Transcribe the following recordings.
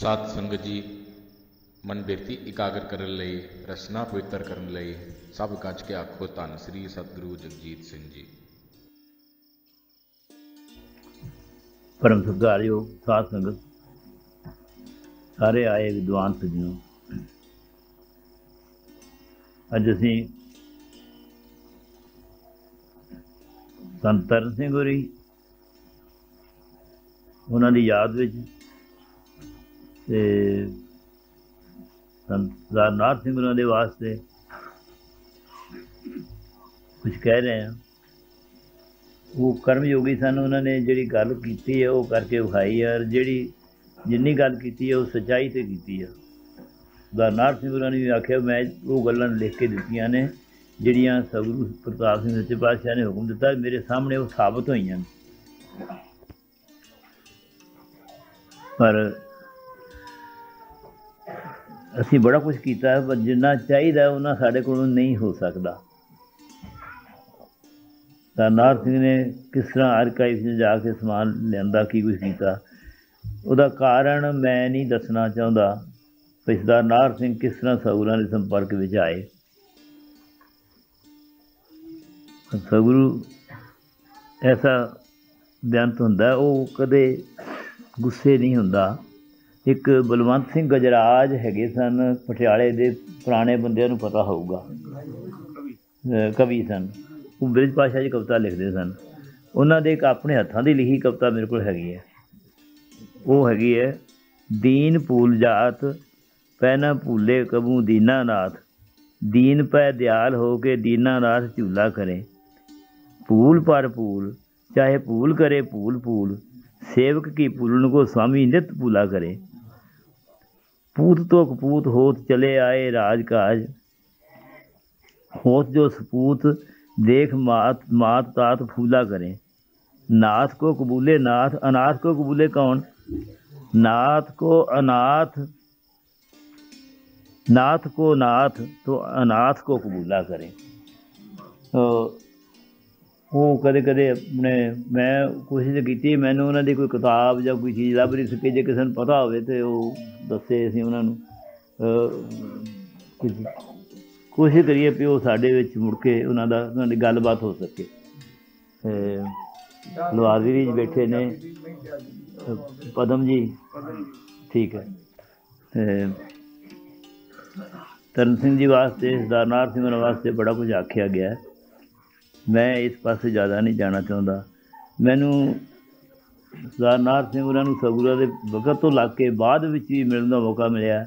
ਸਾਧ ਸੰਗਤ ਜੀ, ਮਨ ਬਿਰਤੀ ਇਕਾਗਰ ਕਰਨ ਲਈ, ਰਸਨਾ ਪਵਿੱਤਰ ਕਰਨ ਲਈ ਸਭ ਗੱਜ ਕੇ ਆਖੋ ਧੰਨ ਸ੍ਰੀ ਸਤਿਗੁਰੂ ਜਗਜੀਤ ਸਿੰਘ ਜੀ। ਪਰਮ ਸਤਿਕਾਰਯੋਗ ਸਾਧ ਸੰਗਤ, ਸਾਰੇ ਆਏ ਵਿਦਵਾਨ ਸੱਜਣੋ। ਅੱਜ ਅਸੀਂ ਸੰਤ ਤਰਨ ਸਿੰਘ ਹੋਰੀ, ਉਹਨਾਂ ਦੀ ਯਾਦ ਵਿੱਚ ਤੇ ਸੰਤ ਸਰਦਾਰ ਸਿੰਘ ਉਹਨਾਂ ਦੇ ਵਾਸਤੇ ਕੁਝ ਕਹਿ ਰਹੇ ਹਾਂ। ਉਹ ਕਰਮ ਯੋਗੀ ਸਨ, ਉਹਨਾਂ ਨੇ ਜਿਹੜੀ ਗੱਲ ਕੀਤੀ ਹੈ, ਉਹ ਕਰਕੇ ਵਿਖਾਈ ਹੈ ਔਰ ਜਿਹੜੀ ਜਿੰਨੀ ਗੱਲ ਕੀਤੀ ਹੈ, ਉਹ ਸਚਾਈ ਤੇ ਕੀਤੀ ਹੈ। ਸਰਦਾਰ ਸਿੰਘ ਉਹਨਾਂ ਨੇ ਵੀ ਆਖਿਆ, ਮੈਂ ਉਹ ਗੱਲਾਂ ਲਿਖ ਕੇ ਦਿੱਤੀਆਂ ਨੇ, ਜਿਹੜੀਆਂ ਸਤਿਗੁਰੂ ਪ੍ਰਤਾਪ ਸਿੰਘ ਸੱਚੇ ਪਾਤਸ਼ਾਹ ਨੇ ਹੁਕਮ ਦਿੱਤਾ, ਮੇਰੇ ਸਾਹਮਣੇ ਉਹ ਸਾਬਤ ਹੋਈਆਂ ਪਰ ਅਸੀਂ ਬੜਾ ਕੁਝ ਕੀਤਾ ਹੈ, ਪਰ ਜਿੰਨਾ ਚਾਹੀਦਾ ਉਹਨਾਂ ਸਾਡੇ ਕੋਲੋਂ ਨਹੀਂ ਹੋ ਸਕਦਾ। ਤਾਂ ਸਰਦਾਰ ਸਿੰਘ ਨੇ ਕਿਸ ਤਰ੍ਹਾਂ ਆਰਕਾਈਵ 'ਚ ਜਾ ਕੇ ਸਮਾਨ ਲਿਆਂਦਾ ਕੀ ਕੁਝ ਕੀਤਾ? ਉਹਦਾ ਕਾਰਨ ਮੈਂ ਨਹੀਂ ਦੱਸਣਾ ਚਾਹੁੰਦਾ ਕਿ ਸਰਦਾਰ ਸਿੰਘ ਕਿਸ ਤਰ੍ਹਾਂ ਸਗੁਰਾਂ ਦੇ ਸੰਪਰਕ ਵਿੱਚ ਆਏ। ਸਗੁਰੂ ਐਸਾ ਬੇਅੰਤ ਹੁੰਦਾ ਉਹ ਕਦੇ ਗੁੱਸੇ ਨਹੀਂ ਹੁੰਦਾ। ਇੱਕ ਬਲਵੰਤ ਸਿੰਘ ਗਜਰਾਜ ਹੈਗੇ ਸਨ, ਪਟਿਆਲੇ ਦੇ ਪੁਰਾਣੇ ਬੰਦਿਆਂ ਨੂੰ ਪਤਾ ਹੋਊਗਾ। ਕਵੀ ਸਨ। ਉਹ ਬ੍ਰਿਜ ਭਾਸ਼ਾ 'ਚ ਕਵਿਤਾ ਲਿਖਦੇ ਸਨ। ਉਹਨਾਂ ਦੇ ਇੱਕ ਆਪਣੇ ਹੱਥਾਂ ਦੀ ਲਿਖੀ ਕਵਿਤਾ ਮੇਰੇ ਕੋਲ ਹੈਗੀ ਹੈ। ਉਹ ਹੈਗੀ ਹੈ, ਦੀਨ ਪੂਲ ਜਾਤ, ਪਹਿਨਾ ਭੂਲੇ ਕਬੂ ਦੀਨਾ ਨਾਥ। ਦੀਨ ਪੈ ਦਿਆਲ ਹੋ ਕੇ ਦੀਨਾ ਨਾਥ ਝੂਲਾ ਕਰੇ। ਪੂਲ ਪਰ ਪੂਲ ਚਾਹੇ ਪੂਲ ਕਰੇ ਪੂਲ ਪੂਲ ਸੇਵਕ ਕੀ ਪੂਲਨ ਕੋ ਸਵਾਮੀ ਨਿਤ ਪੂਲਾ ਕਰੇ। पूत तो कपूत होत चले आए राज काज होत जो सपूत, देख मात मात तात फूला करें। नाथ को कबूले, नाथ, अनाथ को कबूले कौन? नाथ को अनाथ, नाथ को नाथ तो अनाथ को कबूला करें। तो ਉਹ ਕਦੇ ਕਦੇ ਆਪਣੇ ਮੈਂ ਕੋਸ਼ਿਸ਼ ਕੀਤੀ, ਮੈਨੂੰ ਉਹਨਾਂ ਦੀ ਕੋਈ ਕਿਤਾਬ ਜਾਂ ਕੋਈ ਚੀਜ਼ ਲੱਭ ਰਹੀ ਸਕੇ, ਜੇ ਕਿਸੇ ਨੂੰ ਪਤਾ ਹੋਵੇ ਤੇ ਉਹ ਦੱਸੇ ਅਸੀਂ ਉਹਨਾਂ ਨੂੰ। ਕੋਸ਼ਿਸ਼ ਕਰੀਏ ਵੀ ਉਹ ਸਾਡੇ ਵਿੱਚ ਮੁੜ ਕੇ ਉਹਨਾਂ ਦਾ, ਉਹਨਾਂ ਦੀ ਗੱਲਬਾਤ ਹੋ ਸਕੇ। ਤੇ ਲਵਾਜ਼ੀ ਜੀ ਬੈਠੇ ਨੇ। ਪਦਮ ਜੀ। ਠੀਕ ਹੈ। ਤਰਨ ਸਿੰਘ ਜੀ ਵਾਸਤੇ, ਸਰਦਾਰ ਸਿੰਘ ਉਹਨਾਂ ਵਾਸਤੇ ਬੜਾ ਕੁਝ ਆਖਿਆ ਗਿਆ। ਹੈ ਮੈਂ ਇਸ ਪਾਸੇ ਜ਼ਿਆਦਾ ਨਹੀਂ ਜਾਣਾ ਚਾਹੁੰਦਾ। ਮੈਨੂੰ ਸਰਦਾਰ ਨਾਰ ਸਿੰਘ ਉਹਨਾਂ ਨੂੰ ਸਗੂਰਾ ਦੇ ਵਕਤ ਤੋਂ ਲੱਗ ਕੇ ਬਾਅਦ ਵਿੱਚ ਵੀ ਮਿਲਣ ਦਾ ਮੌਕਾ ਮਿਲਿਆ।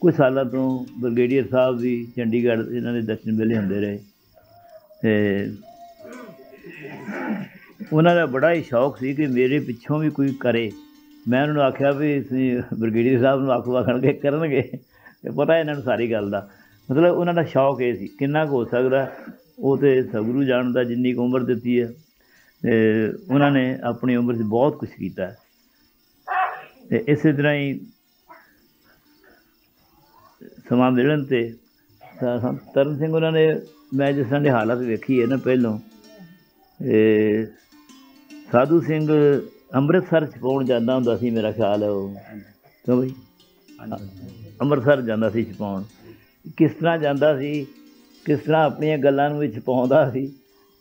ਕੁਝ ਸਾਲਾਂ ਤੋਂ ਬ੍ਰਿਗੇਡੀਅਰ ਸਾਹਿਬ ਵੀ ਚੰਡੀਗੜ੍ਹ ਇਹਨਾਂ ਦੇ ਦਰਸ਼ਨ ਵੇਲੇ ਹੁੰਦੇ ਰਹੇ। ਤੇ ਉਹਨਾਂ ਦਾ ਬੜਾ ਹੀ ਸ਼ੌਕ ਸੀ ਕਿ ਮੇਰੇ ਪਿੱਛੋਂ ਵੀ ਕੋਈ ਕਰੇ। ਮੈਂ ਉਹਨਾਂ ਨੂੰ ਆਖਿਆ ਵੀ ਤੁਸੀਂ ਬ੍ਰਿਗੇਡੀਅਰ ਸਾਹਿਬ ਨੂੰ ਆਖੋ ਆਖਣਗੇ ਕਰਨਗੇ। ਤੇ ਪਤਾ ਇਹਨਾਂ ਨੂੰ ਸਾਰੀ ਗੱਲ ਦਾ। ਮਤਲਬ ਉਹਨਾਂ ਦਾ ਸ਼ੌਕ ਇਹ ਸੀ, ਕਿੰਨਾ ਕੁ ਹੋ ਸਕਦਾ ਉਹ ਤੇ ਸਤਿਗੁਰੂ ਜਾਣਦਾ ਜਿੰਨੀ ਕੁ ਉਮਰ ਦਿੱਤੀ ਹੈ। ਤੇ ਉਹਨਾਂ ਨੇ ਆਪਣੀ ਉਮਰ 'ਚ ਬਹੁਤ ਕੁਝ ਕੀਤਾ ਹੈ। ਤੇ ਇਸੇ ਤਰ੍ਹਾਂ ਹੀ ਸਮਾਂ ਮਿਲਣ ਤੇ ਤਰਨ ਸਿੰਘ ਉਹਨਾਂ ਨੇ ਮੈਂ ਜਿਸ ਤਰ੍ਹਾਂ ਦੀ ਹਾਲਤ ਵੇਖੀ ਹੈ ਨਾ ਪਹਿਲੋਂ ਇਹ ਸਾਧੂ ਸਿੰਘ ਅੰਮ੍ਰਿਤਸਰ ਚ ਪਾਉਣ ਜਾਂਦਾ ਹੁੰਦਾ ਸੀ ਮੇਰਾ ਖਿਆਲ ਹੈ ਉਹ। ਕਿਉਂ ਬਈ? ਅੰਮ੍ਰਿਤਸਰ ਜਾਂਦਾ ਸੀ ਛਪਾਉਣ ਕਿਸ ਤਰ੍ਹਾਂ ਜਾਂਦਾ ਸੀ? ਕਿਸ ਤਰ੍ਹਾਂ ਆਪਣੀਆਂ ਗੱਲਾਂ ਨੂੰ ਵਿੱਚ ਪਾਉਂਦਾ ਸੀ,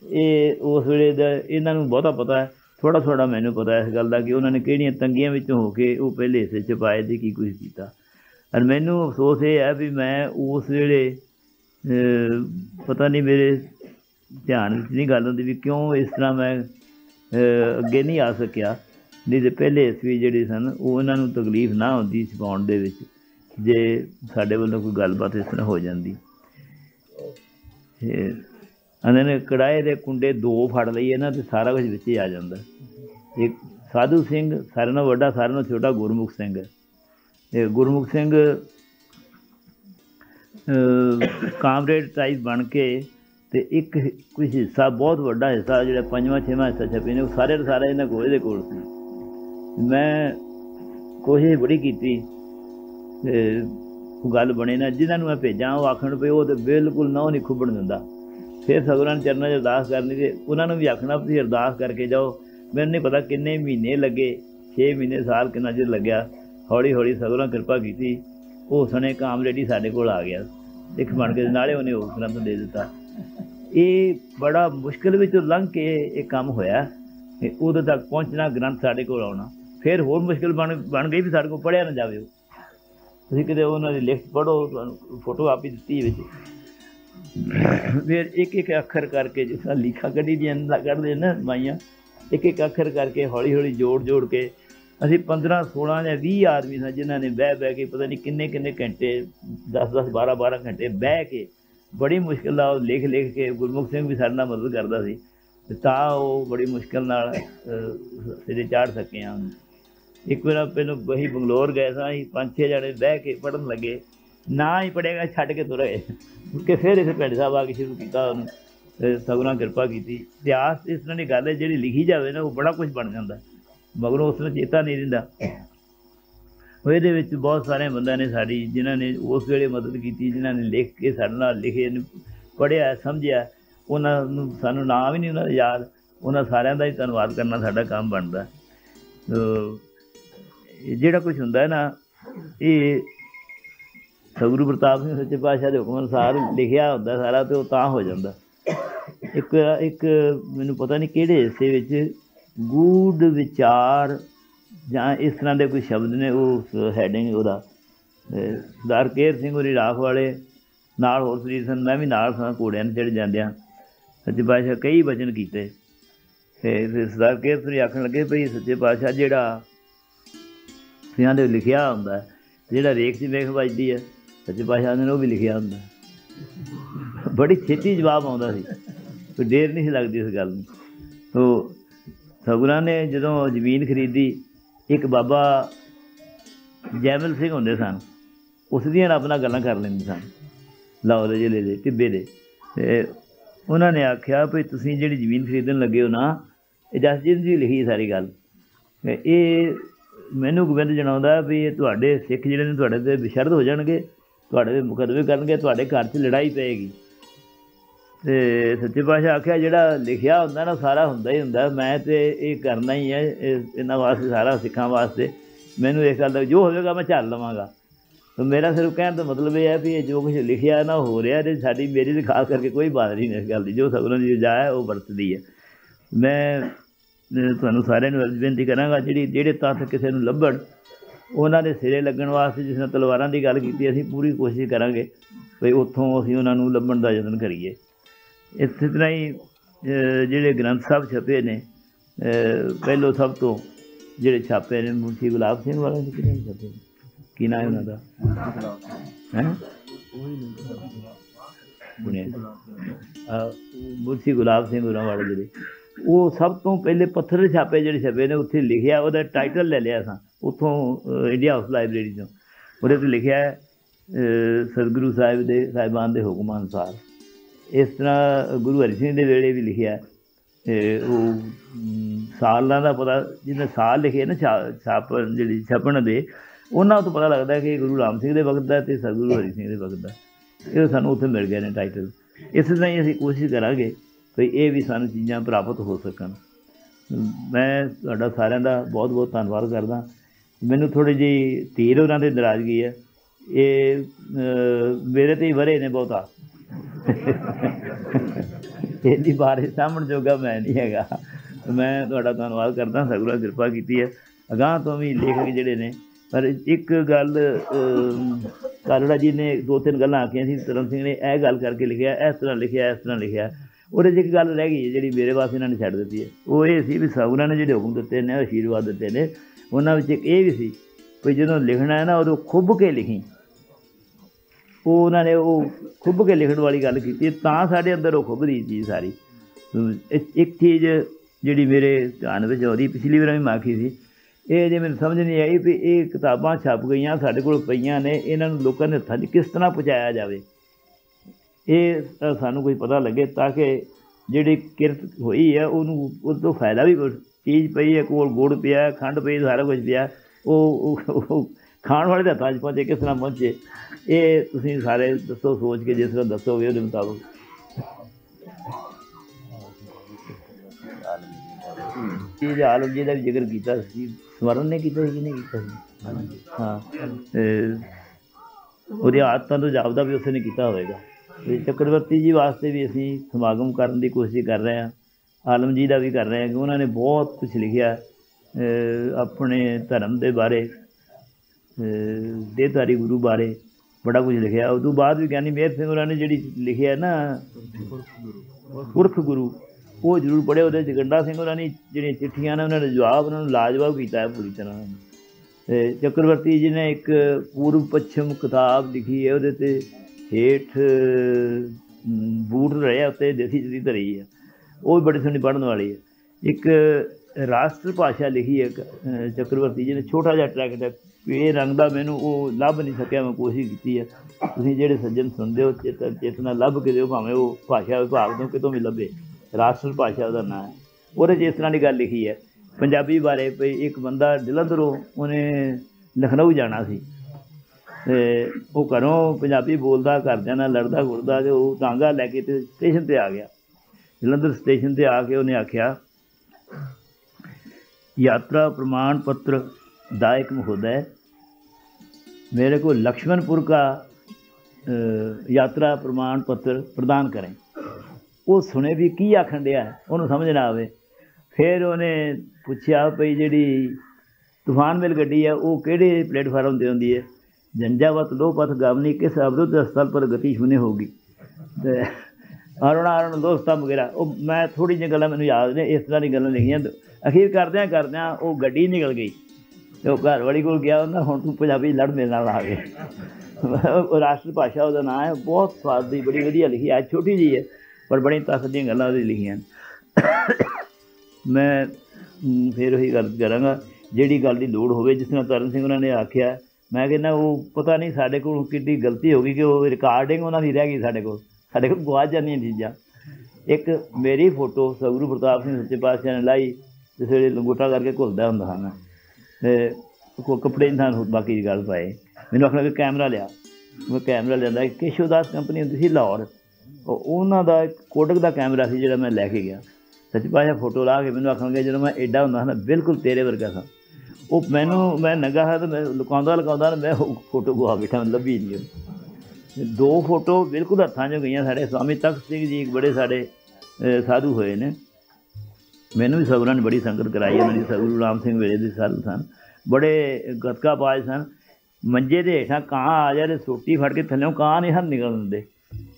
ਇਹ ਉਸ ਵੇਲੇ ਦਾ ਇਹਨਾਂ ਨੂੰ ਬਹੁਤਾ ਪਤਾ ਹੈ। ਥੋੜਾ ਥੋੜਾ ਮੈਨੂੰ ਪਤਾ ਇਸ ਗੱਲ ਦਾ ਕਿ ਉਹਨਾਂ ਨੇ ਕਿਹੜੀਆਂ ਤੰਗੀਆਂ ਵਿੱਚੋਂ ਹੋ ਕੇ ਉਹ ਪਹਿਲੇ ਹਿੱਸੇ ਚ ਪਾਏ ਤੇ ਕੀ ਕੁਝ ਕੀਤਾ। ਔਰ ਮੈਨੂੰ ਅਫਸੋਸ ਇਹ ਹੈ ਵੀ ਮੈਂ ਉਸ ਵੇਲੇ ਪਤਾ ਨਹੀਂ ਮੇਰੇ ਧਿਆਨ ਵਿੱਚ ਨਹੀਂ ਗੱਲ ਹੁੰਦੀ ਵੀ ਕਿਉਂ ਇਸ ਤਰ੍ਹਾਂ ਮੈਂ ਅੱਗੇ ਨਹੀਂ ਆ ਸਕਿਆ। ਨਹੀਂ ਤੇ ਪਹਿਲੇ ਈਸਵੀ ਜਿਹੜੇ ਸਨ, ਉਹ ਉਹਨਾਂ ਨੂੰ ਤਕਲੀਫ ਨਾ ਹੁੰਦੀ ਛਪਾਉਣ ਦੇ ਵਿੱਚ, ਜੇ ਸਾਡੇ ਵੱਲੋਂ ਕੋਈ ਗੱਲਬਾਤ ਇਸ ਤਰ੍ਹਾਂ ਹੋ ਜਾਂਦੀ। ਤੇ ਨੇ ਕੜਾਏ ਦੇ ਕੁੰਡੇ ਦੋ ਫੜ ਲਈਏ ਨਾ ਤੇ ਸਾਰਾ ਕੁਝ ਵਿੱਚ ਹੀ ਆ ਜਾਂਦਾ। ਇੱਕ ਸਾਧੂ ਸਿੰਘ, ਸਾਰਿਆਂ ਨਾਲੋਂ ਵੱਡਾ, ਸਾਰਿਆਂ ਨਾਲੋਂ ਛੋਟਾ ਗੁਰਮੁਖ ਸਿੰਘ। ਹੈ ਤੇ ਗੁਰਮੁਖ ਸਿੰਘ ਕਾਮਰੇਡ ਟਾਈਪ ਬਣ ਕੇ ਤੇ ਇੱਕ ਕੁਝ ਹਿੱਸਾ, ਬਹੁਤ ਵੱਡਾ ਹਿੱਸਾ, ਜਿਹੜਾ ਪੰਜਵਾਂ, ਛੇਵਾਂ ਹਿੱਸਾ ਛਪੇ ਨੇ, ਉਹ ਸਾਰੇ ਦੇ ਸਾਰੇ ਇਹਨਾਂ ਕੋਲ ਦੇ ਕੋਲ ਸੀ। ਮੈਂ ਕੋਸ਼ਿਸ਼ ਬੜੀ ਕੀਤੀ ਤੇ ਗੱਲ ਬਣੇ ਨਾ, ਜਿਨ੍ਹਾਂ ਨੂੰ ਮੈਂ ਭੇਜਾਂ, ਉਹ ਆਖਣ ਪਏ ਉਹ ਤੇ ਬਿਲਕੁਲ ਨਾ ਨਹੀਂ ਖੁੱਬਣ ਦਿੰਦਾ। ਫਿਰ ਸਗਰਾਂ ਨੇ ਚਰਨਾਂ 'ਚ ਅਰਦਾਸ ਕਰਨੀ ਤੇ ਉਹਨਾਂ ਨੂੰ ਵੀ ਆਖਣਾ, ਤੁਸੀਂ ਅਰਦਾਸ ਕਰਕੇ ਜਾਓ। ਮੈਨੂੰ ਨਹੀਂ ਪਤਾ ਕਿੰਨੇ ਮਹੀਨੇ ਲੱਗੇ 6 ਮਹੀਨੇ, ਸਾਲ ਕਿੰਨਾ ਚਿਰ ਲੱਗਿਆ। ਹੌਲੀ ਹੌਲੀ ਸਗੋਂ ਕਿਰਪਾ ਕੀਤੀ। ਉਹ ਸਣੇ ਕਾਮਰੇਡੀ ਸਾਡੇ ਕੋਲ ਆ ਗਿਆ। ਸਿੱਖ ਬਣ ਕੇ ਨਾਲੇ ਉਹਨੇ ਉਹ ਗ੍ਰੰਥ ਦੇ ਦਿੱਤਾ। ਇਹ ਬੜਾ ਮੁਸ਼ਕਲ ਵਿੱਚੋਂ ਲੰਘ ਕੇ ਇਹ ਕੰਮ ਹੋਇਆ। ਤੇ ਉਦੋਂ ਤੱਕ ਪਹੁੰਚਣਾ, ਗ੍ਰੰਥ ਸਾਡੇ ਕੋਲ ਆਉਣਾ। ਫਿਰ ਹੋਰ ਮੁਸ਼ਕਲ ਬਣ ਬਣ ਗਈ ਵੀ ਸਾਡੇ ਕੋਲ ਪੜਿਆ ਨਾ ਜਾਵੇ ਉਹ। ਤੁਸੀਂ ਕਿਤੇ ਉਹਨਾਂ ਦੀ ਲਿਖਤ ਪੜੋ ਤੁਹਾਨੂੰ ਫੋਟੋ ਆਪ ਹੀ ਦਿੱਤੀ ਵਿੱਚ। ਫਿਰ ਇੱਕ ਇੱਕ ਅੱਖਰ ਕਰਕੇ ਜਿਸ ਤਰ੍ਹਾਂ ਲੀਖਾ ਕੱਢੀ ਦੀਆਂ ਕੱਢਦੇ ਨਾ ਮਾਈਆਂ ਇੱਕ ਇੱਕ ਅੱਖਰ ਕਰਕੇ ਹੌਲੀ ਹੌਲੀ ਜੋੜ ਜੋੜ ਕੇ ਅਸੀਂ 15 16 ਜਾਂ 20 ਆਦਮੀ ਸਾਂ ਜਿਨ੍ਹਾਂ ਨੇ ਬਹਿ ਬਹਿ ਕੇ ਪਤਾ ਨਹੀਂ ਕਿੰਨੇ ਕਿੰਨੇ ਘੰਟੇ 10 10 12 12 ਘੰਟੇ ਬਹਿ ਕੇ ਬੜੀ ਮੁਸ਼ਕਿਲ ਨਾਲ ਉਹ ਲਿਖ ਲਿਖ ਕੇ ਗੁਰਮੁਖ ਸਿੰਘ ਵੀ ਸਾਡੇ ਨਾਲ ਮਦਦ ਕਰਦਾ ਸੀ ਤਾਂ ਉਹ ਬੜੀ ਮੁਸ਼ਕਿਲ ਨਾਲ ਅਹ, ਸਿਰੇ ਚਾੜ ਸਕੇ ਹਾਂ ਇੱਕ ਵਾਰ ਪਹਿਲਾਂ ਵਹੀ ਬੰਗਲੌਰ ਗਏ ਸਾਂ, ਅਸੀਂ ਪੰਜ ਛੇ ਜਣੇ ਬਹਿ ਕੇ ਪੜਨ ਲੱਗੇ। ਨਾ ਹੀ ਪੜੇਗਾ ਛੱਡ ਕੇ ਤੁਰ। ਗਏ ਮੁੜ ਫਿਰ ਇਸ ਪਿੰਡ ਸਾਹਿਬ ਆ ਕੇ ਸ਼ੁਰੂ ਕੀਤਾ ਉਹਨੂੰ, ਤੇ ਸਗੁਣਾ ਕਿਰਪਾ ਕੀਤੀ। ਇਤਿਹਾਸ ਇਸ ਤਰ੍ਹਾਂ ਦੀ ਗੱਲ ਹੈ, ਜਿਹੜੀ ਲਿਖੀ ਜਾਵੇ ਨਾ, ਉਹ ਬੜਾ ਕੁਝ ਬਣ ਜਾਂਦਾ। ਮਗਰੋਂ ਉਸ ਨੂੰ ਚੇਤਾ ਨਹੀਂ ਰਹਿੰਦਾ ਇਹਦੇ ਵਿੱਚ ਬਹੁਤ ਸਾਰੇ ਬੰਦਿਆਂ ਨੇ ਸਾਡੀ, ਜਿਨ੍ਹਾਂ ਨੇ ਉਸ ਵੇਲੇ ਮਦਦ ਕੀਤੀ, ਜਿਨ੍ਹਾਂ ਨੇ ਲਿਖ ਕੇ ਸਾਡੇ ਨਾਲ ਲਿਖੇ ਨੇ ਪੜ੍ਹਿਆ, ਸਮਝਿਆ। ਉਹਨਾਂ ਨੂੰ ਸਾਨੂੰ ਨਾਮ ਹੀ ਨਹੀਂ ਉਹਨਾਂ ਦਾ ਯਾਦ। ਉਹਨਾਂ ਸਾਰਿਆਂ ਦਾ ਹੀ ਧੰਨਵਾਦ ਕਰਨਾ ਸਾਡਾ ਕੰਮ ਬਣਦਾ। ਜਿਹੜਾ ਕੁਝ ਹੁੰਦਾ ਹੈ ਨਾ, ਇਹ ਸਤਿਗੁਰੂ ਪ੍ਰਤਾਪ ਸਿੰਘ ਸੱਚੇ ਪਾਤਸ਼ਾਹ ਦੇ ਹੁਕਮ ਅਨੁਸਾਰ ਲਿਖਿਆ ਹੁੰਦਾ ਸਾਰਾ ਤੇ ਉਹ ਤਾਂ ਹੋ ਜਾਂਦਾ। ਇੱਕ ਇੱਕ ਮੈਨੂੰ ਪਤਾ ਨਹੀਂ ਕਿਹੜੇ ਹਿੱਸੇ ਵਿੱਚ ਗੂੜ ਵਿਚਾਰ ਜਾਂ ਇਸ ਤਰ੍ਹਾਂ ਦੇ ਕੋਈ ਸ਼ਬਦ ਨੇ ਉਹ ਹੈਡਿੰਗ ਉਹਦਾ। ਸਰਦਾਰ ਕੇਰ ਸਿੰਘ ਹੋਰੀ ਰਾਖ ਵਾਲੇ ਨਾਲ ਹੋਰ ਸਰੀਰ ਸਨ, ਮੈਂ ਵੀ ਨਾਲ ਸਾਂ, ਘੋੜਿਆਂ ਨੇ ਚੜ੍ਹ ਜਾਂਦਿਆਂ। ਸੱਚੇ ਪਾਤਸ਼ਾਹ ਕਈ ਵਚਨ ਕੀਤੇ। ਤੇ ਫਿਰ ਸਰਦਾਰ ਕੇਰ ਸਿੰਘ ਆਖਣ ਲੱਗੇ, ਭਈ ਸੱਚੇ ਪਾਤਸ਼ਾਹ ਜਿਹੜਾ ਸਿਆਂ ਦੇ ਲਿਖਿਆ ਹੁੰਦਾ ਹੈ, ਜਿਹੜਾ ਰੇਖ 'ਚ ਵੇਖ ਵੱਜਦੀ ਹੈ ਸੱਚੇ ਪਾਤਸ਼ਾਹ ਨੇ ਉਹ ਵੀ ਲਿਖਿਆ ਹੁੰਦਾ ਬੜੀ ਛੇਤੀ ਜਵਾਬ ਆਉਂਦਾ ਸੀ। ਕੋਈ ਦੇਰ ਨਹੀਂ ਸੀ ਲੱਗਦੀ ਇਸ ਗੱਲ ਨੂੰ। ਤੋ ਸਗੁਰਾਂ ਨੇ ਜਦੋਂ ਜ਼ਮੀਨ ਖਰੀਦੀ ਇੱਕ ਬਾਬਾ ਜੈਮਲ ਸਿੰਘ ਹੁੰਦੇ ਸਨ। ਉਸ ਦੀਆਂ ਆਪਣਾ ਗੱਲਾਂ ਕਰ ਲੈਂਦੇ ਸਨ। ਲਾਹੌਰ ਜ਼ਿਲ੍ਹੇ ਦੇ ਟਿੱਬੇ ਦੇ। ਤੇ ਉਹਨਾਂ ਨੇ ਆਖਿਆ ਵੀ ਤੁਸੀਂ ਜਿਹੜੀ ਜ਼ਮੀਨ ਖਰੀਦਣ ਲੱਗੇ ਹੋ ਨਾ ਇਹ ਜਸਜੀਤ ਜੀ ਲਿਖੀ ਸਾਰੀ ਗੱਲ। ਇਹ ਮੈਨੂੰ ਗੋਬਿੰਦ ਜਣਾਉਂਦਾ ਵੀ ਇਹ ਤੁਹਾਡੇ ਸਿੱਖ ਜਿਹੜੇ ਨੇ ਤੁਹਾਡੇ ਤੇ ਬਿਸ਼ਰਦ ਹੋ ਜਾਣਗੇ, ਤੁਹਾਡੇ ਤੇ ਮੁਕੱਦਮੇ ਕਰਨਗੇ, ਤੁਹਾਡੇ ਘਰ 'ਚ ਲੜਾਈ ਪਏਗੀ। ਤੇ ਸੱਚੇ ਪਾਤਸ਼ਾਹ ਆਖਿਆ, ਜਿਹੜਾ ਲਿਖਿਆ ਹੁੰਦਾ ਨਾ, ਸਾਰਾ ਹੁੰਦਾ ਹੀ ਹੁੰਦਾ। ਮੈਂ ਤੇ ਇਹ ਕਰਨਾ ਹੀ ਹੈ, ਇਹ- ਇਹਨਾਂ ਵਾਸਤੇ, ਸਾਰਾ ਸਿੱਖਾਂ ਵਾਸਤੇ। ਮੈਨੂੰ ਇਸ ਗੱਲ ਦਾ ਜੋ ਹੋਵੇਗਾ, ਮੈਂ ਝੱਲ ਲਵਾਂਗਾ। ਤੇ ਮੇਰਾ ਸਿਰਫ ਕਹਿਣ ਦਾ ਮਤਲਬ ਇਹ ਹੈ ਵੀ ਇਹ ਜੋ ਕੁਝ ਲਿਖਿਆ ਨਾ, ਹੋ ਰਿਹਾ ਤੇ ਸਾਡੀ ਮੇਰੀ ਤੇ ਖਾਸ ਕਰਕੇ ਕੋਈ ਬਾਤ ਨਹੀਂ ਇਸ ਗੱਲ ਦੀ। ਜੋ ਸਭਨਾਂ ਦੀ ਰਜਾ ਹੈ, ਉਹ ਵਰਤਦੀ ਹੈ। ਮੈਂ ਤੁਹਾਨੂੰ ਸਾਰਿਆਂ ਨੂੰ ਅਰਜ਼ ਬੇਨਤੀ ਕਰਾਂਗਾ ਜਿਹੜੀ ਜਿਹੜੇ ਤੱਥ ਕਿਸੇ ਨੂੰ ਲੱਭਣ ਉਹਨਾਂ ਦੇ ਸਿਰੇ ਲੱਗਣ ਵਾਸਤੇ ਜਿਸ ਨਾਲ ਤਲਵਾਰਾਂ ਦੀ ਗੱਲ ਕੀਤੀ ਅਸੀਂ ਪੂਰੀ ਕੋਸ਼ਿਸ਼ ਕਰਾਂਗੇ ਵੀ ਉੱਥੋਂ ਅਸੀਂ ਉਹਨਾਂ ਨੂੰ ਲੱਭਣ ਦਾ ਯਤਨ ਕਰੀਏ। ਇਸੇ ਤਰ੍ਹਾਂ ਹੀ ਜਿਹੜੇ ਗ੍ਰੰਥ ਸਾਹਿਬ ਛਪੇ ਨੇ ਪਹਿਲੋਂ ਸਭ ਤੋਂ ਜਿਹੜੇ ਛਾਪੇ ਨੇ ਮੁਨਸ਼ੀ ਗੁਲਾਬ ਸਿੰਘ ਵਾਲਿਆਂ ਦੇ ਕਿਹਨੇ ਛਪੇ ਨੇ? ਕੀ ਨਾਮ ਉਹਨਾਂ ਦਾ? ਹੈ? ਬੁਨੇ ਮੁਨਸ਼ੀ ਗੁਲਾਬ ਸਿੰਘ। ਉਹਨਾਂ ਵਾਲੇ ਜਿਹੜੇ। ਉਹ ਸਭ ਤੋਂ ਪਹਿਲੇ ਪੱਥਰ ਛਾਪੇ ਜਿਹੜੇ ਛਪੇ ਨੇ, ਉੱਥੇ ਲਿਖਿਆ, ਉਹਦਾ ਟਾਈਟਲ ਲੈ ਲਿਆ ਸਾਂ, ਉੱਥੋਂ ਇੰਡੀਆ ਹਾਊਸ ਲਾਇਬ੍ਰੇਰੀ ਤੋਂ ਉਹਦੇ ਤੇ ਲਿਖਿਆ ਸਤਿਗੁਰੂ ਸਾਹਿਬ ਦੇ, ਸਾਹਿਬਾਨ ਦੇ ਹੁਕਮ ਅਨੁਸਾਰ। ਇਸ ਤਰ੍ਹਾਂ ਗੁਰੂ ਹਰੀ ਸਿੰਘ ਦੇ ਵੇਲੇ ਵੀ ਲਿਖਿਆ ਹੈ। ਉਹ ਸਾਲਾਂ ਦਾ ਪਤਾ, ਜਿਹਨੇ ਸਾਲ ਲਿਖੇ ਨਾ, ਛਾ- ਛਾਪ ਜਿਹੜੀ ਛਪਣ ਦੇ, ਉਹਨਾਂ ਤੋਂ ਪਤਾ ਲੱਗਦਾ ਕਿ ਗੁਰੂ ਰਾਮ ਸਿੰਘ ਦੇ ਵਕਤ ਦਾ ਤੇ ਸਤਿਗੁਰੂ ਹਰੀ ਸਿੰਘ ਦੇ ਵਕਤ ਦਾ ਇਹ ਸਾਨੂੰ ਉੱਥੇ ਮਿਲ ਗਏ ਨੇ ਟਾਈਟਲ ਇਸ ਤਰ੍ਹਾਂ ਹੀ ਅਸੀਂ ਕੋਸ਼ਿਸ਼ ਕਰਾਂਗੇ ਵੀ ਇਹ ਵੀ ਸਾਨੂੰ ਚੀਜ਼ਾਂ ਪ੍ਰਾਪਤ ਹੋ ਸਕਣ। ਮੈਂ ਤੁਹਾਡਾ ਸਾਰਿਆਂ ਦਾ ਬਹੁਤ ਬਹੁਤ ਧੰਨਵਾਦ ਕਰਦਾ। ਮੈਨੂੰ ਥੋੜੀ ਜਿਹੀ ਧੀਰ ਉਹਨਾਂ ਦੇ ਨਾਰਾਜ਼ਗੀ ਹੈ। ਇਹ ਮੇਰੇ ਤੇ ਹੀ ਵਰੇ ਨੇ ਬਹੁਤਾ। ਇਹਦੀ ਬਾਰੇ ਸਾਹਮਣ ਜੋਗਾ ਮੈਂ ਨਹੀਂ ਹੈਗਾ। ਮੈਂ ਤੁਹਾਡਾ ਧੰਨਵਾਦ ਕਰਦਾ ਸਤਿਗੁਰਾਂ ਕਿਰਪਾ ਕੀਤੀ ਹੈ। ਅਗਾਂਹ ਤੋਂ ਵੀ ਲੇਖਕ ਜਿਹੜੇ ਨੇ, ਪਰ ਇੱਕ ਗੱਲ ਕਾਲੜਾ ਜੀ ਨੇ ਦੋ ਤਿੰਨ ਗੱਲਾਂ ਆਖੀਆਂ ਸੀ ਤਰਨ ਸਿੰਘ ਨੇ ਇਹ ਗੱਲ ਕਰਕੇ ਲਿਖਿਆ, ਇਸ ਤਰ੍ਹਾਂ ਲਿਖਿਆ, ਇਸ ਤਰ੍ਹਾਂ ਲਿਖਿਆ। ਉਹਦੇ 'ਚ ਇੱਕ ਗੱਲ ਰਹਿ ਗਈ ਹੈ, ਜਿਹੜੀ ਮੇਰੇ ਵਾਸਤੇ ਇਹਨਾਂ ਨੇ ਛੱਡ ਦਿੱਤੀ ਹੈ। ਉਹ ਇਹ ਸੀ ਵੀ ਸਤਿਗੁਰਾਂ ਨੇ ਜਿਹੜੇ ਹੁਕਮ ਦਿੱਤੇ ਨੇ, ਆਸ਼ੀਰਵਾਦ ਦਿੱਤੇ ਨੇ, ਉਹਨਾਂ ਵਿੱਚ ਇੱਕ ਇਹ ਵੀ ਸੀ ਵੀ ਜਦੋਂ ਲਿਖਣਾ ਹੈ ਨਾ, ਉਦੋਂ ਖੁੱਭ ਕੇ ਲਿਖੀ। ਉਹ ਉਹਨਾਂ ਨੇ ਉਹ ਖੁੱਭ ਕੇ ਲਿਖਣ ਵਾਲੀ ਗੱਲ ਕੀਤੀ ਤਾਂ ਸਾਡੇ ਅੰਦਰ ਉਹ ਖੁੱਭਦੀ ਚੀਜ਼ ਸਾਰੀ। ਇੱਕ ਇੱਕ ਚੀਜ਼ ਜਿਹੜੀ ਮੇਰੇ ਧਿਆਨ ਵਿੱਚ ਆਉਂਦੀ, ਪਿਛਲੀ ਵਾਰ ਵੀ ਮਾਖੀ ਸੀ, ਇਹ ਜੇ ਮੈਨੂੰ ਸਮਝ ਨਹੀਂ ਆਈ ਵੀ ਇਹ ਕਿਤਾਬਾਂ ਛਪ ਗਈਆਂ, ਸਾਡੇ ਕੋਲ ਪਈਆਂ ਨੇ, ਇਹਨਾਂ ਨੂੰ ਲੋਕਾਂ ਦੇ ਹੱਥਾਂ 'ਚ ਕਿਸ ਤਰ੍ਹਾਂ ਪਹੁੰਚਾਇਆ ਜਾਵੇ। ਇਹ ਸਾਨੂੰ ਕੋਈ ਪਤਾ ਲੱਗੇ ਤਾਂ ਕਿ ਜਿਹੜੀ ਕਿਰਤ ਹੋਈ ਹੈ ਉਹਨੂੰ ਉਹ ਤੋਂ ਫਾਇਦਾ ਵੀ ਚੀਜ਼ ਪਈ ਹੈ ਕੋਲ ਗੁੜ ਪਿਆ ਖੰਡ ਪਈ ਸਾਰਾ ਕੁਝ ਪਿਆ ਉਹ ਖਾਣ ਵਾਲੇ ਦੇ ਹੱਥਾਂ 'ਚ ਪਹੁੰਚੇ ਕਿਸ ਤਰ੍ਹਾਂ ਪਹੁੰਚੇ? ਇਹ ਤੁਸੀਂ ਸਾਰੇ ਦੱਸੋ ਸੋਚ ਕੇ ਜਿਸ ਤਰ੍ਹਾਂ ਦੱਸੋਗੇ ਉਹਦੇ ਮੁਤਾਬਕ। ਇਹ ਆਲਮ ਜੀ ਦਾ ਵੀ ਜ਼ਿਕਰ ਕੀਤਾ ਸੀ ਸਵਰਨ ਨੇ ਕੀਤਾ ਸੀ ਕਿ ਨਹੀਂ ਕੀਤਾ ਸੀ? ਹਾਂ ਉਹਦੀ ਆਦਤਾਂ ਤੋਂ ਜਾਪਦਾ ਵੀ ਉਸੇ ਨੇ ਕੀਤਾ ਹੋਵੇਗਾ। ਤੇ ਚੱਕਰਵਰਤੀ ਜੀ ਵਾਸਤੇ ਵੀ ਅਸੀਂ ਸਮਾਗਮ ਕਰਨ ਦੀ ਕੋਸ਼ਿਸ਼ ਕਰ ਰਹੇ ਹਾਂ। ਆਲਮ ਜੀ ਦਾ ਵੀ ਕਰ ਰਹੇ ਹਾਂ ਕਿ ਉਹਨਾਂ ਨੇ ਬਹੁਤ ਕੁਝ ਲਿਖਿਆ ਆਪਣੇ ਧਰਮ ਦੇ ਬਾਰੇ ਦੇਹਧਾਰੀ ਗੁਰੂ ਬਾਰੇ ਬੜਾ ਕੁਝ ਲਿਖਿਆ। ਉਸ ਤੋਂ ਬਾਅਦ ਵੀ ਗਿਆਨੀ ਮੇਹਰ ਸਿੰਘ ਹੋਰਾਂ ਨੇ ਜਿਹੜੀ ਲਿਖਿਆ ਨਾ, ਪੁਰਖ ਗੁਰੂ, ਉਹ ਜ਼ਰੂਰ ਪੜ੍ਹੇ ਉਹਦੇ ਚ ਗੰਡਾ ਸਿੰਘ ਹੋਰਾਂ ਨੇ ਜਿਹੜੀਆਂ ਚਿੱਠੀਆਂ ਨੇ, ਉਹਨਾਂ ਨੇ ਜਵਾਬ, ਉਹਨਾਂ ਨੂੰ ਲਾਜਵਾਬ ਕੀਤਾ ਹੈ ਪੂਰੀ ਤਰ੍ਹਾਂ। ਤੇ ਚੱਕਰਵਰਤੀ ਜੀ ਨੇ ਇੱਕ ਪੂਰਬ ਪੱਛਮ ਕਿਤਾਬ ਲਿਖੀ ਹੈ, ਉਹਦੇ ਤੇ ਹੇਠ ਬੂਟ ਰਹੇ ਉੱਤੇ ਦੇਸੀ ਜਦੀ ਧਰੀ ਆ। ਉਹ ਵੀ ਬੜੀ ਸੋਹਣੀ ਪੜ੍ਹਨ ਵਾਲੀ ਹੈ ਇੱਕ ਰਾਸ਼ਟਰ ਭਾਸ਼ਾ ਲਿਖੀ ਹੈ ਇੱਕ, ਅਹ, ਚੱਕਰਵਰਤੀ ਜੀ ਨੇ ਛੋਟਾ ਜਿਹਾ ਟਰੈਕਟ ਹੈ ਇਹ ਰੰਗ ਦਾ ਮੈਨੂੰ ਉਹ ਲੱਭ ਨਹੀਂ ਸਕਿਆ ਮੈਂ ਕੋਸ਼ਿਸ਼ ਕੀਤੀ ਹੈ ਤੁਸੀਂ ਜਿਹੜੇ ਸੱਜਣ ਸੁਣਦੇ ਹੋ ਚੇਤਨ ਚੇਤਨਾ ਲੱਭ ਕੇ ਦਿਓ ਭਾਵੇਂ ਉਹ ਭਾਸ਼ਾ ਵਿਭਾਗ ਤੋਂ ਕਿਤੋਂ ਵੀ ਲੱਭੇ। ਰਾਸ਼ਟਰ ਭਾਸ਼ਾ ਉਹਦਾ ਨਾਂ ਹੈ। ਉਹਦੇ 'ਚ ਇਸ ਤਰ੍ਹਾਂ ਦੀ ਗੱਲ ਲਿਖੀ ਹੈ ਪੰਜਾਬੀ ਬਾਰੇ ਭਈ ਇੱਕ ਬੰਦਾ ਜਲੰਧਰੋਂ ਉਹਨੇ ਲਖਨਊ ਜਾਣਾ ਸੀ। ਤੇ ਉਹ ਘਰੋਂ ਪੰਜਾਬੀ ਬੋਲਦਾ ਘਰਦਿਆਂ ਨਾਲ ਲੜਦਾ ਘੁਰਦਾ ਤੇ ਉਹ ਟਾਂਗਾ ਲੈ ਕੇ ਤੇ ਸਟੇਸ਼ਨ ਤੇ ਆ ਗਿਆ ਜਲੰਧਰ ਸਟੇਸ਼ਨ ਤੇ ਆ ਕੇ ਉਹਨੇ ਆਖਿਆ यात्रा प्रमाण पत्र दायक महोदय मेरे को लक्ष्मणपुर का अ, यात्रा प्रमाण पत्र प्रदान करें ਉਹ ਸੁਣੇ ਵੀ ਕੀ ਆਖਣ ਡਿਆ ਹੈ, ਉਹਨੂੰ ਸਮਝ ਨਾ ਆਵੇ ਫਿਰ ਉਹਨੇ ਪੁੱਛਿਆ ਭਈ ਜਿਹੜੀ ਤੂਫਾਨ ਮਿਲ ਗੱਡੀ ਹੈ ਉਹ ਕਿਹੜੇ ਪਲੇਟਫਾਰਮ ਤੇ ਹੁੰਦੀ ਹੈ ਜੰਜਾਵਤ ਲੋਪਥ ਗਾਵਨੀ ਕਿਸ ਅਵਰੁੱਧ स्थल पर गति शून्य होगी ਤੇ ਅਰੁਣਾ ਅਰੁਣ ਦੋਸਤਾਂ ਵਗੈਰਾ ਉਹ ਮੈਂ ਥੋੜੀ ਜਿਹੀ ਗੱਲਾਂ ਮੈਨੂੰ ਯਾਦ ਨੇ ਇਸ ਤਰ੍ਹਾਂ ਦੀ ਗੱਲਾਂ ਲਿਖੀਆਂ ਤੇ ਅਖੀਰ ਕਰਦਿਆਂ ਕਰਦਿਆਂ ਉਹ ਗੱਡੀ ਨਿਕਲ ਗਈ ਤੇ ਉਹ ਘਰ ਵਾਲੀ ਕੋਲ ਗਿਆ ਉਹਨਾਂ ਹੁਣ ਤੂੰ ਪੰਜਾਬੀ ਲੜ ਮੇਰੇ ਨਾਲ ਆ ਗਏ ਉਹ ਰਾਸ਼ਟਰ ਭਾਸ਼ਾ ਉਹਦਾ ਨਾਮ ਹੈ ਬਹੁਤ ਸਵਾਦ ਦੀ ਬੜੀ ਵਧੀਆ ਲਿਖੀ ਹੈ ਛੋਟੀ ਜੀ ਹੈ ਪਰ ਬੜੀ ਤਾਕਤ ਦੀਆਂ ਗੱਲਾਂ ਉਹਦੀ ਲਿਖੀਆਂ ਨੇ। ਮੈਂ ਅਮ, ਫਿਰ ਉਹੀ ਗੱਲ ਕਰਾਂਗਾ ਜਿਹੜੀ ਗੱਲ ਦੀ ਲੋੜ ਹੋਵੇ ਜਿਸ ਤਰ੍ਹਾਂ ਤਰਨ ਸਿੰਘ ਉਹਨਾਂ ਨੇ ਆਖਿਆ ਮੈਂ ਕਹਿੰਦਾ ਉਹ ਪਤਾ ਨਹੀਂ ਸਾਡੇ ਕੋਲ ਕਿੱਡੀ ਗਲਤੀ ਹੋ ਗਈ ਕਿ ਉਹ ਰਿਕਾਰਡਿੰਗ ਉਹਨਾਂ ਦੀ ਰਹਿ ਗਈ ਸਾਡੇ ਕੋਲ। ਸਾਡੇ ਕੋਲ ਗਵਾਚ ਜਾਂਦੀਆਂ ਚੀਜ਼ਾਂ। ਇੱਕ ਮੇਰੀ ਫੋਟੋ ਸਤਿਗੁਰੂ ਪ੍ਰਤਾਪ ਸਿੰਘ ਸੱਚੇ ਪਾਤਸ਼ਾਹ ਨੇ ਲਾਈ ਜਿਸ ਵੇਲੇ ਲੰਗੋਟਾ ਕਰਕੇ ਘੁਲਦਾ ਹੁੰਦਾ ਹਾਂ ਤੇ ਕੋ ਕੱਪੜੇ ਨਾਲ ਬਾਕੀ ਦੀ ਗੱਲ ਪਾਏ। ਮੈਨੂੰ ਆਖਣਾ ਕਿ ਕੈਮਰਾ ਲਿਆ। ਮੈਂ ਕੈਮਰਾ ਲਿਆਂਦਾ ਕੇਸ਼ਵਦਾਸ ਕੰਪਨੀ ਹੁੰਦੀ ਸੀ ਲਾਹੌਰ। ਉਹ ਉਹਨਾਂ ਦਾ ਇੱਕ ਕੋਡਕ ਦਾ ਕੈਮਰਾ ਸੀ ਜਿਹੜਾ ਮੈਂ ਲੈ ਕੇ ਗਿਆ। ਸੱਚੇ ਪਾਤਸ਼ਾਹ ਫੋਟੋ ਲਾ ਕੇ ਮੈਨੂੰ ਆਖਣਗੇ ਜਦੋਂ ਮੈਂ ਐਡਾ ਹੁੰਦਾ ਸੀ ਨਾ, ਬਿਲਕੁਲ ਤੇਰੇ ਵਰਗਾ ਸਾਂ। ਉਹ ਮੈਨੂੰ, ਮੈਂ ਨੰਗਾ ਹਾਂ ਤਾਂ ਮੈਂ ਲੁਕਾਉਂਦਾ ਲੁਕਾਉਂਦਾ ਮੈਂ ਉਹ ਫੋਟੋ ਗਵਾ ਬੈਠਾ ਲੱਭੀ ਨਹੀਂ ਉਹ। ਦੋ ਫੋਟੋ ਬਿਲਕੁਲ ਹੱਥਾਂ 'ਚ ਗਈਆਂ ਸਾਡੇ, ਸਵਾਮੀ ਤਖਤ ਸਿੰਘ ਜੀ ਇੱਕ ਬੜੇ ਸਾਡੇ ਸਾਧੂ ਹੋਏ ਨੇ। ਮੈਨੂੰ ਵੀ ਸਭਰਾਂ ਨੇ ਬੜੀ ਸੰਗਤ ਕਰਾਈ ਉਹਨਾਂ ਦੀ ਸਤਿਗੁਰੂ ਰਾਮ ਸਿੰਘ ਵੇਲੇ ਦੇ ਸਾਧੂ ਸਨ। ਬੜੇ ਗਤਕਾ ਪਾਏ ਸਨ। ਮੰਜੇ ਦੇ ਹੇਠਾਂ ਕਾਂ ਆ ਜਾ ਤੇ ਸੋਟੀ ਫੜ ਕੇ ਥੱਲੇੋਂ ਕਾਂ ਨਹੀਂ ਹਰ ਨਿਕਲ ਦਿੰਦੇ।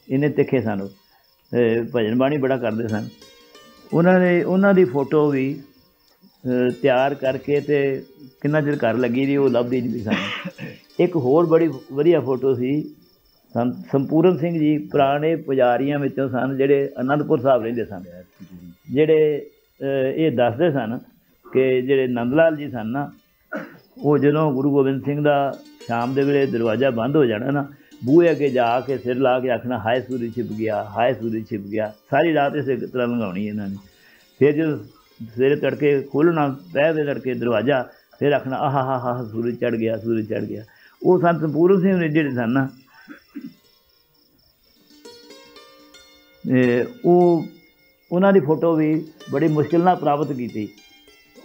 ਇਹਨੇ ਤਿੱਖੇ ਸਨ ਉਹ। ਭਜਨ ਬਾਣੀ ਬੜਾ ਕਰਦੇ ਸਨ। ਉਹਨਾਂ ਨੇ, ਉਹਨਾਂ ਦੀ ਫੋਟੋ ਵੀ ਤਿਆਰ ਕਰਕੇ ਤੇ ਕਿੰਨਾ ਚਿਰ ਘਰ ਲੱਗੀ ਦੀ ਉਹ ਲੱਭਦੀ ਨਹੀਂ ਸਾਨੂੰ। ਇੱਕ ਹੋਰ ਬੜੀ ਵਧੀਆ ਫੋਟੋ ਸੀ ਸੰਤ ਸੰਪੂਰਨ ਸਿੰਘ ਜੀ ਪੁਰਾਣੇ ਪੁਜਾਰੀਆਂ ਵਿੱਚੋਂ ਸਨ, ਜਿਹੜੇ ਅਨੰਦਪੁਰ ਸਾਹਿਬ ਰਹਿੰਦੇ ਸਨ। ਜਿਹੜੇ ਇਹ ਦੱਸਦੇ ਸਨ ਕਿ ਜਿਹੜੇ ਨੰਦ ਲਾਲ ਜੀ ਸਨ ਨਾ, ਉਹ ਜਦੋਂ ਗੁਰੂ ਗੋਬਿੰਦ ਸਿੰਘ ਦਾ ਸ਼ਾਮ ਦੇ ਵੇਲੇ ਦਰਵਾਜ਼ਾ ਬੰਦ ਹੋ ਜਾਣਾ ਨਾ, ਬੂਹੇ ਅੱਗੇ ਜਾ ਕੇ ਸਿਰ ਲਾ ਕੇ ਆਖਣਾ, ਹਾਏ ਸੂਰਜ ਛਿਪ ਗਿਆ, ਹਾਏ ਸੂਰਜ ਛਿਪ ਗਿਆ, ਸਾਰੀ ਰਾਤ ਇਸੇ ਤਰ੍ਹਾਂ ਲੰਘਾਉਣੀ ਇਹਨਾਂ ਨੇ। ਫਿਰ ਜਦੋਂ ਸਵੇਰੇ ਤੜਕੇ ਖੋਲ੍ਹਣਾ ਪਹਿ ਦੇ ਤੜਕੇ ਦਰਵਾਜ਼ਾ, ਫਿਰ ਆਖਣਾ, ਆਹਾ ਹਾ ਹਾ ਸੂਰਜ ਚੜ ਗਿਆ, ਸੂਰਜ ਚੜ ਗਿਆ। ਉਹ ਸੰਤ ਸੰਪੂਰਨ ਸਿੰਘ ਨੇ ਜਿਹੜੇ ਸਨ ਨਾ ਉਹ, ਉਹਨਾਂ ਦੀ ਫੋਟੋ ਵੀ ਬੜੀ ਮੁਸ਼ਕਿਲ ਨਾਲ ਪ੍ਰਾਪਤ ਕੀਤੀ।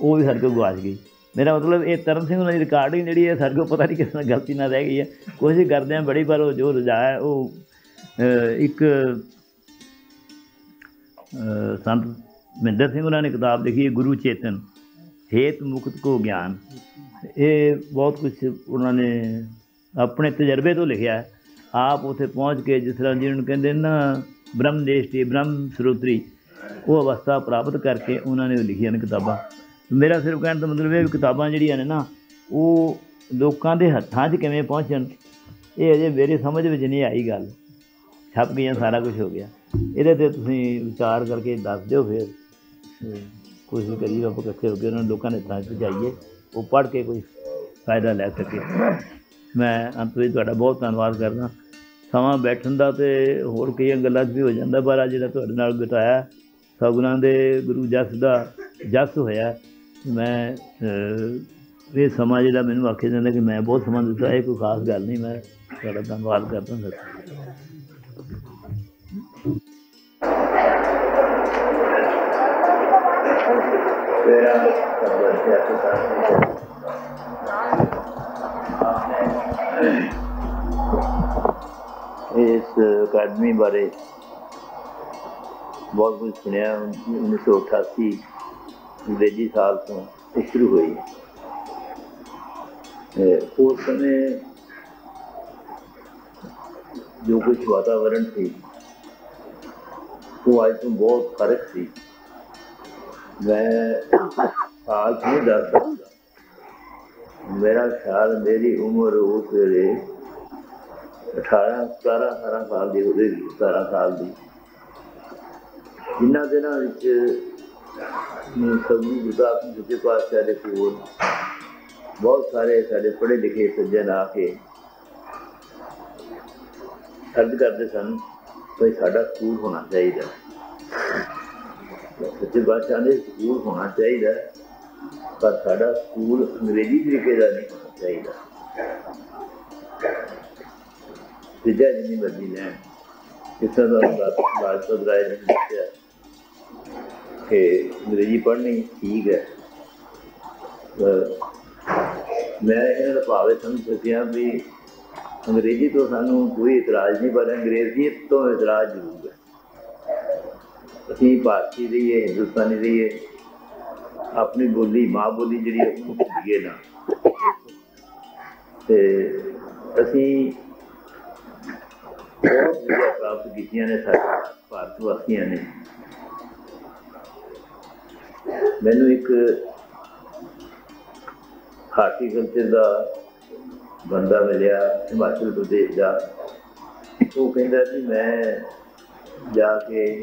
ਉਹ ਵੀ ਸਾਡੇ ਕੋਲ ਗਵਾਚ ਗਈ। ਮੇਰਾ ਮਤਲਬ ਇਹ ਤਰਨ ਸਿੰਘ ਉਹਨਾਂ ਦੀ ਰਿਕਾਰਡਿੰਗ ਜਿਹੜੀ ਹੈ, ਸਾਡੇ ਕੋਲ ਪਤਾ ਨਹੀਂ ਕਿਸ ਨਾਲ ਗਲਤੀ ਨਾਲ ਰਹਿ ਗਈ ਹੈ। ਕੋਸ਼ਿਸ਼ ਕਰਦੇ ਹਾਂ ਬੜੀ, ਪਰ ਉਹ ਜੋ ਰਜਾਇਆ ਹੈ, ਉਹ ਇੱਕ ਸੰਤ ਮਹਿੰਦਰ ਸਿੰਘ ਉਹਨਾਂ ਨੇ ਕਿਤਾਬ ਲਿਖੀ ਗੁਰੂ ਚੇਤਨ, ਹੇਤ ਮੁਕਤ ਕੋ ਗਿਆਨ। ਇਹ ਬਹੁਤ ਕੁਝ ਉਹਨਾਂ ਨੇ ਆਪਣੇ ਤਜਰਬੇ ਤੋਂ ਲਿਖਿਆ ਆਪ ਉਥੇ ਪਹੁੰਚ ਕੇ ਜਿਸ ਤਰ੍ਹਾਂ ਜਿਹਨੂੰ ਕਹਿੰਦੇ ਨਾ ਬ੍ਰਹਮ ਦੇਸ਼ਟੀ, ਬ੍ਰਹਮ ਸਰੋਤਰੀ, ਉਹ ਅਵਸਥਾ ਪ੍ਰਾਪਤ ਕਰਕੇ ਉਹਨਾਂ ਨੇ ਲਿਖੀਆਂ ਨੇ ਕਿਤਾਬਾਂ। ਮੇਰਾ ਸਿਰਫ ਕਹਿਣ ਦਾ ਮਤਲਬ ਇਹ ਵੀ ਕਿਤਾਬਾਂ ਜਿਹੜੀਆਂ ਨੇ ਨਾ, ਉਹ ਲੋਕਾਂ ਦੇ ਹੱਥਾਂ 'ਚ ਕਿਵੇਂ ਪਹੁੰਚਣ, ਇਹ ਅਜੇ ਮੇਰੇ ਸਮਝ ਵਿੱਚ ਨਹੀਂ ਆਈ ਗੱਲ। ਛਪ ਗਈਆਂ, ਸਾਰਾ ਕੁਝ ਹੋ ਗਿਆ। ਇਹਦੇ ਤੇ ਤੁਸੀਂ ਵਿਚਾਰ ਕਰਕੇ ਦੱਸ ਦਿਓ ਫਿਰ। ਕੋਸ਼ਿਸ਼ ਕਰੀਏ ਆਪਾਂ ਇਕੱਠੇ ਹੋ ਕੇ ਉਹਨਾਂ ਨੂੰ ਲੋਕਾਂ ਦੇ ਥਾਂ 'ਚ ਪਹੁੰਚਾਈਏ, ਉਹ ਪੜ੍ਹ ਕੇ ਕੋਈ ਫਾਇਦਾ ਲੈ ਸਕੇ। ਮੈਂ ਅੰਤ ਵਿੱਚ ਤੁਹਾਡਾ ਬਹੁਤ ਧੰਨਵਾਦ ਕਰਦਾ। ਸਮਾਂ ਬੈਠਣ ਦਾ ਤੇ ਹੋਰ ਕਈਆਂ ਗੱਲਾਂ 'ਚ ਵੀ ਹੋ ਜਾਂਦਾ, ਪਰ ਅੱਜ ਜਿਹੜਾ ਤੁਹਾਡੇ ਨਾਲ ਬਿਤਾਇਆ ਸਤਿਗੁਰਾਂ ਦੇ ਗੁਰੂ ਜਸ ਦਾ ਜਸ ਹੋਇਆ। ਮੈਂ ਇਹ ਸਮਾਂ ਜਿਹੜਾ ਮੈਨੂੰ ਆਖੇ ਜਾਂਦਾ ਕਿ ਮੈਂ ਬਹੁਤ ਸਮਾਂ ਦਿੱਤਾ, ਇਹ ਕੋਈ ਖਾਸ ਗੱਲ ਨਹੀਂ, ਮੈਂ ਤੁਹਾਡਾ ਧੰਨਵਾਦ ਕਰਦਾ। ਸਰ ਬਾਰੇ ਬਹੁਤ ਕੁਝ ਸੁਣਿਆ 1988 ਅੰਗਰੇਜ਼ੀ ਸਾਲ ਤੋਂ ਇਹ ਸ਼ੁਰੂ ਹੋਈ ਅਹ ਉਸ ਸਮੇਂ ਜੋ ਕੁਝ ਵਾਤਾਵਰਣ ਸੀ ਉਹ ਅੱਜ ਤੋਂ ਬਹੁਤ ਫ਼ਰਕ ਸੀ ਮੈਂ ਸਾਲ ਨਹੀਂ ਦੱਸ ਸਕਦਾ ਮੇਰਾ ਖਿਆਲ ਮੇਰੀ ਉਮਰ ਉਸ ਵੇਲੇ 18 17 18 ਸਾਲ ਦੀ ਹੋਵੇਗੀ 17 ਸਾਲ ਦੀ। ਜਿਨ੍ਹਾਂ ਦਿਨਾਂ ਵਿੱਚ ਨੂੰ ਸਭੂ ਗੁਰਦਾਸ ਸਿੰਘ ਜੀ ਪਾਤਸ਼ਾਹ ਦੇ ਕੋਲ ਬਹੁਤ ਸਾਰੇ ਸਾਡੇ ਪੜ੍ਹੇ ਲਿਖੇ ਸੱਜਣ ਆ ਕੇ ਅਰਜ਼ ਕਰਦੇ ਸਨ ਕਿ ਸਾਡਾ ਸਕੂਲ ਹੋਣਾ ਚਾਹੀਦਾ ਸੱਚੇ ਬਾਦਸ਼ਾਹ ਦੇ ਸਕੂਲ ਹੋਣਾ ਚਾਹੀਦਾ ਪਰ ਸਾਡਾ ਸਕੂਲ ਅੰਗਰੇਜ਼ੀ ਤਰੀਕੇ ਦਾ ਨਹੀਂ ਹੋਣਾ ਚਾਹੀਦਾ। ਵਿਦਿਆ ਜਿੰਨੀ ਮਰਜ਼ੀ ਲੈਣ ਇਸ ਤਰ੍ਹਾਂ ਦਾ ਬਾਦਸ਼ਾਹ ਰਾਏ ਨੇ ਦੱਸਿਆ ਕਿ ਅੰਗਰੇਜ਼ੀ ਪੜ੍ਹਨੀ ਠੀਕ ਹੈ ਮੈਂ ਇਹਨਾਂ ਦਾ ਭਾਵੇਂ ਸਮਝ ਸਕਿਆ ਵੀ ਅੰਗਰੇਜ਼ੀ ਤੋਂ ਸਾਨੂੰ ਕੋਈ ਇਤਰਾਜ਼ ਨਹੀਂ ਪਰ ਅੰਗਰੇਜ਼ੀ ਤੋਂ ਇਤਰਾਜ਼ ਜ਼ਰੂਰ ਹੈ ਅਸੀਂ ਭਾਰਤੀ ਰਹੀਏ ਹਿੰਦੁਸਤਾਨੀ ਰਹੀਏ ਆਪਣੀ ਬੋਲੀ ਮਾਂ ਬੋਲੀ ਜਿਹੜੀ ਹੈ ਉਹਨੂੰ ਭੁੱਲੀਏ ਨਾ ਤੇ ਅਸੀਂ ਪ੍ਰਾਪਤ ਕੀਤੀਆਂ ਨੇ ਸਾਡੇ ਭਾਰਤ ਵਾਸੀਆਂ ਨੇ ਮੈਨੂੰ ਇੱਕ ਹਾਰਟੀਕਲਚਰ ਦਾ ਬੰਦਾ ਮਿਲਿਆ, ਹਿਮਾਚਲ ਪ੍ਰਦੇਸ਼ ਦਾ ਉਹ ਕਹਿੰਦਾ ਕਿ ਮੈਂ ਜਾ ਕੇ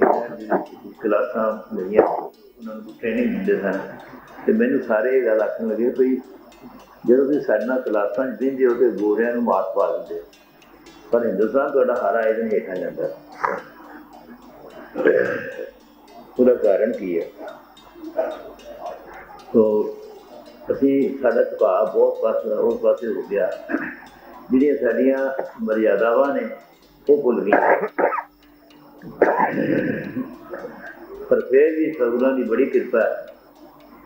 ਕਲਾਸਾਂ ਲਈਆਂ, ਉਹਨਾਂ ਨੂੰ ਟ੍ਰੇਨਿੰਗ ਦਿੰਦੇ ਸਨ ਤੇ ਮੈਨੂੰ ਸਾਰੇ ਇਹ ਗੱਲ ਆਖਣ ਲੱਗੇ ਵੀ ਜਦੋਂ ਤੁਸੀਂ ਸਾਡੇ ਨਾਲ ਕਲਾਸਾਂ 'ਚ ਦਿੰਦੇ ਹੋ ਤੇ ਗੋਰਿਆਂ ਨੂੰ ਮਾਤ ਪਾ ਦਿੰਦੇ ਹੋ। ਪਰ ਹਿੰਦੁਸਤਾਨ ਤੁਹਾਡਾ ਹਾਰਾ ਇਹਦੇ ਹੇਠਾਂ ਜਾਂਦਾ ਉਹਦਾ ਕਾਰਨ ਕੀ ਹੈ ਤੋ ਅਸੀਂ ਸਾਡਾ ਝੁਕਾਅ ਬਹੁਤ ਪਾਸੇ ਉਸ ਪਾਸੇ ਹੋ ਗਿਆ ਜਿਹੜੀਆਂ ਸਾਡੀਆਂ ਮਰਿਆਦਾਵਾਂ ਨੇ ਉਹ ਭੁੱਲ ਗਈਆਂ ਪਰ ਫਿਰ ਵੀ ਸਤਿਗੁਰਾਂ ਦੀ ਬੜੀ ਕਿਰਪਾ ਹੈ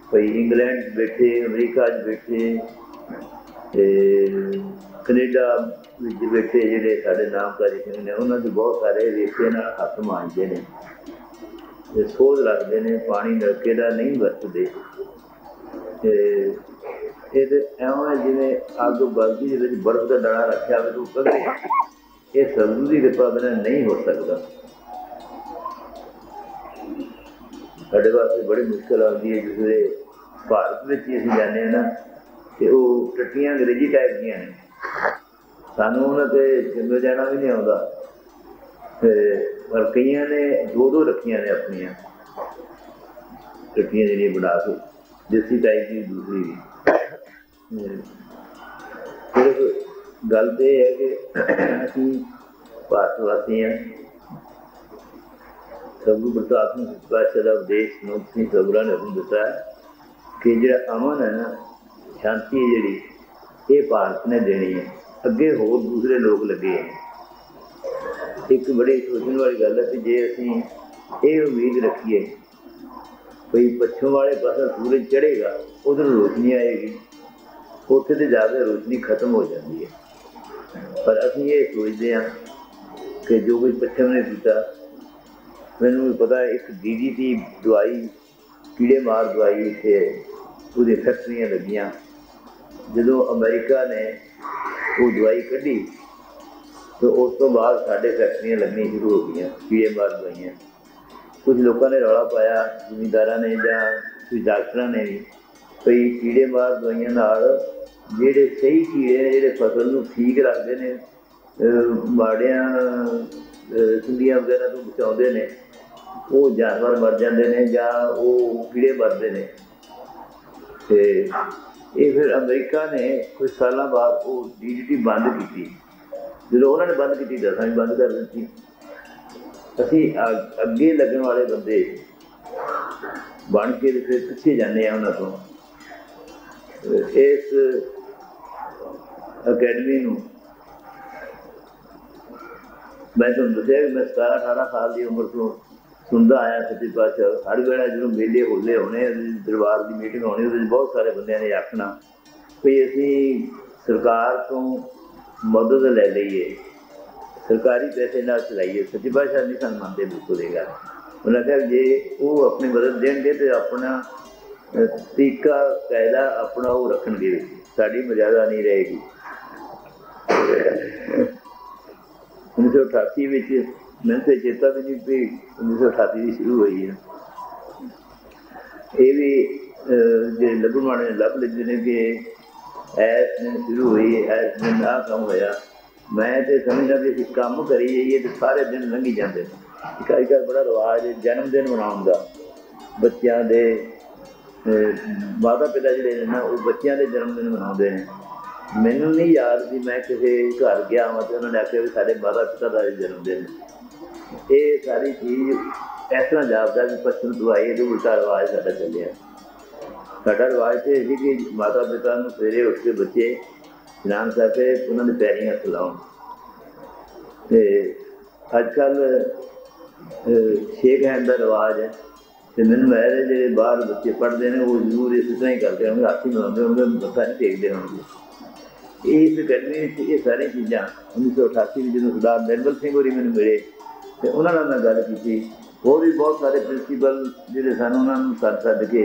ਕੋਈ ਇੰਗਲੈਂਡ 'ਚ ਬੈਠੇ ਅਮਰੀਕਾ 'ਚ ਬੈਠੇ ਤੇ ਕੈਨੇਡਾ ਵਿੱਚ ਬੈਠੇ ਜਿਹੜੇ ਸਾਡੇ ਨਾਮਕਾਰੀ ਸਿੰਘ ਨੇ, ਉਹਨਾਂ ਦੇ ਬਹੁਤ ਸਾਰੇ ਰੇਤੇ ਨਾਲ ਹੱਥ ਮਾਂਜਦੇ ਨੇ ਤੇ ਸੋਧ ਰੱਖਦੇ ਨੇ, ਪਾਣੀ ਨਲਕੇ ਦਾ ਨਹੀਂ ਵਰਤਦੇ। ਤੇ ਇਹ ਤੇ ਐਵੇਂ ਜਿਵੇਂ ਅੱਗ ਬਲਦੀ ਦੇ ਵਿੱਚ ਬਰਫ਼ ਦਾ ਡੜਾ ਰੱਖਿਆ ਹੋਵੇ ਤਾਂ ਕਦੇ ਇਹ ਸਤਿਗੁਰੂ ਦੀ ਕਿਰਪਾ ਬਿਨਾਂ ਨਹੀਂ ਹੋ ਸਕਦਾ। ਸਾਡੇ ਵਾਸਤੇ ਬੜੀ ਮੁਸ਼ਕਲ ਆਉਂਦੀ ਹੈ ਜਿਸ ਵੇਲੇ ਭਾਰਤ ਵਿੱਚ ਹੀ ਅਸੀਂ ਜਾਂਦੇ ਹਾਂ ਨਾ, ਤੇ ਉਹ ਟੱਟੀਆਂ ਅੰਗਰੇਜ਼ੀ ਟਾਈਪ ਦੀਆਂ ਨੇ। ਸਾਨੂੰ ਉਹਨਾਂ ਤੇ ਜਿੰਮੇ ਜਾਣਾ ਵੀ ਨਹੀਂ ਆਉਂਦਾ। ਤੇ ਪਰ ਕਈਆਂ ਨੇ ਦੋ ਦੋ ਰੱਖੀਆਂ ਨੇ ਆਪਣੀਆਂ। ਰੱਖੀਆਂ ਜਿਹੜੀਆਂ ਬਣਾ ਕੇ, ਦੇਸੀ ਟਾਈਪ ਦੀ ਦੂਸਰੀ ਵੀ। ਸਿਰਫ ਗੱਲ ਤੇ ਇਹ ਹੈ ਕਿ ਅਸੀਂ ਭਾਰਤ ਵਾਸੀ ਹਾਂ। ਸਭੂ ਪ੍ਰਤਾਪ ਸਿੰਘ ਪਾਤਸ਼ਾਹ ਦਾ ਉਦੇਸ਼ ਨੂੰ ਸਿੰਘ ਸਭਰਾ ਨੇ ਉਹਨੂੰ ਦਿੱਤਾ ਕਿ ਜਿਹੜਾ ਅਮਨ ਹੈ ਨਾ, ਸ਼ਾਂਤੀ ਹੈ ਜਿਹੜੀ, ਇਹ ਭਾਰਤ ਨੇ ਦੇਣੀ ਹੈ। ਅੱਗੇ ਹੋਰ ਦੂਸਰੇ ਲੋਕ ਲੱਗੇ ਹੈ ਇੱਕ ਬੜੀ ਸੋਚਣ ਵਾਲੀ ਗੱਲ ਹੈ ਕਿ ਜੇ ਅਸੀਂ ਇਹ ਉਮੀਦ ਰੱਖੀਏ ਕੋਈ ਪੱਛਮ ਵਾਲੇ ਪਾਸੇ ਸੂਰਜ ਚੜ੍ਹੇਗਾ, ਉਧਰ ਰੋਸ਼ਨੀ ਆਏਗੀ, ਉੱਥੇ ਤੇ ਜਾ ਕੇ ਰੋਸ਼ਨੀ ਖਤਮ ਹੋ ਜਾਂਦੀ ਹੈ। ਪਰ ਅਸੀਂ ਇਹ ਸੋਚਦੇ ਹਾਂ ਕਿ ਜੋ ਕੁਝ ਪੱਛਮ ਨੇ ਕੀਤਾ, ਮੈਨੂੰ ਵੀ ਪਤਾ ਹੈ, ਇੱਕ ਡੀਡੀਟੀ ਦਵਾਈ, ਕੀੜੇ ਮਾਰ ਦਵਾਈ ਇੱਥੇ ਉਹਦੇ ਫੈਕਟਰੀਆਂ ਲੱਗੀਆਂ। ਜਦੋਂ ਅਮਰੀਕਾ ਨੇ ਉਹ ਦਵਾਈ ਕੱਢੀ ਤੇ ਉਸ ਤੋਂ ਬਾਅਦ ਸਾਡੇ ਫੈਕਟਰੀਆਂ ਲੱਗਣੀਆਂ ਸ਼ੁਰੂ ਹੋ ਗਈਆਂ ਕੀੜੇ ਦਵਾਈਆਂ। ਕੁਝ ਲੋਕਾਂ ਨੇ ਰੌਲਾ ਪਾਇਆ ਜ਼ਿਮੀਂਦਾਰਾਂ ਨੇ ਜਾਂ ਕੁਝ ਡਾਕਟਰਾਂ ਨੇ ਵੀ ਕਈ ਕੀੜੇ ਮਾਰ ਦਵਾਈਆਂ ਨਾਲ ਜਿਹੜੇ ਸਹੀ ਕੀੜੇ ਨੇ, ਜਿਹੜੇ ਫਸਲ ਨੂੰ ਠੀਕ ਰੱਖਦੇ ਨੇ ਮਾੜਿਆਂ ਅਹ ਸੁੰਡੀਆਂ ਵਗੈਰਾ ਤੋਂ ਬਚਾਉਂਦੇ ਨੇ ਉਹ ਜਾਨਵਰ ਮਰ ਜਾਂਦੇ ਨੇ ਜਾਂ ਉਹ ਕੀੜੇ ਮਰਦੇ ਨੇ। ਤੇ ਇਹ ਫਿਰ ਅਮਰੀਕਾ ਨੇ ਕੁਝ ਸਾਲਾਂ ਬਾਅਦ ਉਹ ਡੀਡੀਟੀ ਬੰਦ ਕੀਤੀ। ਜਦੋਂ ਉਹਨਾਂ ਨੇ ਬੰਦ ਕੀਤੀ ਤਾਂ ਅਸੀਂ ਬੰਦ ਕਰ ਦਿੱਤੀ। ਅਸੀਂ ਅ- ਅੱਗੇ ਲੱਗਣ ਵਾਲੇ ਬੰਦੇ ਬਣ ਕੇ ਫਿਰ ਪਿੱਛੇ ਜਾਂਦੇ ਆ ਉਹਨਾਂ ਤੋਂ। ਇਸ ਅਕੈਡਮੀ ਨੂੰ ਮੈਂ ਤੁਹਾਨੂੰ ਦੱਸਿਆ ਕਿ ਮੈਂ 17 18 ਸਾਲ ਦੀ ਉਮਰ ਤੋਂ ਸੁਣਦਾ ਆਇਆ ਸੱਚੇ ਪਾਤਸ਼ਾਹ ਹਰ ਵੇਲੇ ਜਦੋਂ ਮੇਲੇ ਹੋਲੇ ਹੋਣੇ ਦਰਬਾਰ ਦੀ ਮੀਟਿੰਗ ਹੋਣੀ, ਉਹਦੇ ਵਿੱਚ ਬਹੁਤ ਸਾਰੇ ਬੰਦਿਆਂ ਨੇ ਆਖਣਾ ਵੀ ਅਸੀਂ ਸਰਕਾਰ ਤੋਂ ਮਦਦ ਲੈ ਲਈਏ, ਸਰਕਾਰੀ ਪੈਸੇ ਨਾਲ ਚਲਾਈਏ। ਸੱਚੇ ਪਾਤਸ਼ਾਹ ਨਹੀਂ ਸਾਨੂੰ ਮੰਨਦੇ ਬਿਲਕੁਲ ਇਹ ਗੱਲ। ਉਹਨਾਂ ਕਿਹਾ ਜੇ ਉਹ ਆਪਣੀ ਮਦਦ ਦੇਣਗੇ ਤੇ ਆਪਣਾ ਤਰੀਕਾ, ਕਾਇਦਾ ਆਪਣਾ ਉਹ ਰੱਖਣਗੇ। ਸਾਡੀ ਮਰਿਆਦਾ ਨਹੀਂ ਰਹੇਗੀ। 1988 ਵਿੱਚ ਮੈਨੂੰ ਤੇ ਚੇਤਾ ਵੀ ਨਹੀਂ ਵੀ 1988 ਦੀ ਸ਼ੁਰੂ ਹੋਈ ਹੈ ਇਹ ਵੀ ਜੇ ਜਿਹੜੇ ਲੱਭਣ ਲੱਭ ਲੈਂਦੇ ਨੇ ਕਿ ਐਸ ਦਿਨ ਸ਼ੁਰੂ ਹੋਈ ਐਸ ਦਿਨ ਆਹ ਕੰਮ ਹੋਇਆ। ਮੈਂ ਤੇ ਸਮਝਦਾ ਵੀ ਅਸੀਂ ਕੰਮ ਕਰੀ ਜਾਈਏ ਤੇ ਸਾਰੇ ਦਿਨ ਲੰਘੀ ਜਾਂਦੇ ਨੇ। ਇੱਕ ਅੱਜ ਕੱਲ੍ਹ ਬੜਾ ਰਿਵਾਜ ਹੈ, ਜਨਮ ਦਿਨ ਮਨਾਉਣ ਦਾ। ਬੱਚਿਆਂ ਦੇ ਮਾਤਾ ਪਿਤਾ ਜਿਹੜੇ ਨੇ ਨਾ, ਉਹ ਬੱਚਿਆਂ ਦੇ ਜਨਮ ਦਿਨ ਮਨਾਉਂਦੇ ਨੇ। ਮੈਨੂੰ ਨਹੀਂ ਯਾਦ ਵੀ ਮੈਂ ਕਿਸੇ ਘਰ ਗਿਆ ਹਾਂ ਤੇ ਉਹਨਾਂ ਨੇ ਆਖਿਆ ਵੀ ਸਾਡੇ ਮਾਤਾ ਪਿਤਾ ਦਾ ਜਨਮ ਦਿਨ। ਇਹ ਸਾਰੀ ਚੀਜ਼ ਇਸ ਤਰ੍ਹਾਂ ਜਾਪਦਾ ਵੀ ਪਛਮ ਤੋਂ ਆਈ ਉਲਟਾ ਰਿਵਾਜ ਸਾਡਾ ਚੱਲਿਆ। ਸਾਡਾ ਰਿਵਾਜ ਤੇ ਇਹ ਸੀ ਕਿ ਮਾਤਾ ਪਿਤਾ ਨੂੰ ਸਵੇਰੇ ਉੱਠ ਕੇ ਬੱਚੇ ਇਨਾਮ ਕਰਕੇ ਉਹਨਾਂ ਦੇ ਪੈਰੀਂ ਹੱਥ ਲਾਉਣ। ਤੇ ਅੱਜ ਕੱਲ ਛੇਕ ਹੈਂਡ ਦਾ ਰਿਵਾਜ ਹੈ। ਤੇ ਮੈਨੂੰ ਮੈਂ ਇਹਦੇ ਜਿਹੜੇ ਬਾਹਰ ਬੱਚੇ ਪੜ੍ਹਦੇ ਨੇ, ਉਹ ਜ਼ਰੂਰ ਇਸ ਤਰ੍ਹਾਂ ਹੀ ਕਰਦੇ ਹੋਣਗੇ, ਹੱਥ ਹੀ ਮਿਲਾਉਂਦੇ ਹੋਣਗੇ, ਮੱਥਾ ਨਹੀਂ ਟੇਕਦੇ ਹੋਣਗੇ। ਇਸ ਗਰਮੀ ਵਿੱਚ ਇਹ ਸਾਰੀਆਂ ਚੀਜ਼ਾਂ 1988 ਵਿੱਚ ਜਦੋਂ ਸਰਦਾਰ ਨਿਰਮਲ ਸਿੰਘ ਹੋਰੀ ਮੈਨੂੰ ਮਿਲੇ ਤੇ ਉਹਨਾਂ ਨਾਲ ਮੈਂ ਗੱਲ ਕੀਤੀ। ਹੋਰ ਵੀ ਬਹੁਤ ਸਾਰੇ ਪ੍ਰਿੰਸੀਪਲ ਜਿਹੜੇ ਸਨ, ਉਹਨਾਂ ਨੂੰ ਸੱਦ ਸੱਦ ਕੇ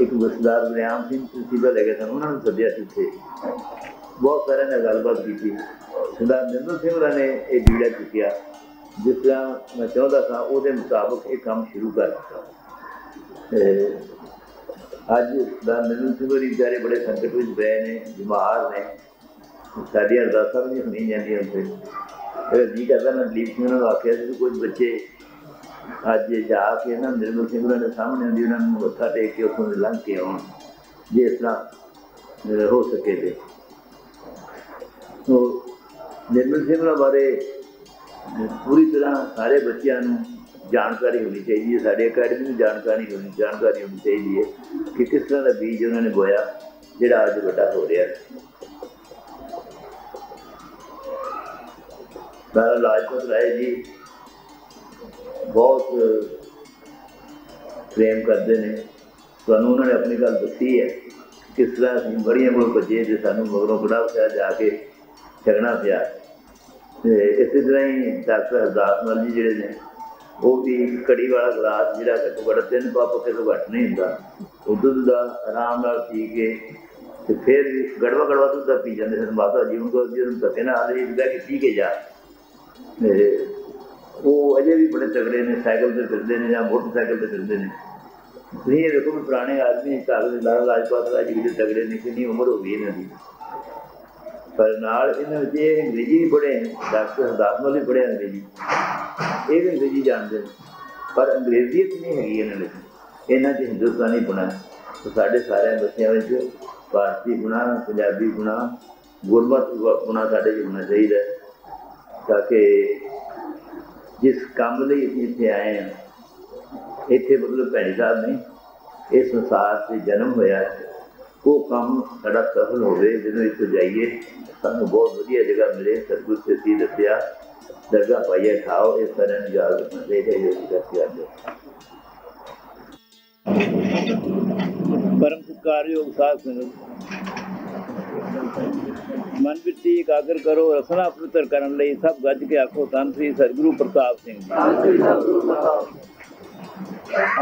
ਇੱਕ ਸਰਦਾਰ ਬਰਿਆਮ ਸਿੰਘ ਪ੍ਰਿੰਸੀਪਲ ਹੈਗੇ ਸਨ, ਉਹਨਾਂ ਨੂੰ ਸੱਦਿਆ ਸੀ ਉੱਥੇ। ਬਹੁਤ ਸਾਰਿਆਂ ਨਾਲ ਗੱਲਬਾਤ ਕੀਤੀ। ਸਰਦਾਰ ਨਿਰਮਲ ਸਿੰਘ ਹੋਰਾਂ ਨੇ ਇਹ ਬੀੜਾ ਚੁੱਕਿਆ। ਜਿਸ ਤਰ੍ਹਾਂ ਮੈਂ ਚਾਹੁੰਦਾ ਸਾਂ, ਉਹਦੇ ਮੁਤਾਬਕ ਇਹ ਕੰਮ ਸ਼ੁਰੂ ਕਰ ਦਿੱਤਾ। ਤੇ ਅੱਜ ਸਰਦਾਰ ਨਿਰਮਲ ਸਿੰਘ ਹੋਰੀ ਵਿਚਾਰੇ ਬੜੇ ਸੰਕਟ ਵਿੱਚ ਪਏ ਨੇ, ਬਿਮਾਰ ਨੇ। ਸਾਡੀਆਂ ਅਰਦਾਸਾਂ ਵੀ ਨਹੀਂ ਸੁਣੀ ਜਾਂਦੀਆਂ ਉੱਥੇ। ਫਿਰ ਜੀ ਕਰਦਾ, ਮੈਂ ਦਲੀਪ ਸਿੰਘ ਨੂੰ ਆਖਿਆ ਸੀ ਕਿ ਕੁਝ ਬੱਚੇ ਅੱਜ ਜਾ ਕੇ ਨਾ ਨਿਰਮਲ ਸਿੰਘ ਹੋਰਾਂ ਦੇ ਸਾਹਮਣੇ ਆਉਂਦੀ, ਉਹਨਾਂ ਨੂੰ ਮੱਥਾ ਟੇਕ ਕੇ ਉੱਥੋਂ ਦੀ ਲੰਘ ਕੇ ਆਉਣ, ਜੇ ਇਸ ਤਰ੍ਹਾਂ ਹੋ ਸਕੇ ਤੇ। ਤੋ ਨਿਰਮਲ ਸਿੰਘ ਹੋਰਾਂ ਬਾਰੇ ਪੂਰੀ ਤਰ੍ਹਾਂ ਸਾਰੇ ਬੱਚਿਆਂ ਨੂੰ ਜਾਣਕਾਰੀ ਹੋਣੀ ਚਾਹੀਦੀ ਹੈ, ਸਾਡੇ ਅਕੈਡਮੀ ਨੂੰ ਜਾਣਕਾਰੀ ਹੋਣੀ ਜਾਣਕਾਰੀ ਹੋਣੀ ਚਾਹੀਦੀ ਹੈ ਕਿ ਕਿਸ ਤਰ੍ਹਾਂ ਦਾ ਬੀਜ ਉਹਨਾਂ ਨੇ ਬੋਇਆ, ਜਿਹੜਾ ਅੱਜ ਵੱਡਾ ਹੋ ਰਿਹਾ ਹੈ। ਲਾਲਾ ਲਾਜਪਤ ਰਾਏ ਜੀ ਬਹੁਤ ਪ੍ਰੇਮ ਕਰਦੇ ਨੇ ਤੁਹਾਨੂੰ ਉਹਨਾਂ ਨੇ ਆਪਣੀ ਗੱਲ ਦੱਸੀ ਹੈ ਕਿਸ ਤਰ੍ਹਾਂ ਅਸੀਂ ਬੜੀਆਂ ਕੋਲ ਭੱਜੇ ਤੇ ਸਾਨੂੰ ਮਗਰੋਂ ਬੜਾ ਸਾਹਿਬ ਜਾ ਕੇ ਛਕਣਾ ਪਿਆ ਤੇ ਇਸੇ ਤਰ੍ਹਾਂ ਹੀ ਡਾਕਟਰ ਹਰਦਾਸ ਮਲ ਜੀ ਜਿਹੜੇ ਨੇ ਉਹ ਵੀ ਕੜੀ ਵਾਲਾ ਗਲਾਸ ਜਿਹੜਾ ਘੱਟੋ ਘੱਟ ਤਿੰਨ ਕੱਪ ਕਿਸੇ ਘੱਟ ਨਹੀਂ ਹੁੰਦਾ ਉਹ ਦੁੱਧ ਦਾ ਆਰਾਮ ਨਾਲ ਪੀ ਕੇ ਤੇ ਫਿਰ ਵੀ ਗੜਵਾ ਗੜਵਾ ਦੁੱਧ ਦਾ ਪੀ ਜਾਂਦੇ ਸਨ ਮਾਤਾ ਜੀ ਉਹਨਾਂ ਕੋਲ ਜਿਹਨੂੰ ਧੱਕੇ ਤੇ ਉਹ ਅਜੇ ਵੀ ਬੜੇ ਤਗੜੇ ਨੇ, ਸਾਈਕਲ ਤੇ ਫਿਰਦੇ ਨੇ ਜਾਂ ਮੋਟਰਸਾਈਕਲ ਤੇ ਫਿਰਦੇ ਨੇ। ਤੁਸੀਂ ਇਹ ਦੇਖੋ ਵੀ ਪੁਰਾਣੇ ਆਦਮੀ ਕਾਗਜ਼ ਲਾਲ ਲਾਜਪਤ ਰਾਜ ਜੀ ਦੇ ਤਗੜੇ ਨੇ, ਕਿੰਨੀ ਉਮਰ ਹੋ ਗਈ ਇਹਨਾਂ ਦੀ। ਪਰ ਨਾਲ ਇਹਨਾਂ ਵਿੱਚ ਇਹ ਅੰਗਰੇਜ਼ੀ ਵੀ ਪੜ੍ਹੇ ਨੇ, ਡਾਕਟਰ ਹਰਦਾਸ ਮਲ ਵੀ ਪੜ੍ਹੇ ਅੰਗਰੇਜ਼ੀ। ਇਹ ਵੀ ਅੰਗਰੇਜ਼ੀ ਜਾਣਦੇ ਨੇ, ਪਰ ਅੰਗਰੇਜ਼ੀਅਤ ਨਹੀਂ ਹੈਗੀ ਇਹਨਾਂ ਵਿੱਚ। ਇਹਨਾਂ 'ਚ ਹਿੰਦੁਸਤਾਨੀ ਗੁਣਾ ਸਾਡੇ ਸਾਰਿਆਂ ਬੱਚਿਆਂ ਵਿੱਚ ਭਾਰਤੀ ਗੁਣਾ, ਪੰਜਾਬੀ ਗੁਣਾ, ਗੁਰਮਤ ਗੁਣਾ ਸਾਡੇ 'ਚ ਹੋਣਾ ਚਾਹੀਦਾ ਹੈ। ਤਾਂ ਕਿ ਜਿਸ ਕੰਮ ਲਈ ਅਸੀਂ ਇੱਥੇ ਆਏ ਹਾਂ ਇੱਥੇ ਮਤਲਬ ਭੈਣੀ ਸਾਹਿਬ ਨੇ ਇਸ ਸੰਸਾਰ 'ਤੇ ਜਨਮ ਹੋਇਆ ਹੈ। ਉਹ ਕੰਮ ਸਾਡਾ ਸਫਲ ਹੋਵੇ ਜਦੋਂ ਇੱਥੇ ਜਾਈਏ ਸਾਨੂੰ ਬਹੁਤ ਵਧੀਆ ਜਗ੍ਹਾ ਮਿਲੇ ਸਤਿਗੁਰ ਸੇ ਸੀ ਦੱਸਿਆ ਦਰਗਾਹ ਪਾਈਏ ਖਾਓ ਇਸ ਤਰ੍ਹਾਂ ਨੂੰ ਯਾਦ ਰੱਖਣਾ ਚਾਹੀਦਾ ਹੈ ਜੋ ਕਿ ਦੱਸਿਆ ਅੱਜ ਪਰਮ ਸਤਿਕਾਰਯੋਗ ਸਾਧ ਸੰਗਤ ਮਨ ਵਿੱਚ ਇਕਾਗਰ ਕਰੋ ਰਸਨਾ ਪਵਿੱਤਰ ਕਰਨ ਲਈ ਸਭ ਗੱਜ ਕੇ ਆਖੋ ਧੰਨ ਸ੍ਰੀ ਸਤਿਗੁਰੂ ਪ੍ਰਤਾਪ ਸਿੰਘ ਜੀ।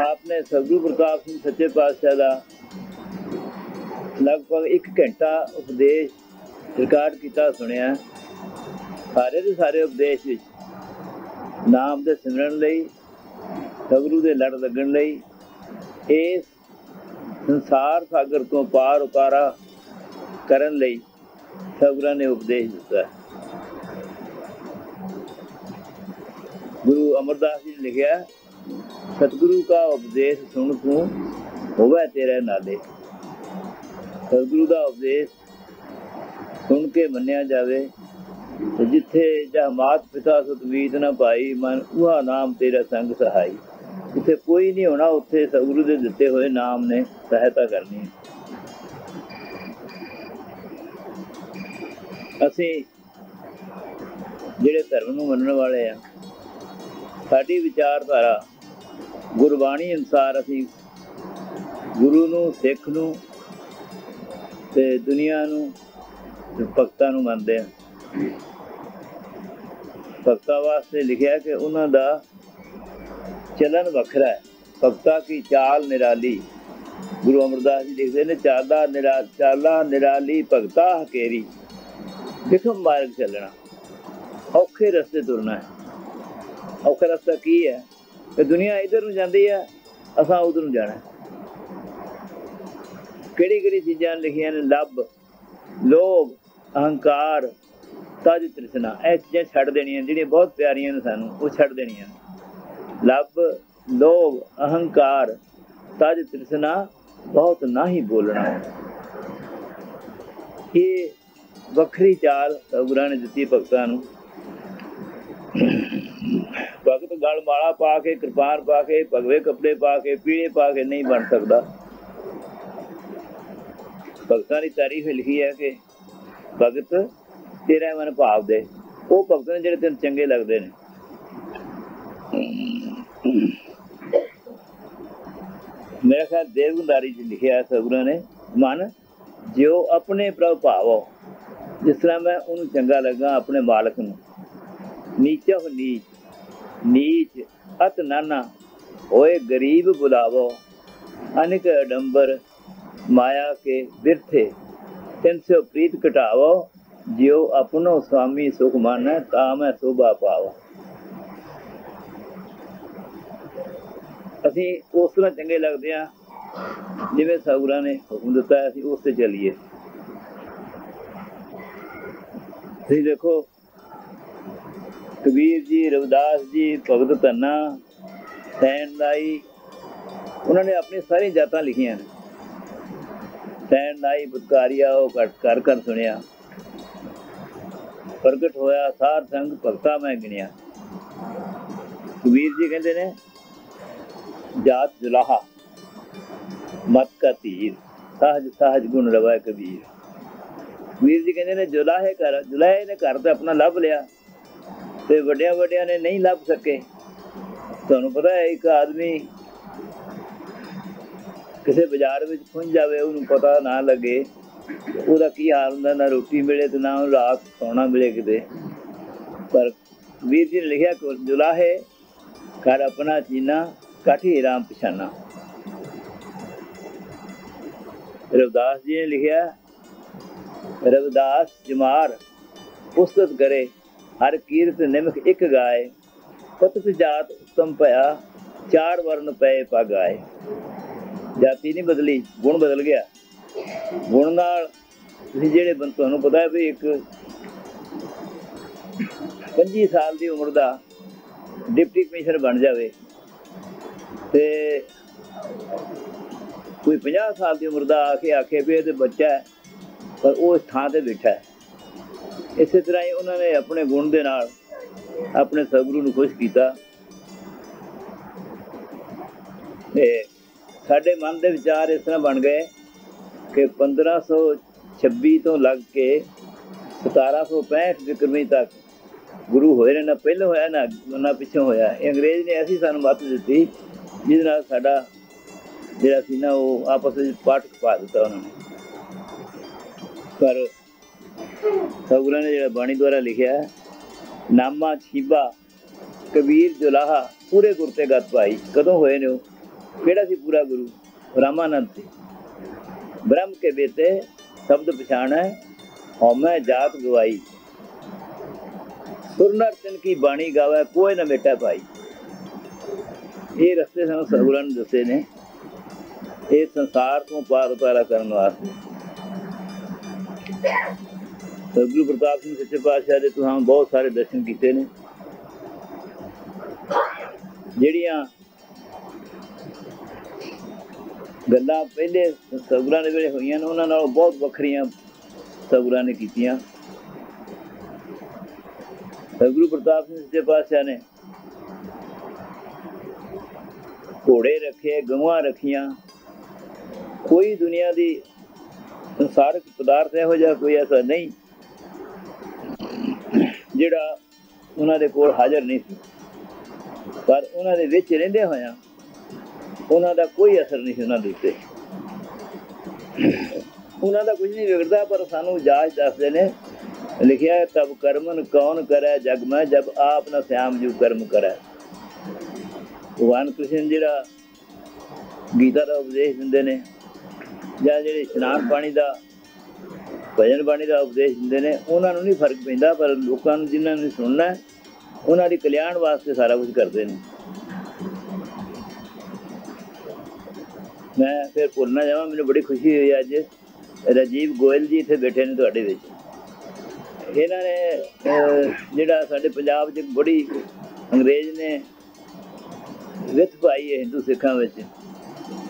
ਆਪਨੇ ਸਤਿਗੁਰੂ ਪ੍ਰਤਾਪ ਸਿੰਘ ਸੱਚੇ ਪਾਤਸ਼ਾਹ ਦਾ ਲਗਭਗ 1 ਘੰਟਾ ਉਪਦੇਸ਼ ਰਿਕਾਰਡ ਕੀਤਾ ਸੁਣਿਆ। ਸਾਰੇ ਦੇ ਸਾਰੇ ਉਪਦੇਸ਼ ਵਿੱਚ ਨਾਮ ਦੇ ਸਿਮਰਨ ਲਈ ਸਤਿਗੁਰੂ ਦੇ ਲੜ ਲੱਗਣ ਲਈ ਇਸ ਸੰਸਾਰ ਸਾਗਰ ਤੋਂ ਪਾਰ ਉਤਾਰਾ ਕਰਨ ਲਈ ਸਤਿਗੁਰਾਂ ਨੇ ਉਪਦੇਸ਼ ਦਿੱਤਾ। ਗੁਰੂ ਅਮਰਦਾਸ ਜੀ ਨੇ ਲਿਖਿਆ, ਸਤਿਗੁਰੂ ਦਾ ਉਪਦੇਸ਼ ਸੁਣ ਤੂੰ, ਹੋਵੇ ਤੇਰੇ ਨਾਲੇ। ਸਤਿਗੁਰੂ ਦਾ ਉਪਦੇਸ਼ ਸੁਣ ਕੇ ਮੰਨਿਆ ਜਾਵੇ, ਤੇ ਜਿੱਥੇ ਜਹਮਾਤ ਪਿਤਾ ਸੁਤਵੀਤ ਨਾ ਭਾਈ ਮਨ ਉਹਾ ਨਾਮ ਤੇਰਾ ਸੰਗ ਸਹਾਈ। ਜਿੱਥੇ ਕੋਈ ਨਹੀਂ ਹੋਣਾ, ਉੱਥੇ ਸਤਿਗੁਰੂ ਦੇ ਦਿੱਤੇ ਹੋਏ ਨਾਮ ਨੇ ਸਹਾਇਤਾ ਕਰਨੀ ਹੈ। ਅਸੀਂ ਜਿਹੜੇ ਧਰਮ ਨੂੰ ਮੰਨਣ ਵਾਲੇ ਆ, ਸਾਡੀ ਵਿਚਾਰਧਾਰਾ ਗੁਰਬਾਣੀ ਅਨੁਸਾਰ ਅਸੀਂ ਗੁਰੂ ਨੂੰ, ਸਿੱਖ ਨੂੰ ਤੇ ਦੁਨੀਆ ਨੂੰ ਭਗਤਾਂ ਨੂੰ ਮੰਨਦੇ ਆ। ਭਗਤਾਂ ਵਾਸਤੇ ਲਿਖਿਆ ਕਿ ਉਹਨਾਂ ਦਾ ਚਲਨ ਵੱਖਰਾ ਹੈ। ਭਗਤਾ ਕੀ ਚਾਲ ਨਿਰਾਲੀ? ਗੁਰੂ ਅਮਰਦਾਸ ਜੀ ਲਿਖਦੇ ਨੇ, ਚਾਲਾ ਨਿਰਾ, ਚਾਲਾ ਨਿਰਾਲੀ ਭਗਤਾ ਹਕੇਰੀ। ਦੇਖੋ ਮਾਰਗ ਚੱਲਣਾ, ਔਖੇ ਰਸਤੇ ਤੁਰਨਾ ਹੈ। ਔਖਾ ਰਸਤਾ ਕੀ ਹੈ? ਕਿ ਦੁਨੀਆ ਇਧਰ ਨੂੰ ਜਾਂਦੀ ਹੈ, ਅਸਾਂ ਉਧਰ ਨੂੰ ਜਾਣਾ ਕਿਹੜੀ ਕਿਹੜੀ ਚੀਜ਼ਾਂ ਲਿਖੀਆਂ ਨੇ? ਲੱਭ, ਲੋਭ, ਅਹੰਕਾਰ, ਤਜ ਤ੍ਰਿਸ਼ਨਾ, ਇਹ ਚੀਜ਼ਾਂ ਛੱਡ ਦੇਣੀਆਂ, ਜਿਹੜੀਆਂ ਬਹੁਤ ਪਿਆਰੀਆਂ ਨੇ ਸਾਨੂੰ, ਉਹ ਛੱਡ ਦੇਣੀਆਂ। ਲੱਭ, ਲੋਭ, ਅਹੰਕਾਰ, ਤਜ ਤ੍ਰਿਸ਼ਨਾ, ਬਹੁਤ ਨਹੀਂ ਬੋਲਣਾ। ਇਹ ਵੱਖਰੀ ਚਾਲ ਸਤਿਗੁਰਾਂ ਨੇ ਦਿੱਤੀ ਭਗਤਾਂ ਨੂੰ। ਭਗਤ ਗਲ ਮਾਲਾ ਪਾ ਕੇ, ਕਿਰਪਾਨ ਪਾ ਕੇ, ਭਗਵੇ ਕੱਪੜੇ ਪਾ ਕੇ, ਪੀਲੇ ਪਾ ਕੇ ਨਹੀਂ ਬਣ ਸਕਦਾ। ਭਗਤਾਂ ਦੀ ਤਾਰੀਫ ਲਿਖੀ ਹੈ ਕਿ ਭਗਤ ਤੇਰਾ ਮਨ ਭਾਵ ਦੇ। ਉਹ ਭਗਤ ਨੇ ਜਿਹੜੇ ਤੈਨੂੰ ਚੰਗੇ ਲੱਗਦੇ ਨੇ। ਮੇਰਾ ਖਿਆਲ ਦੇਵਗੁੰਦਾਰੀ ਚ ਲਿਖਿਆ ਸਤਿਗੁਰਾਂ ਨੇ, ਮਨ ਜਿਉ ਆਪਣੇ ਪ੍ਰਭ ਭਾਵੋ। ਜਿਸ ਤਰ੍ਹਾਂ ਮੈਂ ਉਹਨੂੰ ਚੰਗਾ ਲੱਗਾ ਆਪਣੇ ਮਾਲਕ ਨੂੰ। ਨੀਚਾ ਹੋ ਨੀਚ ਨੀਚ, ਅਤ ਨਾਨਾ ਹੋਏ ਗਰੀਬ ਬੁਲਾਵੋ, ਅਨਿਕ ਅਡੰਬਰ, ਮਾਇਆ ਕੇ ਬਿਰਥੇ, ਤਿਨ ਸੇ ਪ੍ਰੀਤ ਘਟਾਵੋ ਜਿਉ ਆਪਣੋ ਸੁਆਮੀ ਸੁਖ ਮਾਨੈ, ਤਾਂ ਮੈਂ ਸੋਭਾ ਪਾਵਾਂ। ਅਸੀਂ ਉਸ ਤਰ੍ਹਾਂ ਚੰਗੇ ਲੱਗਦੇ ਆ ਜਿਵੇਂ ਸਗੁਰਾਂ ਨੇ ਹੁਕਮ ਦਿੱਤਾ ਅਸੀਂ ਉਸ ਤੇ ਚੱਲੀਏ। ਤੁਸੀਂ ਦੇਖੋ ਕਬੀਰ ਜੀ ਰਵਿਦਾਸ ਜੀ ਭਗਤ ਧੰਨਾ ਸੈਣ ਦਾਈ ਉਹਨਾਂ ਨੇ ਆਪਣੀ ਸਾਰੀ ਜਾਤਾਂ ਲਿਖੀਆਂ ਨੇ ਸੈਣ ਦਾਈ ਬੁਤਕਾਰੀਆ ਉਹ ਘਟ ਕਰ ਕਰ ਸੁਣਿਆ ਪ੍ਰਗਟ ਹੋਇਆ ਸਾਧ ਸੰਗ ਭਗਤਾ ਮੈਂ ਗਿਣਿਆ ਕਬੀਰ ਜੀ ਕਹਿੰਦੇ ਨੇ ਜਾਤ ਜੁਲਾਹਾ ਮਤ ਕਾ ਤੀਰ ਸਹਜ ਸਹਜ ਗੁਣ ਰਵਾ ਕਬੀਰ ਵੀਰ ਜੀ ਕਹਿੰਦੇ ਨੇ, ਜੁਲਾਹੇ ਕਰ ਜੁਲਾਹੇ ਨੇ ਘਰ ਤੇ ਆਪਣਾ ਲੱਭ ਲਿਆ। ਤੇ ਵੱਡਿਆਂ ਵੱਡਿਆਂ ਨੇ ਨਹੀਂ ਲੱਭ ਸਕੇ। ਤੁਹਾਨੂੰ ਪਤਾ ਹੈ, ਇੱਕ ਆਦਮੀ ਕਿਸੇ ਬਾਜ਼ਾਰ ਵਿੱਚ ਖੁੰਝ ਜਾਵੇ, ਉਹਨੂੰ ਪਤਾ ਨਾ ਲੱਗੇ ਉਹਦਾ ਕੀ ਹਾਲ ਹੁੰਦਾ, ਨਾ ਰੋਟੀ ਮਿਲੇ ਤੇ ਨਾ ਉਹਨੂੰ ਰਾਤ ਸੌਣਾ ਮਿਲੇ ਕਿਤੇ। ਪਰ ਵੀਰ ਜੀ ਨੇ ਲਿਖਿਆ ਕਿ ਜੁਲਾਹੇ ਕਰ ਆਪਣਾ ਚੀਨਾ ਕਾਠੀ ਰਾਮ ਪਛਾਨਾ ਰਵਿਦਾਸ ਜੀ ਨੇ ਲਿਖਿਆ ਰਵਿਦਾਸ ਜਮਾਰ ਪੁਸਤਕ ਕਰੇ, ਹਰ ਕੀਰਤ ਨਿਮਖ ਇੱਕ ਗਾਏ, ਪਤਤ ਜਾਤ ਉਤਮ ਭਇਆ, ਚਾਰ ਵਰਨ ਪਏ ਪਗਾਏ ਜਾਤੀ ਨਹੀਂ ਬਦਲੀ, ਗੁਣ ਬਦਲ ਗਿਆ। ਗੁਣ ਨਾਲ ਤੁਸੀਂ ਜਿਹੜੇ ਬੰਦ, ਤੁਹਾਨੂੰ ਪਤਾ ਹੈ ਵੀ ਇੱਕ 25 ਸਾਲ ਦੀ ਉਮਰ ਦਾ ਡਿਪਟੀ ਕਮਿਸ਼ਨਰ ਬਣ ਜਾਵੇ ਤੇ ਕੋਈ 50 ਸਾਲ ਦੀ ਉਮਰ ਦਾ ਆ ਕੇ ਆਖੇ ਵੀ ਇਹ ਤੇ ਬੱਚਾ ਹੈ। ਪਰ ਉਹ ਇਸ ਥਾਂ ਤੇ ਬੈਠਾ ਹੈ। ਇਸੇ ਤਰ੍ਹਾਂ ਹੀ ਉਹਨਾਂ ਨੇ ਆਪਣੇ ਗੁਣ ਦੇ ਨਾਲ ਆਪਣੇ ਸਤਿਗੁਰੂ ਨੂੰ ਖੁਸ਼ ਕੀਤਾ। ਤੇ ਸਾਡੇ ਮਨ ਦੇ ਵਿਚਾਰ ਇਸ ਤਰ੍ਹਾਂ ਬਣ ਗਏ ਕਿ 1526 ਤੋਂ ਲੱਗ ਕੇ 1765 ਵਿਕਰਮੀ ਤੱਕ ਗੁਰੂ ਹੋਏ ਨੇ। ਨਾ ਪਹਿਲਾਂ ਹੋਇਆ, ਨਾ ਨਾ ਪਿੱਛੋਂ ਹੋਇਆ। ਅੰਗਰੇਜ਼ ਨੇ ਐਸੀ ਸਾਨੂੰ ਮੱਤ ਦਿੱਤੀ ਜਿਹਦੇ ਨਾਲ ਸਾਡਾ ਜਿਹੜਾ ਸੀ ਨਾ ਉਹ ਆਪਸ ਵਿੱਚ ਪਾਠਕ ਪਾ ਦਿੱਤਾ ਉਹਨਾਂ ਨੇ। ਪਰ ਸਤਿਗੁਰਾਂ ਨੇ ਜਿਹੜਾ ਬਾਣੀ ਦੁਆਰਾ ਲਿਖਿਆ ਨਾਮਾ ਛੀਬਾ ਕਬੀਰ ਜੁਲਾਹਾ, ਪੂਰੇ ਗੁਰ ਤੇ ਗਤ ਪਾਈ ਕਦੋਂ ਹੋਏ ਨੇ ਉਹ? ਕਿਹੜਾ ਸੀ ਪੂਰਾ ਗੁਰੂ? ਰਾਮਾਨੰਦ ਸੀ। ਬ੍ਰਹਮ ਕੇ ਬੇਤੇ ਸ਼ਬਦ ਪਛਾਣ ਹੈ, ਹਉਮੈ ਜਾਤ ਗਵਾਈ। ਸੁਰਨਰ ਤਿਨ ਕੀ ਬਾਣੀ ਗਾਵੇ, ਕੋਈ ਨਾ ਮੇਟਾ ਭਾਈ। ਇਹ ਰਸਤੇ ਸਾਨੂੰ ਸਤਿਗੁਰਾਂ ਨੇ ਦੱਸੇ ਨੇ, ਇਹ ਸੰਸਾਰ ਤੋਂ ਪਾਰ ਉਤਾਰਾ ਕਰਨ ਵਾਸਤੇ। ਸਤਿਗੁਰੂ ਪ੍ਰਤਾਪ ਸਿੰਘ ਸੱਚੇ ਪਾਤਸ਼ਾਹ ਦੇ ਤੁਹਾਨੂੰ ਬਹੁਤ ਸਾਰੇ ਦਰਸ਼ਨ ਕੀਤੇ ਨੇ। ਜਿਹੜੀਆਂ ਗੱਲਾਂ ਪਹਿਲੇ ਸਤਿਗੁਰਾਂ ਦੇ ਵੇਲੇ ਹੋਈਆਂ ਨੇ, ਉਹਨਾਂ ਨਾਲੋਂ ਬਹੁਤ ਵੱਖਰੀਆਂ ਸਤਿਗੁਰਾਂ ਨੇ ਕੀਤੀਆਂ। ਸਤਿਗੁਰੂ ਪ੍ਰਤਾਪ ਸਿੰਘ ਸੱਚੇ ਪਾਤਸ਼ਾਹ ਨੇ ਘੋੜੇ ਰੱਖੇ, ਗਊਆਂ ਰੱਖੀਆਂ। ਕੋਈ ਦੁਨੀਆ ਦੀ ਸੰਸਾਰਿਕ ਪਦਾਰਥ ਇਹੋ ਜਿਹਾ ਕੋਈ ਐਸਾ ਨਹੀਂ ਜਿਹੜਾ ਉਹਨਾਂ ਦੇ ਕੋਲ ਹਾਜ਼ਰ ਨਹੀਂ ਸੀ। ਪਰ ਉਹਨਾਂ ਦੇ ਵਿੱਚ ਰਹਿੰਦੇ ਹੋਇਆ ਉਹਨਾਂ ਦਾ ਕੋਈ ਅਸਰ ਨਹੀਂ ਸੀ ਉਹਨਾਂ ਦੇ ਉੱਤੇ। ਉਹਨਾਂ ਦਾ ਕੁਝ ਨਹੀਂ ਵਿਗੜਦਾ, ਪਰ ਸਾਨੂੰ ਜਾਚ ਦੱਸਦੇ ਨੇ, ਲਿਖਿਆ ਤਬ ਕਰਮਨ ਕੌਣ ਕਰੈ ਜਗ ਮੈਂ, ਜਬ ਆਪ ਨਾ ਸਿਆਮ ਜੂ ਕਰਮ ਕਰੇ। ਭਗਵਾਨ ਕ੍ਰਿਸ਼ਨ ਜਿਹੜਾ ਗੀਤਾ ਦਾ ਉਪਦੇਸ਼ ਦਿੰਦੇ ਨੇ। ਜਾਂ ਜਿਹੜੇ ਇਸ਼ਨਾਨ ਪਾਣੀ ਦਾ, ਭਜਨ ਬਾਣੀ ਦਾ ਉਪਦੇਸ਼ ਦਿੰਦੇ ਨੇ, ਉਹਨਾਂ ਨੂੰ ਨਹੀਂ ਫ਼ਰਕ ਪੈਂਦਾ, ਪਰ ਲੋਕਾਂ ਨੂੰ ਜਿਨ੍ਹਾਂ ਨੇ ਸੁਣਨਾ ਉਹਨਾਂ ਦੀ ਕਲਿਆਣ ਵਾਸਤੇ ਸਾਰਾ ਕੁਝ ਕਰਦੇ ਨੇ। ਮੈਂ ਫਿਰ ਭੁੱਲਣਾ ਜਾਵਾਂ ਮੈਨੂੰ ਬੜੀ ਖੁਸ਼ੀ ਹੋਈ ਅੱਜ। ਰਾਜੀਵ ਗੋਇਲ ਜੀ ਇੱਥੇ ਬੈਠੇ ਨੇ ਤੁਹਾਡੇ ਵਿੱਚ। ਇਹਨਾਂ ਨੇ ਜਿਹੜਾ ਸਾਡੇ ਪੰਜਾਬ 'ਚ ਬੜੀ ਅੰਗਰੇਜ਼ ਨੇ ਵਿਥ ਪਾਈ ਹੈ ਹਿੰਦੂ ਸਿੱਖਾਂ ਵਿੱਚ।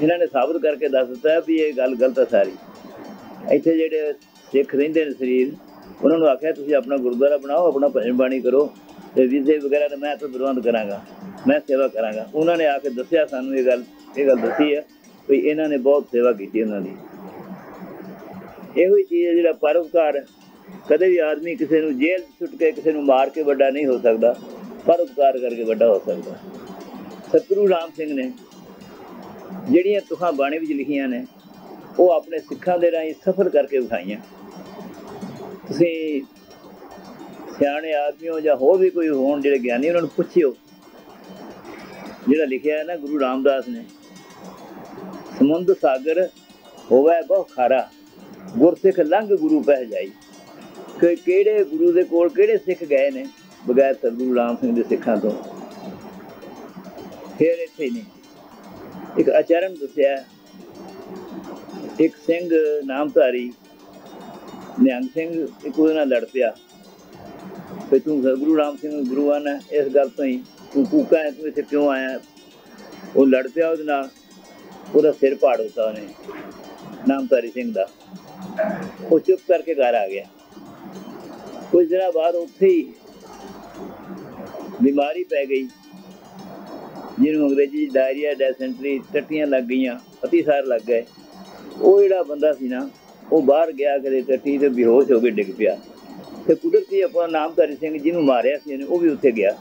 ਇਹਨਾਂ ਨੇ ਸਾਬਤ ਕਰਕੇ ਦੱਸ ਦਿੱਤਾ ਵੀ ਇਹ ਗੱਲ ਗਲਤ ਹੈ ਸਾਰੀ। ਇੱਥੇ ਜਿਹੜੇ ਸਿੱਖ ਰਹਿੰਦੇ ਨੇ ਸਰੀਰ, ਉਹਨਾਂ ਨੂੰ ਆਖਿਆ, ਤੁਸੀਂ ਆਪਣਾ ਗੁਰਦੁਆਰਾ ਬਣਾਓ, ਆਪਣਾ ਭਜਨ ਬਾਣੀ ਕਰੋ ਤੇ ਵੀਜ਼ੇ ਵਗੈਰਾ ਦਾ ਮੈਂ ਤਾਂ ਪ੍ਰਬੰਧ ਕਰਾਂਗਾ, ਮੈਂ ਸੇਵਾ ਕਰਾਂਗਾ। ਉਹਨਾਂ ਨੇ ਆ ਕੇ ਦੱਸਿਆ ਸਾਨੂੰ ਇਹ ਗੱਲ ਇਹ ਗੱਲ ਦੱਸੀ ਹੈ ਵੀ ਇਹਨਾਂ ਨੇ ਬਹੁਤ ਸੇਵਾ ਕੀਤੀ ਉਹਨਾਂ ਦੀ। ਇਹੋ ਹੀ ਚੀਜ਼ ਹੈ ਜਿਹੜਾ ਪਰਉਪਕਾਰ ਕਦੇ ਵੀ ਆਦਮੀ ਕਿਸੇ ਨੂੰ ਜੇਲ੍ਹ 'ਚ ਸੁੱਟ ਕੇ, ਕਿਸੇ ਨੂੰ ਮਾਰ ਕੇ ਵੱਡਾ ਨਹੀਂ ਹੋ ਸਕਦਾ। ਪਰਉਪਕਾਰ ਕਰਕੇ ਵੱਡਾ ਹੋ ਸਕਦਾ। ਸਤਿਗੁਰੂ ਰਾਮ ਸਿੰਘ ਨੇ ਜਿਹੜੀਆਂ ਤੁਹਾਂ ਬਾਣੀ ਵਿੱਚ ਲਿਖੀਆਂ ਨੇ, ਉਹ ਆਪਣੇ ਸਿੱਖਾਂ ਦੇ ਰਾਹੀਂ ਸਫਰ ਕਰਕੇ ਵਿਖਾਈਆਂ। ਤੁਸੀਂ ਸਿਆਣੇ ਆਦਮੀ ਹੋ ਜਾਂ ਹੋਰ ਵੀ ਕੋਈ ਹੋਣ ਜਿਹੜੇ ਗਿਆਨੀ, ਉਹਨਾਂ ਨੂੰ ਪੁੱਛਿਓ। ਜਿਹੜਾ ਲਿਖਿਆ ਹੈ ਨਾ ਗੁਰੂ ਰਾਮਦਾਸ ਨੇ, ਸਮੁੰਦ ਸਾਗਰ ਹੋਵੇ ਬਹੁ ਖਾਰਾ, ਗੁਰਸਿੱਖ ਲੰਘ ਗੁਰੂ ਪਹਿ ਜਾਈ। ਕਿ ਕਿਹੜੇ ਗੁਰੂ ਦੇ ਕੋਲ ਕਿਹੜੇ ਸਿੱਖ ਗਏ ਨੇ, ਬਗੈਰ ਸਤਿਗੁਰੂ ਰਾਮ ਸਿੰਘ ਦੇ ਸਿੱਖਾਂ ਤੋਂ। ਫਿਰ ਇੱਥੇ ਹੀ ਨਹੀਂ ਇੱਕ ਆਚਰਨ ਦੱਸਿਆ, ਇੱਕ ਸਿੰਘ ਨਾਮਧਾਰੀ ਨਿਹੰਗ ਸਿੰਘ ਇੱਕ ਉਹਦੇ ਨਾਲ ਲੜ ਪਿਆ। ਵੀ ਤੂੰ ਗੁਰੂ ਰਾਮ ਸਿੰਘ ਗੁਰੂਆਂ ਨੇ, ਇਸ ਗੱਲ ਤੋਂ ਹੀ ਤੂੰ ਕੂਕਾ ਹੈ, ਤੂੰ ਇੱਥੇ ਕਿਉਂ ਆਇਆ? ਉਹ ਲੜ ਪਿਆ ਉਹਦੇ ਨਾਲ, ਉਹਦਾ ਸਿਰ ਪਾੜ ਦਿੱਤਾ ਉਹਨੇ, ਨਾਮਧਾਰੀ ਸਿੰਘ ਦਾ। ਉਹ ਚੁੱਪ ਕਰਕੇ ਘਰ ਆ ਗਿਆ। ਕੁਝ ਦਿਨਾਂ ਬਾਅਦ ਉੱਥੇ ਹੀ ਬਿਮਾਰੀ ਪੈ ਗਈ। ਜਿਹਨੂੰ ਅੰਗਰੇਜ਼ੀ ਚ ਡਾਇਰੀਆ ਡੈਸੈਂਟਰੀ ਟੱਟੀਆਂ ਲੱਗ ਗਈਆਂ, ਅਤੀਸਾਰ ਲੱਗ ਗਏ। ਉਹ ਜਿਹੜਾ ਬੰਦਾ ਸੀ ਨਾ, ਉਹ ਬਾਹਰ ਗਿਆ ਕਦੇ ਟੱਟੀ ਤੇ ਬੇਹੋਸ਼ ਹੋ ਕੇ ਡਿੱਗ ਪਿਆ। ਤੇ ਕੁਦਰਤੀ ਆਪਣਾ ਨਾਮਧਾਰੀ ਸਿੰਘ ਜਿਹਨੂੰ ਮਾਰਿਆ ਸੀ ਇਹਨੇ ਉਹ ਵੀ ਉੱਥੇ ਗਿਆ।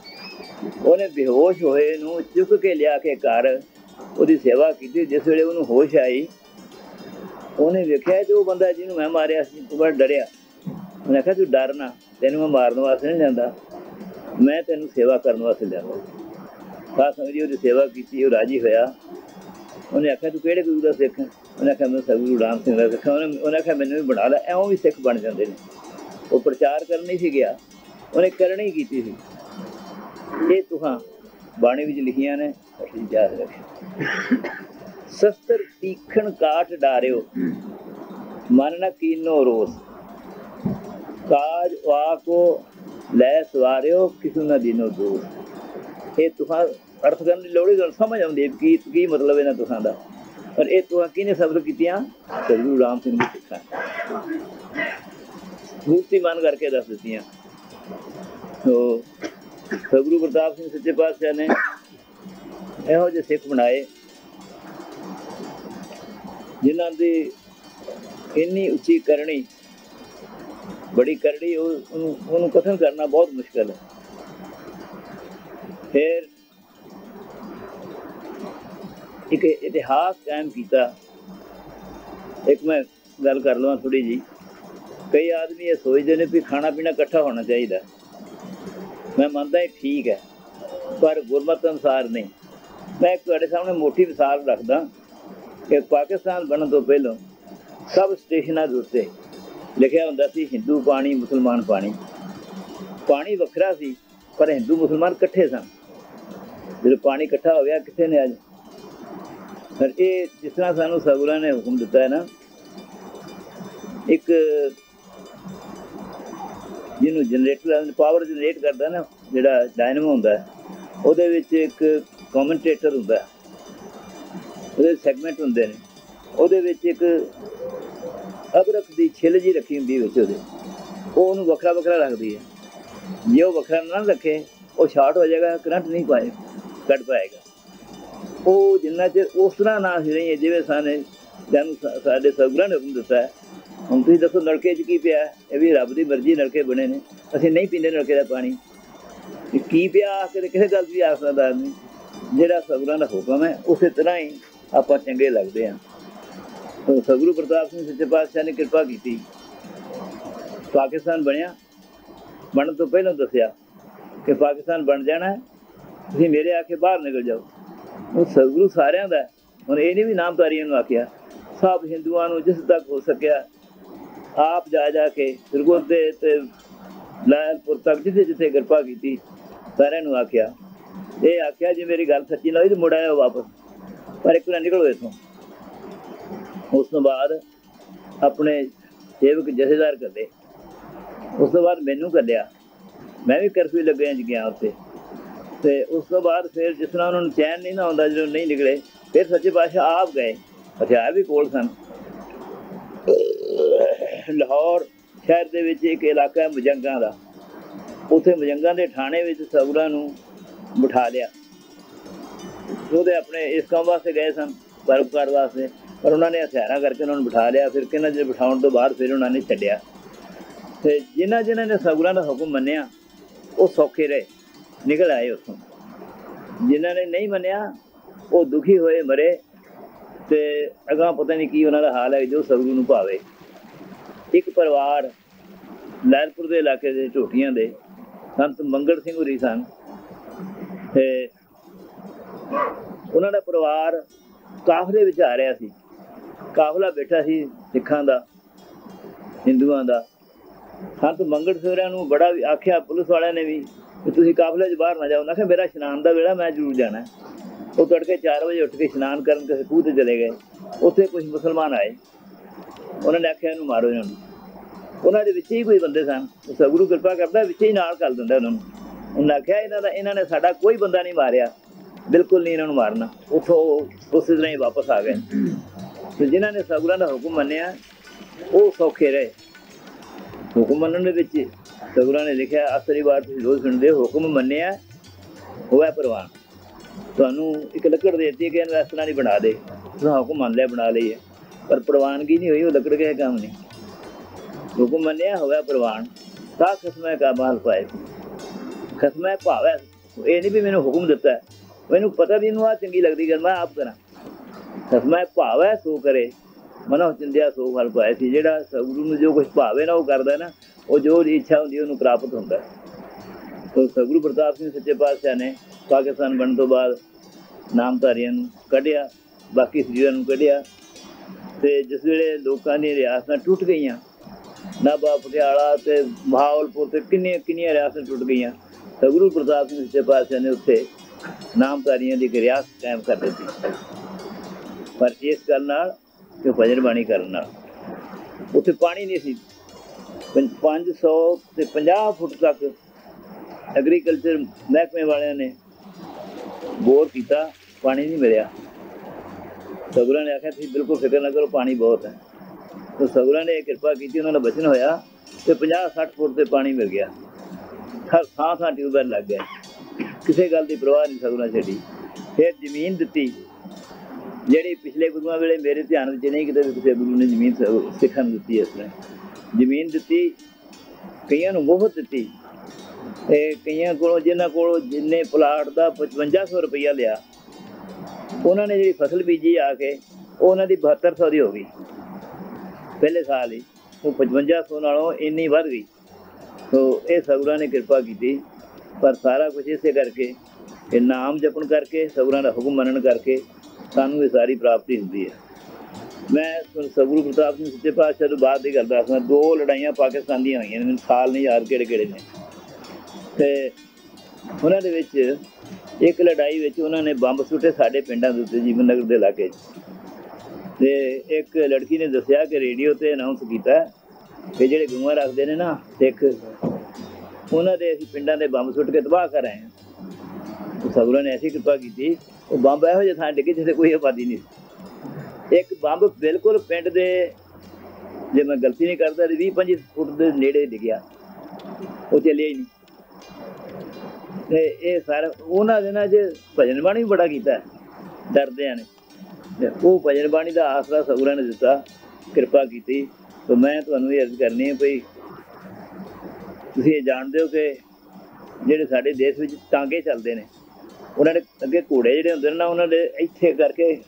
ਉਹਨੇ ਬੇਹੋਸ਼ ਹੋਏ ਨੂੰ ਚੁੱਕ ਕੇ ਲਿਆ ਕੇ ਘਰ, ਉਹਦੀ ਸੇਵਾ ਕੀਤੀ। ਜਿਸ ਵੇਲੇ ਉਹਨੂੰ ਹੋਸ਼ ਆਈ, ਉਹਨੇ ਵੇਖਿਆ ਤੇ ਉਹ ਬੰਦਾ ਜਿਹਨੂੰ ਮੈਂ ਮਾਰਿਆ ਸੀ, ਉਹ ਬੜਾ ਡਰਿਆ। ਉਹਨੇ ਕਿਹਾ ਤੂੰ ਡਰ ਨਾ, ਤੈਨੂੰ ਮੈਂ ਮਾਰਨ ਵਾਸਤੇ ਨਹੀਂ ਜਾਂਦਾ ਮੈਂ ਤੈਨੂੰ ਸੇਵਾ ਕਰਨ ਵਾਸਤੇ ਲਿਆਂਦਾ। ਸਾਧ ਸੰਗਤ ਜੀ ਉਹਦੀ ਸੇਵਾ ਕੀਤੀ ਉਹ ਰਾਜੀ ਹੋਇਆ ਉਹਨੇ ਆਖਿਆ ਤੂੰ ਕਿਹੜੇ ਗੁਰੂ ਦਾ ਸਿੱਖ ਹੈ ਉਹਨੇ ਆਖਿਆ ਮੈਂ ਸਤਿਗੁਰੂ ਰਾਮ ਸਿੰਘ ਦਾ ਸਿੱਖ ਹਾਂ। ਉਹਨੇ ਉਹਨੇ ਆਖਿਆ ਮੈਨੂੰ ਵੀ ਬਣਾ ਲੈ ਐਉਂ ਵੀ ਸਿੱਖ ਬਣ ਜਾਂਦੇ ਨੇ ਉਹ ਪ੍ਰਚਾਰ ਕਰਨ ਨਹੀਂ ਸੀ ਗਿਆ ਉਹਨੇ ਕਰਨੀ ਕੀਤੀ ਸੀ ਇਹ ਤੁਹਾਂ ਬਾਣੀ ਵਿੱਚ ਲਿਖੀਆਂ ਨੇ ਅਸੀਂ ਯਾਦ ਰੱਖਿਓ ਸ਼ਸਤਰ ਤੀਖਣ ਕਾਟ ਡਾਰਿਓ ਮਨ ਨ ਕੀਨੋ ਰੋਸ ਕਾਜ ਵਾਕੋ ਲੈ ਸਵਾਰਿਓ ਕਿਸੂ ਨ ਦਿਨੋ ਦੋਸ ਇਹ ਤੁਹਾਂ ਅਰਥ ਕਰਨ ਦੀ ਲੋੜ ਹੀ ਗੱਲ ਸਮਝ ਆਉਂਦੀ ਹੈ ਕੀ ਕੀ ਮਤਲਬ ਇਹਨਾਂ ਤੁਹਾਂ ਦਾ। ਪਰ ਇਹ ਤੁਹਾਂ ਕਿਹਨੇ ਸ਼ਬਦ ਕੀਤੀਆਂ? ਸਤਿਗੁਰੂ ਰਾਮ ਸਿੰਘ ਦੀ ਸਿੱਖਾਂ। ਮੂਰਤੀ ਮੰਨ ਕਰਕੇ ਦੱਸ ਦਿੱਤੀਆਂ। ਸੋ ਸਤਿਗੁਰੂ ਪ੍ਰਤਾਪ ਸਿੰਘ ਸੱਚੇ ਪਾਤਸ਼ਾਹ ਨੇ ਇਹੋ ਜਿਹੇ ਸਿੱਖ ਬਣਾਏ, ਜਿਨ੍ਹਾਂ ਦੀ ਇੰਨੀ ਉੱਚੀ ਕਰਨੀ ਬੜੀ ਕਰੜੀ ਉਹਨੂੰ ਉਹਨੂੰ ਕਥਨ ਕਰਨਾ ਬਹੁਤ ਮੁਸ਼ਕਲ ਹੈ। ਫਿਰ ਇੱਕ ਇਤਿਹਾਸ ਕਾਇਮ ਕੀਤਾ। ਇੱਕ ਮੈਂ ਗੱਲ ਕਰ ਲਵਾਂ ਥੋੜੀ ਜੀ ਕਈ ਆਦਮੀ ਇਹ ਸੋਚਦੇ ਨੇ ਵੀ ਖਾਣਾ ਪੀਣਾ ਇਕੱਠਾ ਹੋਣਾ ਚਾਹੀਦਾ। ਮੈਂ ਮੰਨਦਾ ਇਹ ਠੀਕ ਹੈ, ਪਰ ਗੁਰਮਤ ਅਨੁਸਾਰ ਨਹੀਂ। ਮੈਂ ਇੱਕ ਤੁਹਾਡੇ ਸਾਹਮਣੇ ਮੋਟੀ ਮਿਸਾਲ ਰੱਖਦਾ ਕਿ ਪਾਕਿਸਤਾਨ ਬਣਨ ਤੋਂ ਪਹਿਲਾਂ ਸਭ ਸਟੇਸ਼ਨਾਂ ਦੇ ਉੱਤੇ ਲਿਖਿਆ ਹੁੰਦਾ ਸੀ, ਹਿੰਦੂ ਪਾਣੀ, ਮੁਸਲਮਾਨ ਪਾਣੀ। ਪਾਣੀ ਵੱਖਰਾ ਸੀ, ਪਰ ਹਿੰਦੂ ਮੁਸਲਮਾਨ ਇਕੱਠੇ ਸਨ। ਜਦੋਂ ਪਾਣੀ ਇਕੱਠਾ ਹੋ ਗਿਆ, ਕਿੱਥੇ ਨੇ ਅੱਜ? ਪਰ ਇਹ ਜਿਸ ਤਰ੍ਹਾਂ ਸਾਨੂੰ ਸਤਿਗੁਰਾਂ ਨੇ ਹੁਕਮ ਦਿੱਤਾ ਹੈ ਨਾ ਇੱਕ ਜਿਹਨੂੰ ਜਨਰੇਟਰ ਪਾਵਰ ਜਨਰੇਟ ਕਰਦਾ ਨਾ ਜਿਹੜਾ ਡਾਇਨਮੋ ਹੁੰਦਾ ਹੈ, ਉਹਦੇ ਵਿੱਚ ਇੱਕ ਕਮੈਂਟੇਟਰ ਹੁੰਦਾ ਉਹਦੇ ਸੈਗਮੈਂਟ ਹੁੰਦੇ ਨੇ। ਉਹਦੇ ਵਿੱਚ ਇੱਕ ਅਦਰਕ ਦੀ ਛਿੱਲ ਜੀ ਰੱਖੀ ਹੁੰਦੀ ਵਿੱਚ ਉਹਦੇ। ਉਹ ਉਹਨੂੰ ਵੱਖਰਾ ਵੱਖਰਾ ਰੱਖਦੀ ਹੈ। ਜੇ ਉਹ ਵੱਖਰਾ ਨਾ ਰੱਖੇ ਉਹ ਸ਼ਾਰਟ ਹੋ ਜਾਏਗਾ ਕਰੰਟ ਨਹੀਂ ਪਾਏ ਕੱਟ ਪਾਏਗਾ। ਉਹ ਜਿੰਨਾ ਚਿਰ ਉਸ ਤਰ੍ਹਾਂ ਨਾ ਸੀ ਰਹੀ ਹੈ ਜਿਵੇਂ ਸਾਨੇ ਜਾਨੂੰ ਸਾਡੇ ਸਤਿਗੁਰਾਂ ਨੇ ਹੁਕਮ ਦਿੱਤਾ ਹੈ, ਹੁਣ ਤੁਸੀਂ ਦੱਸੋ ਨਲਕੇ 'ਚ ਕੀ ਪਿਆ ਇਹ ਵੀ ਰੱਬ ਦੀ ਮਰਜ਼ੀ ਨਲਕੇ ਬਣੇ ਨੇ। ਅਸੀਂ ਨਹੀਂ ਪੀਂਦੇ ਨਲਕੇ ਦਾ ਪਾਣੀ। ਇਹ ਕੀ ਪਿਆ? ਆਖ ਕੇ ਕਿਸੇ ਗੱਲ ਵੀ ਆਸ ਸਕਦਾ ਆਦਮੀ। ਜਿਹੜਾ ਸਤਿਗੁਰਾਂ ਦਾ ਹੁਕਮ ਹੈ, ਉਸੇ ਤਰ੍ਹਾਂ ਹੀ ਆਪਾਂ ਚੰਗੇ ਲੱਗਦੇ ਹਾਂ। ਤਾਂ ਸਤਿਗੁਰੂ ਪ੍ਰਤਾਪ ਸਿੰਘ ਸੱਚੇ ਪਾਤਸ਼ਾਹ ਨੇ ਕਿਰਪਾ ਕੀਤੀ। ਪਾਕਿਸਤਾਨ ਬਣਿਆ। ਬਣਨ ਤੋਂ ਪਹਿਲਾਂ ਦੱਸਿਆ ਕਿ ਪਾਕਿਸਤਾਨ ਬਣ ਜਾਣਾ ਤੁਸੀਂ ਮੇਰੇ ਆ ਕੇ ਬਾਹਰ ਨਿਕਲ ਜਾਓ। ਉਹ ਸਤਿਗੁਰੂ ਸਾਰਿਆਂ ਦਾ ਹੁਣ ਇਹ ਨਹੀਂ ਵੀ ਨਾਮਧਾਰੀਆਂ ਨੂੰ ਆਖਿਆ, ਸਭ ਹਿੰਦੂਆਂ ਨੂੰ ਜਿਸ ਤੱਕ ਹੋ ਸਕਿਆ, ਆਪ ਜਾ ਜਾ ਕੇ ਦੇ ਤੇ ਲਾਲਪੁਰ ਤੱਕ ਜਿੱਥੇ ਜਿੱਥੇ ਕਿਰਪਾ ਕੀਤੀ, ਸਾਰਿਆਂ ਨੂੰ ਆਖਿਆ। ਇਹ ਆਖਿਆ ਜੇ ਮੇਰੀ ਗੱਲ ਸੱਚੀ ਨਾ ਹੋਈ ਤਾਂ ਮੁੜ ਆਇਆ ਵਾਪਸ। ਪਰ ਇੱਕ ਨਾ ਨਿਕਲੋ ਇੱਥੋਂ। ਉਸ ਤੋਂ ਬਾਅਦ ਆਪਣੇ ਸੇਵਕ ਜਥੇਦਾਰ ਕਰਦੇ ਉਸ ਤੋਂ ਬਾਅਦ ਮੈਨੂੰ ਕੱਢਿਆ ਮੈਂ ਵੀ ਕਰਫਿਊ ਲੱਗਿਆ ਜੀ ਗਿਆ ਉੱਥੇ ਤੇ ਉਸ ਤੋਂ ਬਾਅਦ ਫਿਰ ਜਿਸ ਤਰ੍ਹਾਂ ਉਹਨਾਂ ਨੂੰ ਚੈਨ ਨਹੀਂ ਨਾ ਆਉਂਦਾ, ਜਦੋਂ ਨਹੀਂ ਨਿਕਲੇ, ਫਿਰ ਸੱਚੇ ਪਾਤਸ਼ਾਹ ਆਪ ਗਏ। ਹਥਿਆਰ ਵੀ ਕੋਲ ਸਨ। ਲਾਹੌਰ ਸ਼ਹਿਰ ਦੇ ਵਿੱਚ ਇੱਕ ਇਲਾਕਾ ਹੈ ਮਜੰਗਾਂ ਦਾ। ਉੱਥੇ ਮਜੰਗਾਂ ਦੇ ਥਾਣੇ ਵਿੱਚ ਸਗੁਰਾਂ ਨੂੰ ਬਿਠਾ ਲਿਆ। ਉਹਦੇ ਆਪਣੇ ਇਸ ਕੰਮ ਵਾਸਤੇ ਗਏ ਸਨ, ਪਰਉਪਕਾਰ ਵਾਸਤੇ। ਪਰ ਉਹਨਾਂ ਨੇ ਹਥਿਆਰਾਂ ਕਰਕੇ ਉਹਨਾਂ ਨੂੰ ਬਿਠਾ ਲਿਆ। ਫਿਰ ਕਿੰਨਾ ਚਿਰ ਬਿਠਾਉਣ ਤੋਂ ਬਾਅਦ ਫਿਰ ਉਹਨਾਂ ਨੇ ਛੱਡਿਆ। ਤੇ ਜਿਨ੍ਹਾਂ ਜਿਨ੍ਹਾਂ ਨੇ ਸਗੁਰਾਂ ਦਾ ਹੁਕਮ ਮੰਨਿਆ, ਉਹ ਸੌਖੇ ਰਹੇ। ਨਿਕਲ ਆਏ ਉੱਥੋਂ। ਜਿਨ੍ਹਾਂ ਨੇ ਨਹੀਂ ਮੰਨਿਆ, ਉਹ ਦੁਖੀ ਹੋਏ ਮਰੇ ਤੇ ਅਗਾਂਹ ਪਤਾ ਨਹੀਂ ਕੀ ਉਹਨਾਂ ਦਾ ਹਾਲ ਹੈ, ਜੋ ਸਤਿਗੁਰੂ ਨੂੰ ਭਾਵੇ। ਇੱਕ ਪਰਿਵਾਰ ਲਹਿਰਪੁਰ ਦੇ ਇਲਾਕੇ ਦੇ ਝੋਟੀਆਂ ਦੇ ਸੰਤ ਮੰਗਲ ਸਿੰਘ ਹੋਰੀ ਸਨ ਤੇ ਉਹਨਾਂ ਦਾ ਪਰਿਵਾਰ ਕਾਫਲੇ ਵਿੱਚ ਆ ਰਿਹਾ ਸੀ। ਕਾਫਲਾ ਬੈਠਾ ਸੀ ਸਿੱਖਾਂ ਦਾ, ਹਿੰਦੂਆਂ ਦਾ। ਸੰਤ ਮੰਗਲ ਸਿੰਘਰਾਂ ਨੂੰ ਬੜਾ ਵੀ ਆਖਿਆ, ਪੁਲਿਸ ਵਾਲਿਆਂ ਨੇ ਵੀ ਕਿ ਤੁਸੀਂ ਕਾਫਲੇ 'ਚ ਬਾਹਰ ਨਾ ਜਾਓ। ਨਾ ਕਿ ਮੇਰਾ ਇਸ਼ਨਾਨ ਦਾ ਵੇਲਾ ਮੈਂ ਜ਼ਰੂਰ ਜਾਣਾ। ਉਹ ਤੜਕੇ 4 ਵਜੇ ਉੱਠ ਕੇ ਇਸ਼ਨਾਨ ਕਰਨ ਕਿਸੇ ਖੂਹ ਤੇ ਚਲੇ ਗਏ। ਉੱਥੇ ਕੁਝ ਮੁਸਲਮਾਨ ਆਏ। ਉਹਨਾਂ ਨੇ ਆਖਿਆ, ਇਹਨੂੰ ਮਾਰੋ ਇਹਨਾਂ ਨੂੰ। ਉਹਨਾਂ ਦੇ ਵਿੱਚ ਹੀ ਕੋਈ ਬੰਦੇ ਸਨ। ਉਹ ਸਤਿਗੁਰੂ ਕਿਰਪਾ ਕਰਦਾ, ਵਿੱਚ ਹੀ ਨਾਲ ਕਰ ਦਿੰਦਾ ਉਹਨਾਂ ਨੂੰ। ਉਹਨਾਂ ਆਖਿਆ, ਇਹਨਾਂ ਦਾ ਇਹਨਾਂ ਨੇ ਸਾਡਾ ਕੋਈ ਬੰਦਾ ਨਹੀਂ ਮਾਰਿਆ। ਬਿਲਕੁਲ ਨਹੀਂ ਇਹਨਾਂ ਨੂੰ ਮਾਰਨਾ। ਉੱਥੋਂ ਉਹ ਉਸੇ ਤਰ੍ਹਾਂ ਹੀ ਵਾਪਸ ਆ ਗਏ। ਤੇ ਜਿਨ੍ਹਾਂ ਨੇ ਸਤਿਗੁਰਾਂ ਦਾ ਹੁਕਮ ਮੰਨਿਆ, ਉਹ ਸੌਖੇ ਰਹੇ। ਹੁਕਮ ਮੰਨਣ ਦੇ ਵਿੱਚ ਸਤਿਗੁਰਾਂ ਨੇ ਲਿਖਿਆ ਆਖਰੀ ਵਾਰ ਤੁਸੀਂ ਰੋਜ਼ ਸੁਣਦੇ ਹੋ, ਹੁਕਮ ਮੰਨਿਆ ਹੋਇਆ ਪ੍ਰਵਾਨ। ਤੁਹਾਨੂੰ ਇੱਕ ਲੱਕੜ ਦੇ ਦਿੱਤੀ ਕਿ ਇਹਨੂੰ ਇਸ ਤਰ੍ਹਾਂ ਨਹੀਂ ਬਣਾ ਦੇ। ਤੁਸੀਂ ਹੁਕਮ ਮੰਨ ਲਿਆ ਬਣਾ ਲਈ ਹੈ ਪਰ ਪ੍ਰਵਾਨਗੀ ਨਹੀਂ ਹੋਈ ਉਹ ਲੱਕੜ ਕੇ ਕੰਮ ਨਹੀਂ। ਹੁਕਮ ਮੰਨਿਆ ਹੋਇਆ ਪ੍ਰਵਾਨ। ਤਾਂ ਖਸਮੈ ਕਾ ਮਾਲ ਪਾਏ। ਖਸਮੈ ਭਾਵੈ। ਇਹ ਨਹੀਂ ਵੀ ਮੈਨੂੰ ਹੁਕਮ ਦਿੱਤਾ ਹੈ। ਮੈਨੂੰ ਪਤਾ ਵੀ ਇਹਨੂੰ ਆ ਚੰਗੀ ਲੱਗਦੀ ਗੱਲ ਮੈਂ ਆਪ ਕਰਾਂ। ਖਸਮੈ ਭਾਵੈ ਸੋ ਕਰੇ। ਮਨੋ ਚਿੰਦਿਆ ਸੋ ਫਲ ਪਾਏ ਸੀ। ਜਿਹੜਾ ਸਗੁਰੂ ਨੂੰ ਜੋ ਕੁਝ ਭਾਵੇ ਨਾ ਉਹ ਕਰਦਾ ਨਾ। ਉਹ ਜੋ ਉਹਦੀ ਇੱਛਾ ਹੁੰਦੀ ਉਹਨੂੰ ਪ੍ਰਾਪਤ ਹੁੰਦਾ ਸੋ ਤੋ ਸਤਿਗੁਰੂ ਪ੍ਰਤਾਪ ਸਿੰਘ ਸੱਚੇ ਪਾਤਸ਼ਾਹ ਨੇ ਪਾਕਿਸਤਾਨ ਬਣਨ ਤੋਂ ਬਾਅਦ ਨਾਮਧਾਰੀਆਂ ਨੂੰ ਕੱਢਿਆ, ਬਾਕੀ ਸਰੀਰਾਂ ਨੂੰ ਕੱਢਿਆ ਤੇ ਜਿਸ ਵੇਲੇ ਲੋਕਾਂ ਦੀਆਂ ਰਿਆਸਤਾਂ ਟੁੱਟ ਗਈਆਂ, ਨਾਭਾ, ਪਟਿਆਲਾ ਤੇ ਬਹਾਵਲਪੁਰ ਤੇ ਕਿੰਨੀਆਂ ਕਿੰਨੀਆਂ ਰਿਆਸਤਾਂ ਟੁੱਟ ਗਈਆਂ, ਸਤਿਗੁਰੂ ਪ੍ਰਤਾਪ ਸਿੰਘ ਸੱਚੇ ਪਾਤਸ਼ਾਹ ਨੇ ਉੱਥੇ ਨਾਮਧਾਰੀਆਂ ਦੀ ਇੱਕ ਰਿਆਸਤ ਕਾਇਮ ਕਰ ਦਿੱਤੀ। ਪਰ ਇਸ ਗੱਲ ਨਾਲ ਕਿ ਭਜਨ ਬਾਣੀ ਕਰਨ ਨਾਲ ਉੱਥੇ ਪਾਣੀ ਨਹੀਂ ਸੀ। 500 ਤੇ 50 ਫੁੱਟ ਤੱਕ ਐਗਰੀਕਲਚਰ ਮਹਿਕਮੇ ਵਾਲਿਆਂ ਨੇ ਬੋਰ ਕੀਤਾ, ਪਾਣੀ ਨਹੀਂ ਮਿਲਿਆ। ਸਗੁਰਾਂ ਨੇ ਆਖਿਆ, ਤੁਸੀਂ ਬਿਲਕੁਲ ਫਿਕਰ ਨਾ ਕਰੋ, ਪਾਣੀ ਬਹੁਤ ਹੈ। ਤੇ ਸਗੁਰਾਂ ਨੇ ਕਿਰਪਾ ਕੀਤੀ, ਉਹਨਾਂ ਦਾ ਬਚਨ ਹੋਇਆ ਤੇ 50 60 ਫੁੱਟ ਤੇ ਪਾਣੀ ਮਿਲ ਗਿਆ। ਹਰ ਥਾਂ ਥਾਂ ਟਿਊਬਵੈਲ ਲੱਗ ਗਿਆ ਕਿਸੇ ਗੱਲ ਦੀ ਪਰਵਾਹ ਨਹੀਂ ਸਗੁਰਾਂ ਛੱਡੀ। ਫਿਰ ਜ਼ਮੀਨ ਦਿੱਤੀ। ਜਿਹੜੀ ਪਿਛਲੇ ਗੁਰੂਆਂ ਵੇਲੇ ਮੇਰੇ ਧਿਆਨ ਵਿੱਚ ਨਹੀਂ, ਕਿਤੇ ਕਿਸੇ ਗੁਰੂ ਨੇ ਜ਼ਮੀਨ ਸ- ਸਿੱਖਾਂ ਨੂੰ ਦਿੱਤੀ ਇਸ ਨੇ ਜ਼ਮੀਨ ਦਿੱਤੀ, ਕਈਆਂ ਨੂੰ ਮੁਫਤ ਦਿੱਤੀ। ਤੇ ਕਈਆਂ ਕੋਲੋਂ, ਜਿਨ੍ਹਾਂ ਕੋਲੋਂ ਜਿੰਨੇ ਪਲਾਟ ਦਾ 5500 ਰੁਪਈਆ ਲਿਆ, ਉਹਨਾਂ ਨੇ ਜਿਹੜੀ ਫਸਲ ਬੀਜੀ ਆ ਕੇ, ਉਹਨਾਂ ਦੀ 7200 ਦੀ ਹੋ ਗਈ। ਪਹਿਲੇ ਸਾਲ ਹੀ, ਉਹ 5500 ਨਾਲੋਂ ਇੰਨੀ ਵੱਧ ਗਈ। ਸੋ ਇਹ ਸਗੁਰਾਂ ਨੇ ਕਿਰਪਾ ਕੀਤੀ, ਪਰ ਸਾਰਾ ਕੁਝ ਇਸੇ ਕਰਕੇ ਇਹ ਨਾਮ ਜਪਣ ਕਰਕੇ, ਸਗੁਰਾਂ ਦਾ ਹੁਕਮ ਮੰਨਣ ਕਰਕੇ ਸਾਨੂੰ ਇਹ ਸਾਰੀ ਪ੍ਰਾਪਤੀ ਹੁੰਦੀ ਹੈ। ਮੈਂ ਸ- ਸਤਿਗੁਰੂ ਪ੍ਰਤਾਪ ਸਿੰਘ ਸੱਚੇ ਪਾਤਸ਼ਾਹ ਤੋਂ ਬਾਅਦ ਦੀ ਗੱਲ ਦੱਸਦਾ ਦੋ ਲੜਾਈਆਂ ਪਾਕਿਸਤਾਨ ਦੀਆਂ ਹੋਈਆਂ ਨੇ, ਮੈਨੂੰ ਸਾਲ ਨਹੀਂ ਯਾਦ ਕਿਹੜੇ ਕਿਹੜੇ ਨੇ। ਤੇ ਉਹਨਾਂ ਦੇ ਵਿੱਚ ਇੱਕ ਲੜਾਈ ਵਿੱਚ ਉਹਨਾਂ ਨੇ ਬੰਬ ਸੁੱਟੇ ਸਾਡੇ ਪਿੰਡਾਂ ਦੇ ਉੱਤੇ, ਜੀਵਨ ਨਗਰ ਦੇ ਇਲਾਕੇ 'ਚ। ਤੇ ਇੱਕ ਲੜਕੀ ਨੇ ਦੱਸਿਆ ਕਿ ਰੇਡੀਓ ਤੇ ਅਨਾਉਂਸ ਕੀਤਾ ਕਿ ਜਿਹੜੇ ਗੁਆ ਰੱਖਦੇ ਨੇ ਨਾ, ਸਿੱਖ, ਉਹਨਾਂ ਦੇ ਅਸੀਂ ਪਿੰਡਾਂ ਦੇ ਬੰਬ ਸੁੱਟ ਕੇ ਤਬਾਹ ਕਰ ਰਹੇ ਹਾਂ। ਤੇ ਨੇ ਐਸੀ ਕਿਰਪਾ ਕੀਤੀ, ਉਹ ਬੰਬ ਇਹੋ ਜਿਹੇ ਥਾਂ ਡਿੱਗੇ ਜਿੱਥੇ ਕੋਈ ਆਬਾਦੀ ਨਹੀਂ ਸੀ। ਇੱਕ ਬੰਬ ਬਿਲਕੁਲ ਪਿੰਡ ਦੇ, ਜੇ ਮੈਂ ਗਲਤੀ ਨਹੀਂ ਕਰਦਾ ਤੇ 20 25 ਫੁੱਟ ਦੇ ਨੇੜੇ ਡਿੱਗਿਆ। ਉਹ ਚੱਲਿਆ ਹੀ ਨਹੀਂ। ਤੇ ਇਹ ਸਾਰਾ, ਉਹਨਾਂ ਦਿਨਾਂ 'ਚ ਭਜਨ ਬਾਣੀ ਵੀ ਬੜਾ ਕੀਤਾ। ਡਰਦਿਆਂ ਨੇ। ਤੇ ਉਹ ਭਜਨ ਬਾਣੀ ਦਾ ਆਸਰਾ ਸਗੁਰਾਂ ਨੇ ਦਿੱਤਾ, ਕਿਰਪਾ ਕੀਤੀ। ਤੇ ਮੈਂ ਤੁਹਾਨੂੰ ਇਹ ਅਰਜ਼ ਕਰਨੀ ਹੈ ਭਈ ਤੁਸੀਂ ਇਹ ਜਾਣਦੇ ਹੋ ਕਿ ਜਿਹੜੇ ਸਾਡੇ ਦੇਸ਼ ਵਿੱਚ ਟਾਂਗੇ ਚੱਲਦੇ ਨੇ, ਉਹਨਾਂ ਦੇ ਅੱਗੇ ਘੋੜੇ ਜਿਹੜੇ ਹੁੰਦੇ ਨੇ ਨਾ, ਉਹਨਾਂ ਦੇ ਇੱਥੇ ਕਰਕੇ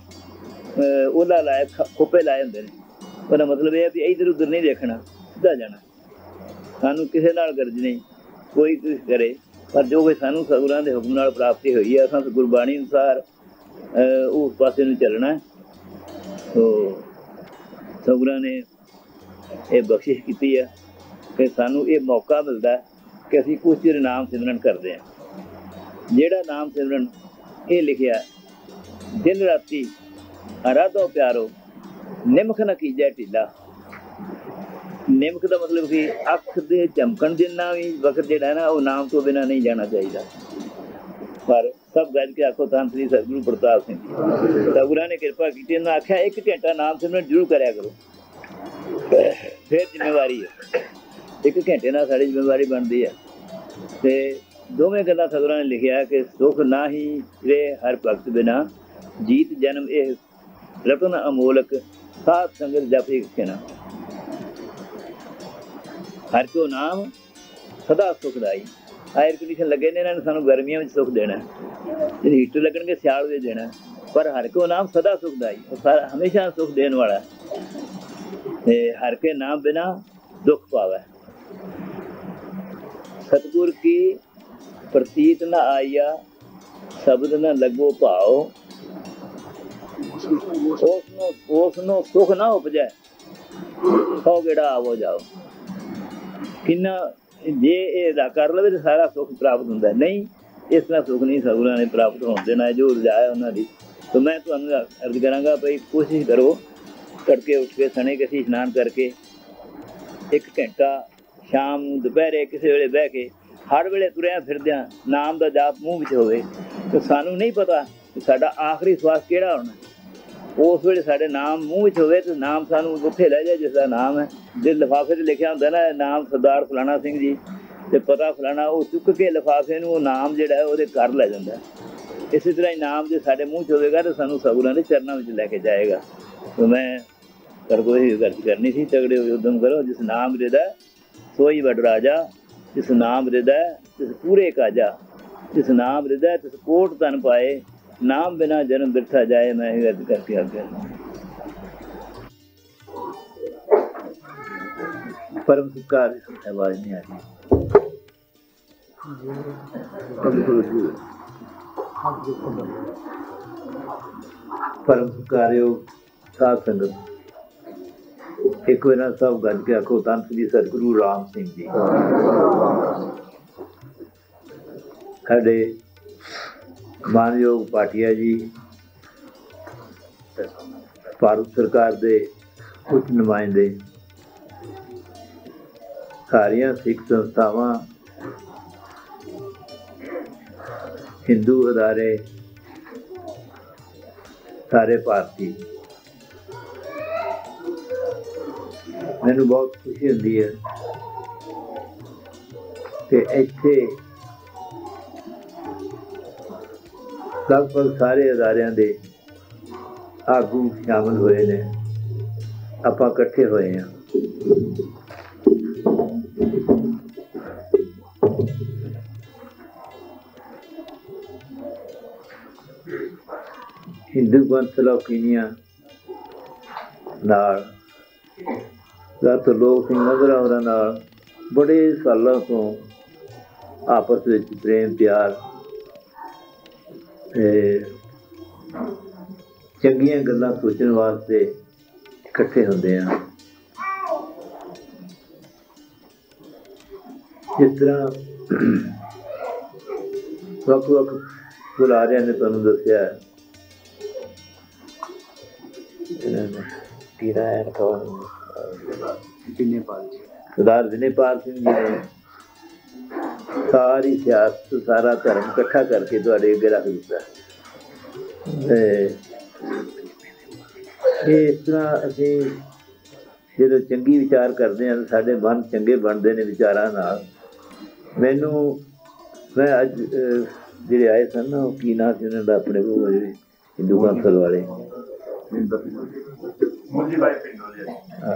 ਉਹਲਾ ਲਾਇਆ, ਖ- ਖੋਪੇ ਲਾਏ ਹੁੰਦੇ ਨੇ। ਉਹਦਾ ਮਤਲਬ ਇਹ ਹੈ ਵੀ ਇਧਰ ਉਧਰ ਨਹੀਂ ਦੇਖਣਾ, ਸਿੱਧਾ ਜਾਣਾ। ਸਾਨੂੰ ਕਿਸੇ ਨਾਲ ਗਰਜ ਨਹੀਂ, ਕੋਈ ਕੁਛ ਕਰੇ, ਪਰ ਜੋ ਕੋਈ ਸਾਨੂੰ ਸਤਿਗੁਰਾਂ ਦੇ ਹੁਕਮ ਨਾਲ ਪ੍ਰਾਪਤੀ ਹੋਈ ਹੈ ਅਸਾਂ ਗੁਰਬਾਣੀ ਅਨੁਸਾਰ ਉਸ ਪਾਸੇ ਨੂੰ ਚੱਲਣਾ ਹੈ। ਸੋ ਸਤਿਗੁਰਾਂ ਨੇ ਇਹ ਬਖਸ਼ਿਸ਼ ਕੀਤੀ ਹੈ ਕਿ ਸਾਨੂੰ ਇਹ ਮੌਕਾ ਮਿਲਦਾ ਹੈ ਕਿ ਅਸੀਂ ਕੁਝ ਚਿਰ ਨਾਮ ਸਿਮਰਨ ਕਰਦੇ ਹਾਂ। ਜਿਹੜਾ ਨਾਮ ਸਿਮਰਨ ਇਹ ਲਿਖਿਆ, ਦਿਨ ਰਾਤੀ ਅਰਾਧੋ ਪਿਆਰੋ, ਨਿਮਖ ਨ ਕੀਜੈ ਢਿੱਲਾ। ਨਿਮਕ ਦਾ ਮਤਲਬ ਕਿ ਅੱਖ ਦੇ ਚਮਕਣ ਜਿੰਨਾ ਵੀ ਵਕਤ ਜਿਹੜਾ ਨਾ, ਉਹ ਨਾਮ ਤੋਂ ਬਿਨਾ ਨਹੀਂ ਜਾਣਾ ਚਾਹੀਦਾ। ਪਰ ਸਭ ਗੱਜ ਕੇ ਆਖੋ ਤਾਂ ਸ੍ਰੀ ਸਤਿਗੁਰੂ ਪ੍ਰਤਾਪ ਸਿੰਘ ਜੀ। ਸਤਿਗੁਰਾਂ ਨੇ ਕਿਰਪਾ ਕੀਤੀ, ਉਹਨਾਂ ਆਖਿਆ, ਇੱਕ ਘੰਟਾ ਨਾਮ ਸਿਮਰਨ ਜ਼ਰੂਰ ਕਰਿਆ ਕਰੋ। ਫਿਰ ਜ਼ਿੰਮੇਵਾਰੀ ਹੈ। ਇੱਕ ਘੰਟੇ ਨਾਲ ਸਾਡੀ ਜ਼ਿੰਮੇਵਾਰੀ ਬਣਦੀ ਹੈ। ਤੇ ਦੋਵੇਂ ਗੱਲਾਂ ਸਤਿਗੁਰਾਂ ਨੇ ਲਿਖਿਆ ਕਿ ਸੁਖ ਨਾਹੀ ਰੇ ਹਰ ਭਗਤ ਬਿਨਾ, ਜੀਤ ਜਨਮ ਇਹ ਰਤਨ ਅਮੋਲਕ ਸਾਧ ਸੰਗਤ ਜਪ ਕਿਨਾ ਹਰ ਕੋ ਨਾਮ ਸਦਾ ਸੁਖਦਾਈ ਆਇਰ ਕੰਡੀਸ਼ਨ ਲੱਗੇ ਨੇ ਇਹਨਾਂ ਨੇ, ਸਾਨੂੰ ਗਰਮੀਆਂ ਵਿੱਚ ਸੁਖ ਦੇਣਾ ਜੇ ਹੀਟਰ ਲੱਗਣਗੇ, ਸਿਆਲ ਵਿੱਚ ਦੇਣਾ ਪਰ ਹਰ ਕੋ ਨਾਮ ਸਦਾ ਸੁਖਦਾਈ ਉਹ ਹਮੇਸ਼ਾ ਸੁਖ ਦੇਣ ਵਾਲਾ ਤੇ ਹਰ ਕੇ ਨਾਮ ਬਿਨਾ ਦੁੱਖ ਪਾਵੇ। ਸਤਗੁਰ ਕੀ ਪ੍ਰਤੀਤ ਨ ਆਇਆ, ਸ਼ਬਦ ਨਾ ਲੱਗੋ ਭਾਉ। ਉਸ ਨੂੰ ਉਸ ਨੂੰ ਸੁਖ ਨਾ ਉਪਜੈ ਸੋ ਗੇੜਾ ਆਵੋ ਜਾਓ। ਕਿੰਨਾ ਜੇ ਇਹ ਦਾ ਕਰ ਲਵੇ ਤਾਂ ਸਾਰਾ ਸੁੱਖ ਪ੍ਰਾਪਤ ਹੁੰਦਾ ਨਹੀਂ ਇਸ ਤਰ੍ਹਾਂ ਸੁੱਖ ਨਹੀਂ ਸਤਿਗੁਰਾਂ ਨੇ ਪ੍ਰਾਪਤ ਹੋਣ ਦੇਣਾ ਹੈ, ਜੋ ਰਜਾਇਆ ਉਹਨਾਂ ਦੀ। ਤਾਂ ਮੈਂ ਤੁਹਾਨੂੰ ਅਰਜ਼ ਕਰਾਂਗਾ ਭਈ ਕੋਸ਼ਿਸ਼ ਕਰੋ ਤੜਕੇ ਉੱਠ ਕੇ ਸਣੇ ਕਿਸੇ ਇਸ਼ਨਾਨ ਕਰਕੇ ਇੱਕ ਘੰਟਾ ਸ਼ਾਮ ਨੂੰ ਦੁਪਹਿਰੇ ਕਿਸੇ ਵੇਲੇ ਬਹਿ ਕੇ ਹਰ ਵੇਲੇ ਤੁਰਿਆ ਫਿਰਦਿਆਂ ਨਾਮ ਦਾ ਜਾਪ ਮੂੰਹ ਵਿੱਚ ਹੋਵੇ ਤੇ ਸਾਨੂੰ ਨਹੀਂ ਪਤਾ ਸਾਡਾ ਆਖਰੀ ਸਵਾਸ ਕਿਹੜਾ ਹੋਣਾ ਉਸ ਵੇਲੇ ਸਾਡੇ ਨਾਮ ਮੂੰਹ ਵਿੱਚ ਹੋਵੇ ਤੇ ਨਾਮ ਸਾਨੂੰ ਉੱਥੇ ਲੈ ਜਾਏ ਜਿਸ ਦਾ ਨਾਮ ਹੈ ਜੇ ਲਿਫਾਫੇ ਤੇ ਲਿਖਿਆ ਹੁੰਦਾ ਨਾ ਨਾਮ ਸਰਦਾਰ ਫਲਾਣਾ ਸਿੰਘ ਜੀ ਤੇ ਪਤਾ ਫਲਾਣਾ, ਉਹ ਚੁੱਕ ਕੇ ਲਿਫਾਫੇ ਨੂੰ ਉਹ ਨਾਮ ਜਿਹੜਾ ਉਹਦੇ ਘਰ ਲੈ ਜਾਂਦਾ ਹੈ। ਇਸੇ ਤਰ੍ਹਾਂ ਹੀ ਨਾਮ ਜੇ ਸਾਡੇ ਮੂੰਹ 'ਚ ਹੋਵੇਗਾ ਤਾਂ ਸਾਨੂੰ ਸਤਿਗੁਰਾਂ ਦੇ ਚਰਨਾਂ ਵਿੱਚ ਲੈ ਕੇ ਜਾਏਗਾ ਤੇ ਮੈਂ ਕਰ ਕੋਈ ਗੱਲ ਕਰਨੀ ਸੀ, ਤਗੜੇ ਹੋਏ ਉਦਮ ਕਰੋ, ਜਿਸ ਨਾਮ ਹਿਰਦਾ ਸੋਈ ਵਡ ਰਾਜਾ, ਜਿਸ ਨਾਮ ਹਿਰਦਾ ਤਿਸ ਪੂਰੇ ਕਾਜਾ, ਜਿਸ ਨਾਮ ਹਿਰਦਾ ਤਿਸ ਕੋਟ ਤਨ ਪਾਏ ਨਾਮ ਬਿਨਾ ਜਨਮ ਬਿਰਥਾ ਜਾਏ ਮੈਂ ਇਹ ਗੱਲ ਕਰਕੇ ਆਗਿਆ ਪਰਮ ਸੁਕਾਰ ਦੀ ਆਵਾਜ਼ ਨਹੀਂ ਆ ਰਹੀ ਪਰਮ ਸੁਕਾਰਿਓ ਸਾਧ ਸੰਗਤ ਇੱਕ ਵਾਰ ਸਭ ਗੱਜ ਕੇ ਆਖੋ ਤਾਂ ਸ੍ਰੀ ਸਤਿਗੁਰੂ ਰਾਮ ਸਿੰਘ ਜੀ ਸਾਡੇ ਮਾਨਯੋਗ ਪਾਟਿਆ ਜੀ, ਭਾਰਤ ਸਰਕਾਰ ਦੇ ਉੱਚ ਨੁਮਾਇੰਦੇ, ਸਾਰੀਆਂ ਸਿੱਖ ਸੰਸਥਾਵਾਂ ਹਿੰਦੂ ਅਦਾਰੇ, ਸਾਰੇ ਭਾਰਤੀ। ਮੈਨੂੰ ਬਹੁਤ ਖੁਸ਼ੀ ਹੁੰਦੀ ਹੈ ਕਿ ਇੱਥੇ ਲਗਭਗ ਸਾਰੇ ਅਦਾਰਿਆਂ ਦੇ ਆਗੂ ਸ਼ਾਮਲ ਹੋਏ ਨੇ। ਆਪਾਂ ਇਕੱਠੇ ਹੋਏ ਹਾਂ। ਹਿੰਦੂ ਪੰਥ ਲੋਕੀਆਂ ਨਾਲ ਜਦ ਲੋਕ ਸਿੰਘ ਨਗਰ ਉਹਨਾਂ ਨਾਲ ਬੜੇ ਸਾਲਾਂ ਤੋਂ ਆਪਸ ਵਿੱਚ ਪ੍ਰੇਮ ਪਿਆਰ ਚੰਗੀਆਂ ਗੱਲਾਂ ਸੋਚਣ ਵਾਸਤੇ ਇਕੱਠੇ ਹੁੰਦੇ ਆ। ਜਿਸ ਤਰ੍ਹਾਂ ਵੱਖ ਵੱਖ ਬੁਲਾਰਿਆਂ ਨੇ ਤੁਹਾਨੂੰ ਦੱਸਿਆ। ਇਹਨਾਂ ਨੇ ਕਿਹੜਾ ਹੈ ਕੌਣ ਜਿੰਨੇਪਾਲ ਜੀ? ਸਰਦਾਰ ਵਿਨੇਪਾਲ ਸਿੰਘ ਜੀ ਨੇ ਸਾਰੀ ਸਿਆਸਤ ਸਾਰਾ ਧਰਮ ਇਕੱਠਾ ਕਰਕੇ ਤੁਹਾਡੇ ਅੱਗੇ ਰੱਖ ਦਿੱਤਾ। ਇਸ ਤਰ੍ਹਾਂ ਅਸੀਂ ਜਦੋਂ ਚੰਗੀ ਵਿਚਾਰ ਕਰਦੇ ਹਾਂ ਸਾਡੇ ਮਨ ਚੰਗੇ ਬਣਦੇ ਨੇ ਵਿਚਾਰਾਂ ਨਾਲ। ਮੈਨੂੰ ਮੈਂ ਅੱਜ ਜਿਹੜੇ ਆਏ ਸਨ ਨਾ ਉਹ ਕੀ ਨਾਂ ਸੀ ਉਹਨਾਂ ਦਾ ਆਪਣੇ ਕੋਲ ਜਿਹੜੇ ਹਿੰਦੂ ਕਾਂਸਲ ਵਾਲੇ। ਹਾਂ ਪਿੰਡੋਲੀਆ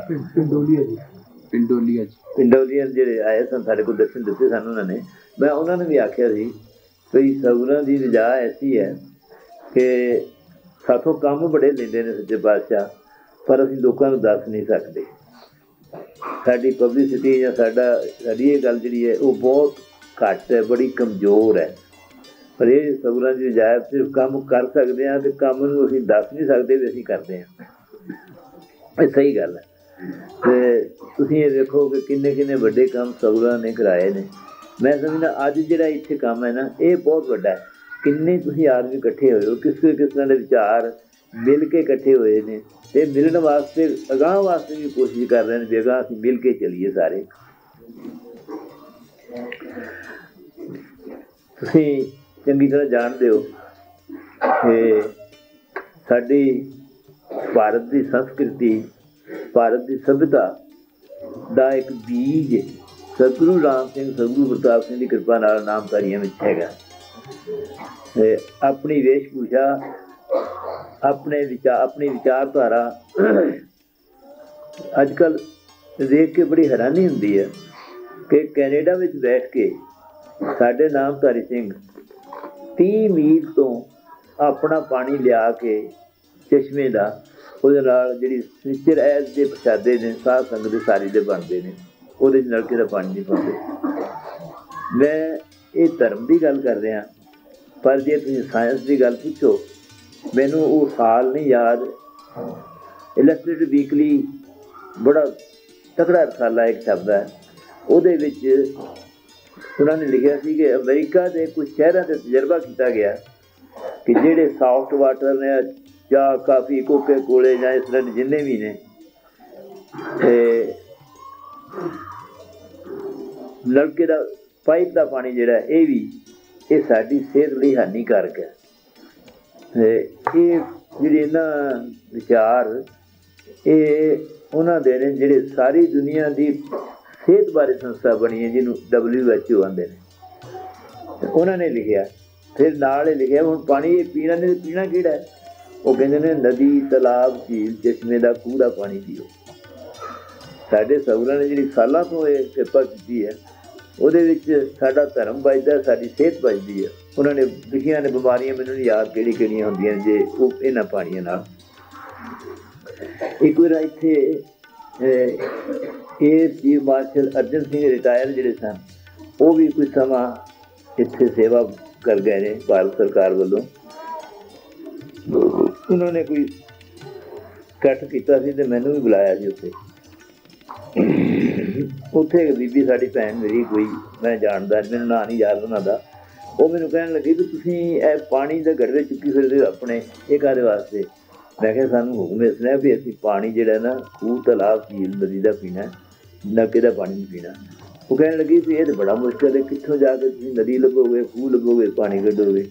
ਜੀ। ਪਿੰਡੋਲੀਆ ਜੀ। ਪਿੰਡੋਲੀਆ 'ਚ ਪਿੰਡੋਲੀਆ ਜਿਹੜੇ ਆਏ ਸਨ, ਸਾਡੇ ਕੋਲ ਦਰਸ਼ਨ ਦਿੱਤੇ ਸਨ ਉਹਨਾਂ ਨੇ। ਮੈਂ ਉਹਨਾਂ ਨੂੰ ਵੀ ਆਖਿਆ ਸੀ ਵੀ ਸਗੁਰਾਂ ਦੀ ਰਜਾ ਐਸੀ ਹੈ ਕਿ ਸਾਥੋਂ ਕੰਮ ਬੜੇ ਲੈਂਦੇ ਨੇ ਸੱਚੇ ਪਾਤਸ਼ਾਹ, ਪਰ ਅਸੀਂ ਲੋਕਾਂ ਨੂੰ ਦੱਸ ਨਹੀਂ ਸਕਦੇ। ਸਾਡੀ ਪਬਲਿਸਿਟੀ ਜਾਂ ਸਾਡਾ, ਸਾਡੀ ਇਹ ਗੱਲ ਜਿਹੜੀ ਹੈ, ਉਹ ਬਹੁਤ ਘੱਟ ਹੈ, ਬੜੀ ਕਮਜ਼ੋਰ ਹੈ। ਪਰ ਇਹ ਸਬਰਾਂ ਦੀ ਰਿਜਾਇਤ ਸਿਰਫ ਕੰਮ ਕਰ ਸਕਦੇ ਹਾਂ ਤੇ ਕੰਮ ਨੂੰ ਅਸੀਂ ਦੱਸ ਨਹੀਂ ਸਕਦੇ ਵੀ ਅਸੀਂ ਕਰਦੇ ਹਾਂ। ਇਹ ਸਹੀ ਗੱਲ ਹੈ। ਤੇ ਤੁਸੀਂ ਇਹ ਦੇਖੋ ਕਿ ਕਿੰਨੇ ਕਿੰਨੇ ਵੱਡੇ ਕੰਮ ਸਬਰਾਂ ਨੇ ਕਰਾਏ ਨੇ। ਮੈਂ ਸਮਝਦਾ ਅੱਜ ਜਿਹੜਾ ਇੱਥੇ ਕੰਮ ਹੈ ਨਾ, ਇਹ ਬਹੁਤ ਵੱਡਾ ਹੈ। ਕਿੰਨੇ ਤੁਸੀਂ ਆਦਮੀ ਇਕੱਠੇ ਹੋਏ ਹੋ, ਕਿਸ ਕਿਸ ਤਰ੍ਹਾਂ ਦੇ ਵਿਚਾਰ ਮਿਲ ਕੇ ਇਕੱਠੇ ਹੋਏ ਨੇ। ਤੇ ਮਿਲਣ ਵਾਸਤੇ, ਅਗਾਂਹ ਵਾਸਤੇ ਵੀ ਕੋਸ਼ਿਸ਼ ਕਰ ਰਹੇ ਨੇ ਵੀ ਅਗਾਂਹ ਅਸੀਂ ਮਿਲ ਕੇ ਚੱਲੀਏ ਸਾਰੇ। ਤੁਸੀਂ ਚੰਗੀ ਤਰ੍ਹਾਂ ਜਾਣਦੇ ਹੋ ਕਿ ਸਾਡੀ ਭਾਰਤ ਦੀ ਸੰਸਕ੍ਰਿਤੀ ਭਾਰਤ ਦੀ ਸਭਿਅਤਾ ਦਾ ਇੱਕ ਬੀਜ ਸਤਿਗੁਰੂ ਰਾਮ ਸਿੰਘ, ਸਤਿਗੁਰੂ ਪ੍ਰਤਾਪ ਸਿੰਘ ਦੀ ਕਿਰਪਾ ਨਾਲ ਨਾਮਧਾਰੀਆਂ ਵਿੱਚ ਹੈਗਾ। ਤੇ ਆਪਣੀ ਵੇਸ਼ਭੂਸ਼ਾ, ਆਪਣੇ ਵਿਚਾਰ, ਆਪਣੀ ਵਿਚਾਰਧਾਰਾ ਅੱਜ ਕੱਲ ਦੇਖ ਕੇ ਬੜੀ ਹੈਰਾਨੀ ਹੁੰਦੀ ਹੈ ਕਿ ਕੈਨੇਡਾ ਵਿੱਚ ਬੈਠ ਕੇ ਸਾਡੇ ਨਾਮਧਾਰੀ ਸਿੰਘ 30 ਮੀਲ ਤੋਂ ਆਪਣਾ ਪਾਣੀ ਲਿਆ ਕੇ ਚਸ਼ਮੇ ਦਾ ਉਹਦੇ ਨਾਲ ਜਿਹੜੀ ਸਿਚਰ ਐਸ ਦੇ ਪ੍ਰਸ਼ਾਦੇ ਨੇ, ਸਾਧ ਸੰਗਤ ਦੇ ਸਾਰੀ ਦੇ ਬਣਦੇ ਨੇ। ਉਹਦੇ 'ਚ ਨਲਕੇ ਦਾ ਪਾਣੀ ਨਹੀਂ ਪਾਉਂਦੇ। ਮੈਂ ਇਹ ਧਰਮ ਦੀ ਗੱਲ ਕਰ ਰਿਹਾ, ਪਰ ਜੇ ਤੁਸੀਂ ਸਾਇੰਸ ਦੀ ਗੱਲ ਪੁੱਛੋ, ਮੈਨੂੰ ਉਹ ਸਾਲ ਨਹੀਂ ਯਾਦ। ਇਲਸਟ੍ਰੇਟਿਵ ਵੀਕਲੀ ਬੜਾ ਤਕੜਾ ਰਸਾਲਾ ਇੱਕ ਸ਼ਬਦ ਹੈ। ਉਹਦੇ ਵਿੱਚ ਉਹਨਾਂ ਨੇ ਲਿਖਿਆ ਸੀ ਕਿ ਅਮਰੀਕਾ ਦੇ ਕੁਝ ਸ਼ਹਿਰਾਂ ਤੇ ਤਜਰਬਾ ਕੀਤਾ ਗਿਆ ਕਿ ਜਿਹੜੇ ਸਾਫਟ ਵਾਟਰ ਨੇ ਜਾਂ ਕਾਫੀ ਕੋਕੇ ਕੋਲੇ ਜਾਂ ਇਸ ਤਰ੍ਹਾਂ ਜਿੰਨੇ ਵੀ ਨੇ, ਤੇ ਨਲਕੇ ਦਾ, ਪਾਈਪ ਦਾ ਪਾਣੀ ਜਿਹੜਾ, ਇਹ ਵੀ, ਇਹ ਸਾਡੀ ਸਿਹਤ ਲਈ ਹਾਨੀਕਾਰਕ ਹੈ। ਤੇ ਇਹ ਜਿਹੜੇ ਇਹਨਾਂ ਵਿਚਾਰ, ਇਹ ਉਹਨਾਂ ਦੇ ਨੇ, ਜਿਹੜੇ ਸਾਰੀ ਦੁਨੀਆ ਦੀ ਸਿਹਤ ਬਾਰੇ ਸੰਸਥਾ ਬਣੀ ਹੈ, ਜਿਹਨੂੰ WHO ਆਂਦੇ ਨੇ। ਤੇ ਉਹਨਾਂ ਨੇ ਲਿਖਿਆ, ਫਿਰ ਨਾਲ ਹੀ ਲਿਖਿਆ, ਹੁਣ ਪਾਣੀ ਇਹ ਪੀਣਾ ਨਹੀਂ, ਪੀਣਾ ਕਿਹੜਾ ਹੈ? ਉਹ ਕਹਿੰਦੇ ਨੇ ਨਦੀ ਤਲਾਬ ਝੀਲ ਚਸ਼ਮੇ ਦਾ ਕੂੜਾ ਪਾਣੀ ਪੀਓ। ਸਾਡੇ ਸਹੁਰਾਂ ਨੇ ਜਿਹੜੀ ਸਾਲਾਂ ਤੋਂ ਇਹ ਕਿਰਪਾ ਕੀਤੀ ਹੈ ਉਹਦੇ ਵਿੱਚ ਸਾਡਾ ਧਰਮ ਬਚਦਾ ਸਾਡੀ ਸਿਹਤ ਬਚਦੀ ਹੈ। ਉਹਨਾਂ ਨੇ ਲਿਖੀਆਂ ਨੇ ਬਿਮਾਰੀਆਂ ਮੈਨੂੰ ਨਹੀਂ ਯਾਦ ਕਿਹੜੀ ਕਿਹੜੀਆਂ ਹੁੰਦੀਆਂ ਜੇ ਉਹ ਇਹਨਾਂ ਪਾਣੀਆਂ ਨਾਲ। ਇੱਕ ਵਾਰ ਇੱਥੇ ਅਹ, ਇਹ ਜੀ ਮਾਰਸ਼ਲ ਅਰਜਨ ਸਿੰਘ ਰਿਟਾਇਰ ਜਿਹੜੇ ਸਨ ਉਹ ਵੀ ਕੁਝ ਸਮਾਂ ਇੱਥੇ ਸੇਵਾ ਕਰ ਗਏ ਨੇ ਭਾਰਤ ਸਰਕਾਰ ਵੱਲੋਂ। ਉਹਨਾਂ ਨੇ ਕੋਈ ਕੱਟ ਕੀਤਾ ਸੀ ਤੇ ਮੈਨੂੰ ਵੀ ਬੁਲਾਇਆ ਸੀ ਉੱਥੇ। ਉੱਥੇ ਇੱਕ ਬੀਬੀ ਸਾਡੀ ਭੈਣ ਮੇਰੀ ਕੋਈ ਮੈਂ ਜਾਣਦਾ, ਮੈਨੂੰ ਨਾਂ ਨਹੀਂ ਯਾਦ ਉਹਨਾਂ ਦਾ। ਉਹ ਮੈਨੂੰ ਕਹਿਣ ਲੱਗੀ ਵੀ ਤੁਸੀਂ ਇਹ ਪਾਣੀ ਦੇ ਗੜਵੇ ਚੁੱਕੀ ਫਿਰਦੇ ਹੋ ਆਪਣੇ, ਇਹ ਕਾਹਦੇ ਵਾਸਤੇ? ਮੈਂ ਕਿਹਾ ਸਾਨੂੰ ਹੁਕਮ ਇਸ ਨੇ ਵੀ ਅਸੀਂ ਪਾਣੀ ਜਿਹੜਾ ਨਾ, ਖੂਹ, ਤਲਾਬ, ਝੀਲ, ਨਦੀ ਦਾ ਪੀਣਾ ਨਾ ਕਿਹਦਾ ਪਾਣੀ ਨਹੀਂ ਪੀਣਾ। ਉਹ ਕਹਿਣ ਲੱਗੀ ਵੀ ਇਹ ਤਾਂ ਬੜਾ ਮੁਸ਼ਕਲ ਹੈ, ਕਿੱਥੋਂ ਜਾ ਕੇ ਤੁਸੀਂ ਨਦੀ ਲੱਗੋਗੇ, ਖੂਹ ਲੱਗੋਗੇ, ਪਾਣੀ ਕੱਢੋਗੇ?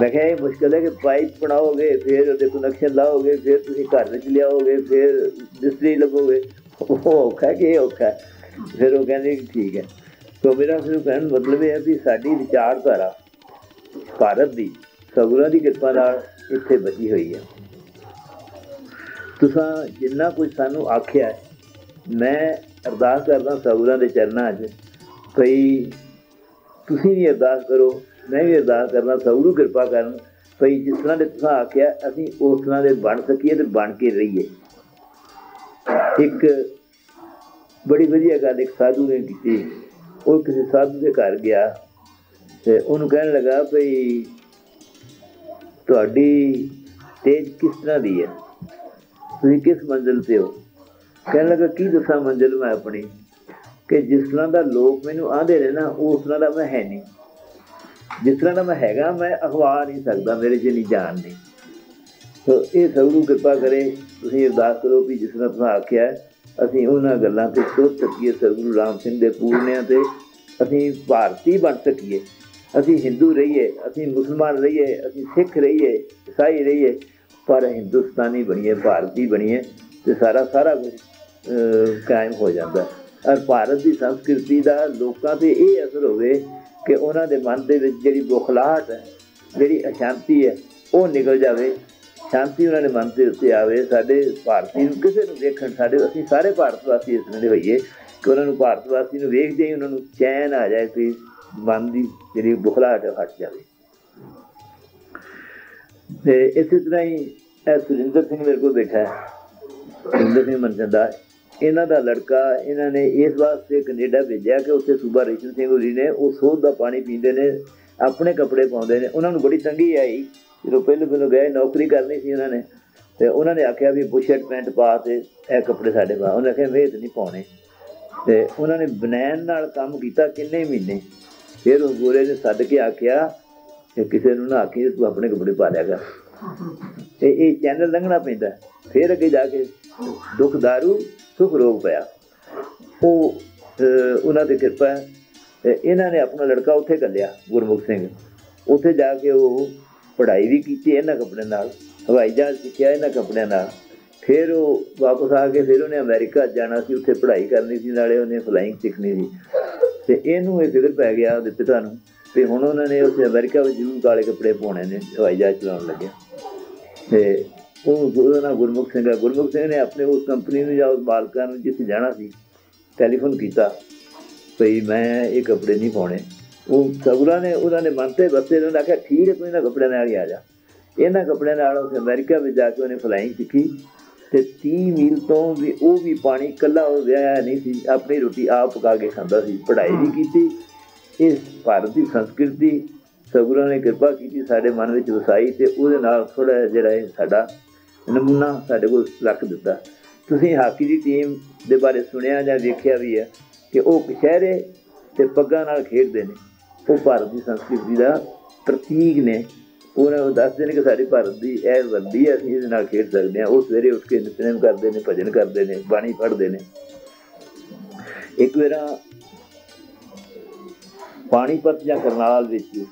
ਮੈਂ ਕਿਹਾ ਇਹ ਮੁਸ਼ਕਲ ਹੈ ਕਿ ਪਾਈਪ ਬਣਾਓਗੇ, ਫਿਰ ਉਹਦੇ ਕਨੈਕਸ਼ਨ ਲਾਓਗੇ, ਫਿਰ ਤੁਸੀਂ ਘਰ ਵਿੱਚ ਲਿਆਓਗੇ, ਫਿਰ ਮਿਸਤਰੀ ਲੱਗੋਗੇ। ਉਹ ਔਖਾ ਕਿ ਇਹ ਔਖਾ ਫਿਰ ਉਹ ਕਹਿੰਦੇ ਕਿ ਠੀਕ ਹੈ। ਸੋ ਮੇਰਾ ਫਿਰ ਕਹਿਣ ਦਾ ਮਤਲਬ ਇਹ ਹੈ ਵੀ ਸਾਡੀ ਵਿਚਾਰਧਾਰਾ ਭਾਰਤ ਦੀ ਸਗੁਰਾਂ ਦੀ ਕਿਰਪਾ ਨਾਲ ਇੱਥੇ ਬਚੀ ਹੋਈ ਹੈ। ਤੁਸੀਂ ਜਿੰਨਾ ਕੁਝ ਸਾਨੂੰ ਆਖਿਆ ਮੈਂ ਅਰਦਾਸ ਕਰਦਾ ਸਗੁਰਾਂ ਦੇ ਚਰਨਾਂ 'ਚ, ਭਈ ਤੁਸੀਂ ਵੀ ਅਰਦਾਸ ਕਰੋ ਮੈਂ ਵੀ ਅਰਦਾਸ ਕਰਨਾ, ਸਗੁਰੂ ਕਿਰਪਾ ਕਰਨ। ਭਈ ਜਿਸ ਤਰ੍ਹਾਂ ਦੇ ਤੁਸੀਂ ਆਖਿਆ, ਅਸੀਂ ਉਸ ਤਰ੍ਹਾਂ ਦੇ ਬਣ ਸਕੀਏ ਤੇ ਬਣ ਕੇ ਰਹੀਏ। ਇੱਕ ਬੜੀ ਵਧੀਆ ਗੱਲ ਇੱਕ ਸਾਧੂ ਨੇ ਕੀਤੀ। ਉਹ ਕਿਸੇ ਸਾਧੂ ਦੇ ਘਰ ਗਿਆ ਤੇ ਉਹਨੂੰ ਕਹਿਣ ਲੱਗਾ, ਭਈ ਤੁਹਾਡੀ ਤੇਜ ਕਿਸ ਤਰ੍ਹਾਂ ਦੀ ਹੈ? ਤੁਸੀਂ ਕਿਸ ਮੰਜ਼ਿਲ ਤੇ ਹੋ? ਕਹਿਣ ਲੱਗਾ, ਕੀ ਦੱਸਾਂ ਮੰਜ਼ਿਲ ਮੈਂ ਆਪਣੀ? ਕਿ ਜਿਸ ਤਰ੍ਹਾਂ ਦਾ ਲੋਕ ਮੈਨੂੰ ਆਂਦੇ ਨੇ ਨਾ, ਉਸ ਤਰ੍ਹਾਂ ਦਾ ਮੈਂ ਹੈ ਨਹੀਂ। ਜਿਸ ਤਰ੍ਹਾਂ ਦਾ ਮੈਂ ਹੈਗਾ, ਮੈਂ ਅਖਵਾ ਨਹੀਂ ਸਕਦਾ, ਮੇਰੇ 'ਚ ਨਹੀਂ ਜਾਣ ਨਹੀਂ। ਸੋ ਇਹ ਸਭੂ ਕਿਰਪਾ ਕਰੇ, ਤੁਸੀਂ ਅਰਦਾਸ ਕਰੋ ਵੀ ਜਿਸ ਤਰ੍ਹਾਂ ਤੁਹਾਨੂੰ ਆਖਿਆ, ਅਸੀਂ ਉਹਨਾਂ ਗੱਲਾਂ ਤੇ ਸੋਚ ਸਕੀਏ ਸਤਿਗੁਰੂ ਰਾਮ ਸਿੰਘ ਦੇ ਪੂਰਨਿਆਂ ਤੇ ਅਸੀਂ ਭਾਰਤੀ ਬਣ ਸਕੀਏ ਅਸੀਂ ਹਿੰਦੂ ਰਹੀਏ, ਅਸੀਂ ਮੁਸਲਮਾਨ ਰਹੀਏ, ਅਸੀਂ ਸਿੱਖ ਰਹੀਏ, ਈਸਾਈ ਰਹੀਏ, ਪਰ ਹਿੰਦੁਸਤਾਨੀ ਬਣੀਏ, ਭਾਰਤੀ ਬਣੀਏ ਤੇ ਸਾਰਾ ਸਾਰਾ ਕੁਝ ਕਾਇਮ ਹੋ ਜਾਂਦਾ। ਔਰ ਭਾਰਤ ਦੀ ਸੰਸਕ੍ਰਿਤੀ ਦਾ ਲੋਕਾਂ ਤੇ ਇਹ ਅਸਰ ਹੋਵੇ ਕਿ ਉਹਨਾਂ ਦੇ ਮਨ ਦੇ ਵਿੱਚ ਜਿਹੜੀ ਬੁਖਲਾਹਟ ਹੈ, ਜਿਹੜੀ ਅਸ਼ਾਂਤੀ ਹੈ, ਉਹ ਨਿਕਲ ਜਾਵੇ। ਸ਼ਾਂਤੀ ਉਹਨਾਂ ਦੇ ਮਨ ਦੇ ਉੱਤੇ ਆਵੇ। ਸਾਡੇ ਭਾਰਤੀ ਨੂੰ ਕਿਸੇ ਨੂੰ ਦੇਖਣ ਸਾਡੇ ਅਸੀਂ ਸਾਰੇ ਭਾਰਤ ਵਾਸੀ ਇਸ ਤਰ੍ਹਾਂ ਦੇ ਹੋਈਏ ਕਿ ਉਹਨਾਂ ਨੂੰ ਭਾਰਤ ਵਾਸੀ ਨੂੰ ਵੇਖਦੇ ਹੀ ਉਹਨਾਂ ਨੂੰ ਚੈਨ ਆ ਜਾਏ ਕਿ ਮਨ ਦੀ ਜਿਹੜੀ ਬੁਖਲਾਹਟ ਹੈ ਹਟ ਜਾਵੇ। ਤੇ ਇਸੇ ਤਰ੍ਹਾਂ ਹੀ ਇਹ ਸੁਰਿੰਦਰ ਸਿੰਘ ਮੇਰੇ ਕੋਲ ਬੈਠਾ ਹੈ। ਸੁਰਿੰਦਰ ਸਿੰਘ ਮਨਜੰਦਾ ਇਹਨਾਂ ਦਾ ਲੜਕਾ, ਇਹਨਾਂ ਨੇ ਇਸ ਵਾਸਤੇ ਕੈਨੇਡਾ ਭੇਜਿਆ ਕਿ ਉੱਥੇ ਸੂਬਾ ਰੇਸ਼ਮ ਸਿੰਘ ਹੋਰੀ ਨੇ ਉਹ ਸੋਧ ਦਾ ਪਾਣੀ ਪੀਂਦੇ ਨੇ, ਆਪਣੇ ਕੱਪੜੇ ਪਾਉਂਦੇ ਨੇ। ਉਹਨਾਂ ਨੂੰ ਬੜੀ ਤੰਗੀ ਆਈ, ਜਦੋਂ ਪਹਿਲੇ ਪਹਿਲੇ ਗਏ, ਨੌਕਰੀ ਕਰਨੀ ਸੀ ਉਹਨਾਂ ਨੇ। ਤੇ ਉਹਨਾਂ ਨੇ ਆਖਿਆ ਵੀ ਬੁਸ਼ਰਟ ਪੈਂਟ ਪਾ ਤੇ ਇਹ ਕੱਪੜੇ ਸਾਡੇ ਪਾ। ਉਹਨੇ ਆਖਿਆ ਵੇਤ ਨਹੀਂ ਪਾਉਣੇ। ਤੇ ਉਹਨਾਂ ਨੇ ਬਨੈਣ ਨਾਲ ਕੰਮ ਕੀਤਾ ਕਿੰਨੇ ਮਹੀਨੇ। ਫਿਰ ਉਹ ਗੋਰੇ ਨੇ ਸੱਦ ਕੇ ਆਖਿਆ ਕਿ ਕਿਸੇ ਨੂੰ ਨਾ ਆਖੀ ਤੂੰ ਆਪਣੇ ਕੱਪੜੇ ਪਾ ਲਿਆ ਕਰ। ਤੇ ਇਹ ਚੈਨਲ ਲੰਘਣਾ ਪੈਂਦਾ। ਫਿਰ ਅੱਗੇ ਜਾ ਕੇ ਦੁੱਖ ਦਾਰੂ ਸੁਖ ਰੋਗ ਪਿਆ ਉਹ ਉਹਨਾਂ ਦੀ ਕਿਰਪਾ ਹੈ। ਇਹਨਾਂ ਨੇ ਆਪਣਾ ਲੜਕਾ ਉੱਥੇ ਕੱਲਿਆ ਗੁਰਮੁਖ ਸਿੰਘ। ਉੱਥੇ ਜਾ ਕੇ ਉਹ ਪੜ੍ਹਾਈ ਵੀ ਕੀਤੀ ਇਹਨਾਂ ਕੱਪੜਿਆਂ ਨਾਲ, ਹਵਾਈ ਜਹਾਜ਼ ਸਿੱਖਿਆ ਇਹਨਾਂ ਕੱਪੜਿਆਂ ਨਾਲ। ਫਿਰ ਉਹ ਵਾਪਸ ਆ ਕੇ ਫਿਰ ਉਹਨੇ ਅਮਰੀਕਾ ਜਾਣਾ ਸੀ, ਉੱਥੇ ਪੜ੍ਹਾਈ ਕਰਨੀ ਸੀ, ਨਾਲੇ ਉਹਨੇ ਫਲਾਈਂਗ ਸਿੱਖਣੀ ਸੀ। ਤੇ ਇਹਨੂੰ ਇਹ ਫਿਕਰ ਪੈ ਗਿਆ ਉਹਦੇ ਪਿਤਾ ਨੂੰ, ਤੇ ਹੁਣ ਉਹਨਾਂ ਨੇ ਉੱਥੇ ਅਮਰੀਕਾ ਵਿੱਚ ਜ਼ਰੂਰ ਕਾਲੇ ਕੱਪੜੇ ਪਾਉਣੇ ਨੇ, ਹਵਾਈ ਜਹਾਜ਼ ਚਲਾਉਣ ਲੱਗਿਆ। ਤੇ ਉਹ ਉਹਦਾ ਨਾਮ ਗੁਰਮੁਖ ਸਿੰਘ ਹੈ। ਗੁਰਮੁਖ ਸਿੰਘ ਨੇ ਆਪਣੇ ਉਸ ਕੰਪਨੀ ਨੂੰ ਜਾਂ ਉਸ ਮਾਲਕਾਂ ਨੂੰ ਜਿੱਥੇ ਜਾਣਾ ਸੀ ਟੈਲੀਫੋਨ ਕੀਤਾ ਭਈ ਮੈਂ ਇਹ ਕੱਪੜੇ ਨਹੀਂ ਪਾਉਣੇ। ਉਹ ਸਗੁਰਾ ਨੇ ਉਹਨਾਂ ਨੇ ਮਨ ਤੇ ਬਸੇ ਉਹਨਾਂ ਨੇ ਆਖਿਆ ਠੀਕ ਹੈ ਤੂੰ ਇਹਨਾਂ ਕੱਪੜਿਆਂ ਨਾਲ ਹੀ ਆ ਜਾ। ਇਹਨਾਂ ਕੱਪੜਿਆਂ ਨਾਲ ਉਹ ਅਮਰੀਕਾ ਵਿੱਚ ਜਾ ਕੇ ਉਹਨੇ ਫਲਾਈਂਗ ਸਿੱਖੀ ਤੇ 30 ਮੀਲ ਤੋਂ ਵੀ ਉਹ ਵੀ ਪਾਣੀ ਕੱਲਾ ਉਹ ਵਿਆਹ ਨਹੀਂ ਸੀ। ਆਪਣੀ ਰੋਟੀ ਆਪ ਪਕਾ ਕੇ ਖਾਂਦਾ ਸੀ ਪੜ੍ਹਾਈ ਵੀ ਕੀਤੀ। ਇਸ ਭਾਰਤ ਦੀ ਸੰਸਕ੍ਰਿਤੀ ਸਗੁਰਾਂ ਨੇ ਕਿਰਪਾ ਕੀਤੀ ਸਾਡੇ ਮਨ ਵਿੱਚ ਵਸਾਈ ਤੇ ਉਹਦੇ ਨਾਲ ਥੋੜਾ ਜਿਹੜਾ ਇਹ ਸਾਡਾ ਨਮੂਨਾ ਸਾਡੇ ਕੋਲ ਰੱਖ ਦਿੱਤਾ। ਤੁਸੀਂ ਹਾਕੀ ਦੀ ਟੀਮ ਦੇ ਬਾਰੇ ਸੁਣਿਆ ਜਾਂ ਵੇਖਿਆ ਵੀ ਹੈ ਕਿ ਉਹ ਕਸ਼ਹਿਰੇ ਤੇ ਪੱਗਾਂ ਨਾਲ ਖੇਡਦੇ ਨੇ। ਉਹ ਭਾਰਤ ਦੀ ਸੰਸਕ੍ਰਿਤੀ ਦਾ ਪ੍ਰਤੀਕ ਨੇ। ਉਹਨਾਂ ਨੂੰ ਦੱਸਦੇ ਨੇ ਕਿ ਸਾਡੀ ਭਾਰਤ ਦੀ ਇਹ ਵਰਦੀ ਹੈ, ਅਸੀਂ ਇਹਦੇ ਨਾਲ ਖੇਡ ਸਕਦੇ ਹਾਂ। ਉਹ ਸਵੇਰੇ ਉੱਠ ਕੇ ਨਿਤਨੇਮ ਕਰਦੇ ਨੇ, ਭਜਨ ਕਰਦੇ ਨੇ, ਬਾਣੀ ਪੜ੍ਹਦੇ ਨੇ। ਇੱਕ ਵਾਰਾ ਪਾਣੀਪਤ ਜਾਂ ਕਰਨਾਲ ਵਿੱਚ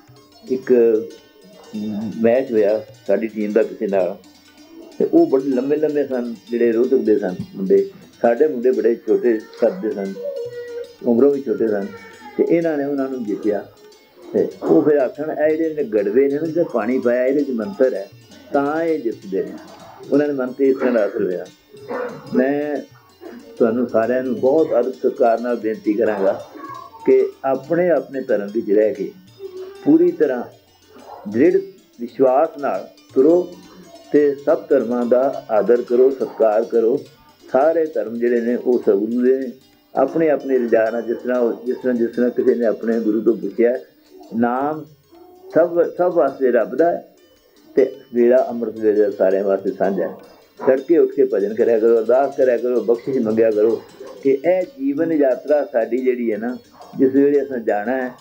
ਇੱਕ ਮੈਚ ਹੋਇਆ ਸਾਡੀ ਟੀਮ ਦਾ ਕਿਸੇ ਨਾਲ। ਤੇ ਉਹ ਬੜੇ ਲੰਮੇ ਲੰਮੇ ਸਨ, ਜਿਹੜੇ ਰੋਹਤਕ ਦੇ ਸਨ ਮੁੰਡੇ। ਸਾਡੇ ਮੁੰਡੇ ਬੜੇ ਛੋਟੇ ਕੱਦ ਸਨ, ਉਮਰੋਂ ਵੀ ਛੋਟੇ ਸਨ, ਤੇ ਇਹਨਾਂ ਨੇ ਉਹਨਾਂ ਨੂੰ ਜਿੱਤਿਆ। ਤੇ ਉਹ ਫਿਰ ਆਖਣ ਇਹ ਜਿਹੜੇ ਨੇ ਗੜਵੇ ਨੇ ਨਾ ਪਾਣੀ ਪਾਇਆ, ਇਹਦੇ ਚ ਮੰਤਰ ਹੈ। ਤਾਂ ਇਹ ਜਿੱਤਦੇ ਨੇ। ਉਹਨਾਂ ਨੇ ਮੰਤਰ ਇਸ ਤਰ੍ਹਾਂ ਹਾਸਲ ਹੋਇਆ ਮੈਂ ਤੁਹਾਨੂੰ ਸਾਰਿਆਂ ਨੂੰ ਬਹੁਤ ਅਦਬ ਸਤਿਕਾਰ ਨਾਲ ਬੇਨਤੀ ਕਰਾਂਗਾ ਕਿ ਆਪਣੇ ਆਪਣੇ ਧਰਮ ਵਿੱਚ ਰਹਿ ਕੇ ਪੂਰੀ ਤਰ੍ਹਾਂ ਦ੍ਰਿੜ ਵਿਸ਼ਵਾਸ ਨਾਲ ਤੁਰੋ ਤੇ ਸਭ ਧਰਮਾਂ ਦਾ ਆਦਰ ਕਰੋ, ਸਤਿਕਾਰ ਕਰੋ। ਸਾਰੇ ਧਰਮ ਜਿਹੜੇ ਨੇ, ਉਹ ਸਗੁਰੂ ਦੇ ਨੇ। ਆਪਣੇ ਆਪਣੇ ਰੁਝਾਨ ਜਿਸ ਤਰ੍ਹਾਂ ਉਹ- ਜਿਸ ਤਰ੍ਹਾਂ ਜਿਸ ਤਰ੍ਹਾਂ ਕਿਸੇ ਨੇ ਆਪਣੇ ਗੁਰੂ ਤੋਂ ਪੁੱਛਿਆ, ਨਾਮ ਸਭ ਸਭ ਵਾਸਤੇ ਰੱਬ ਦਾ ਹੈ ਤੇ ਵੇਲਾ ਅੰਮ੍ਰਿਤ ਵੇਲੇ ਦਾ ਸਾਰਿਆਂ ਵਾਸਤੇ ਸਾਂਝਾ ਹੈ। ਤੜਕੇ ਉੱਠ ਕੇ ਭਜਨ ਕਰਿਆ ਕਰੋ, ਅਰਦਾਸ ਕਰਿਆ ਕਰੋ, ਬਖਸ਼ਿਸ਼ ਮੰਗਿਆ ਕਰੋ ਕਿ ਇਹ ਜੀਵਨ ਯਾਤਰਾ ਸਾਡੀ ਜਿਹੜੀ ਹੈ ਨਾ, ਜਿਸ ਵੇਲੇ ਅਸੀਂ ਜਾਣਾ ਹੈ,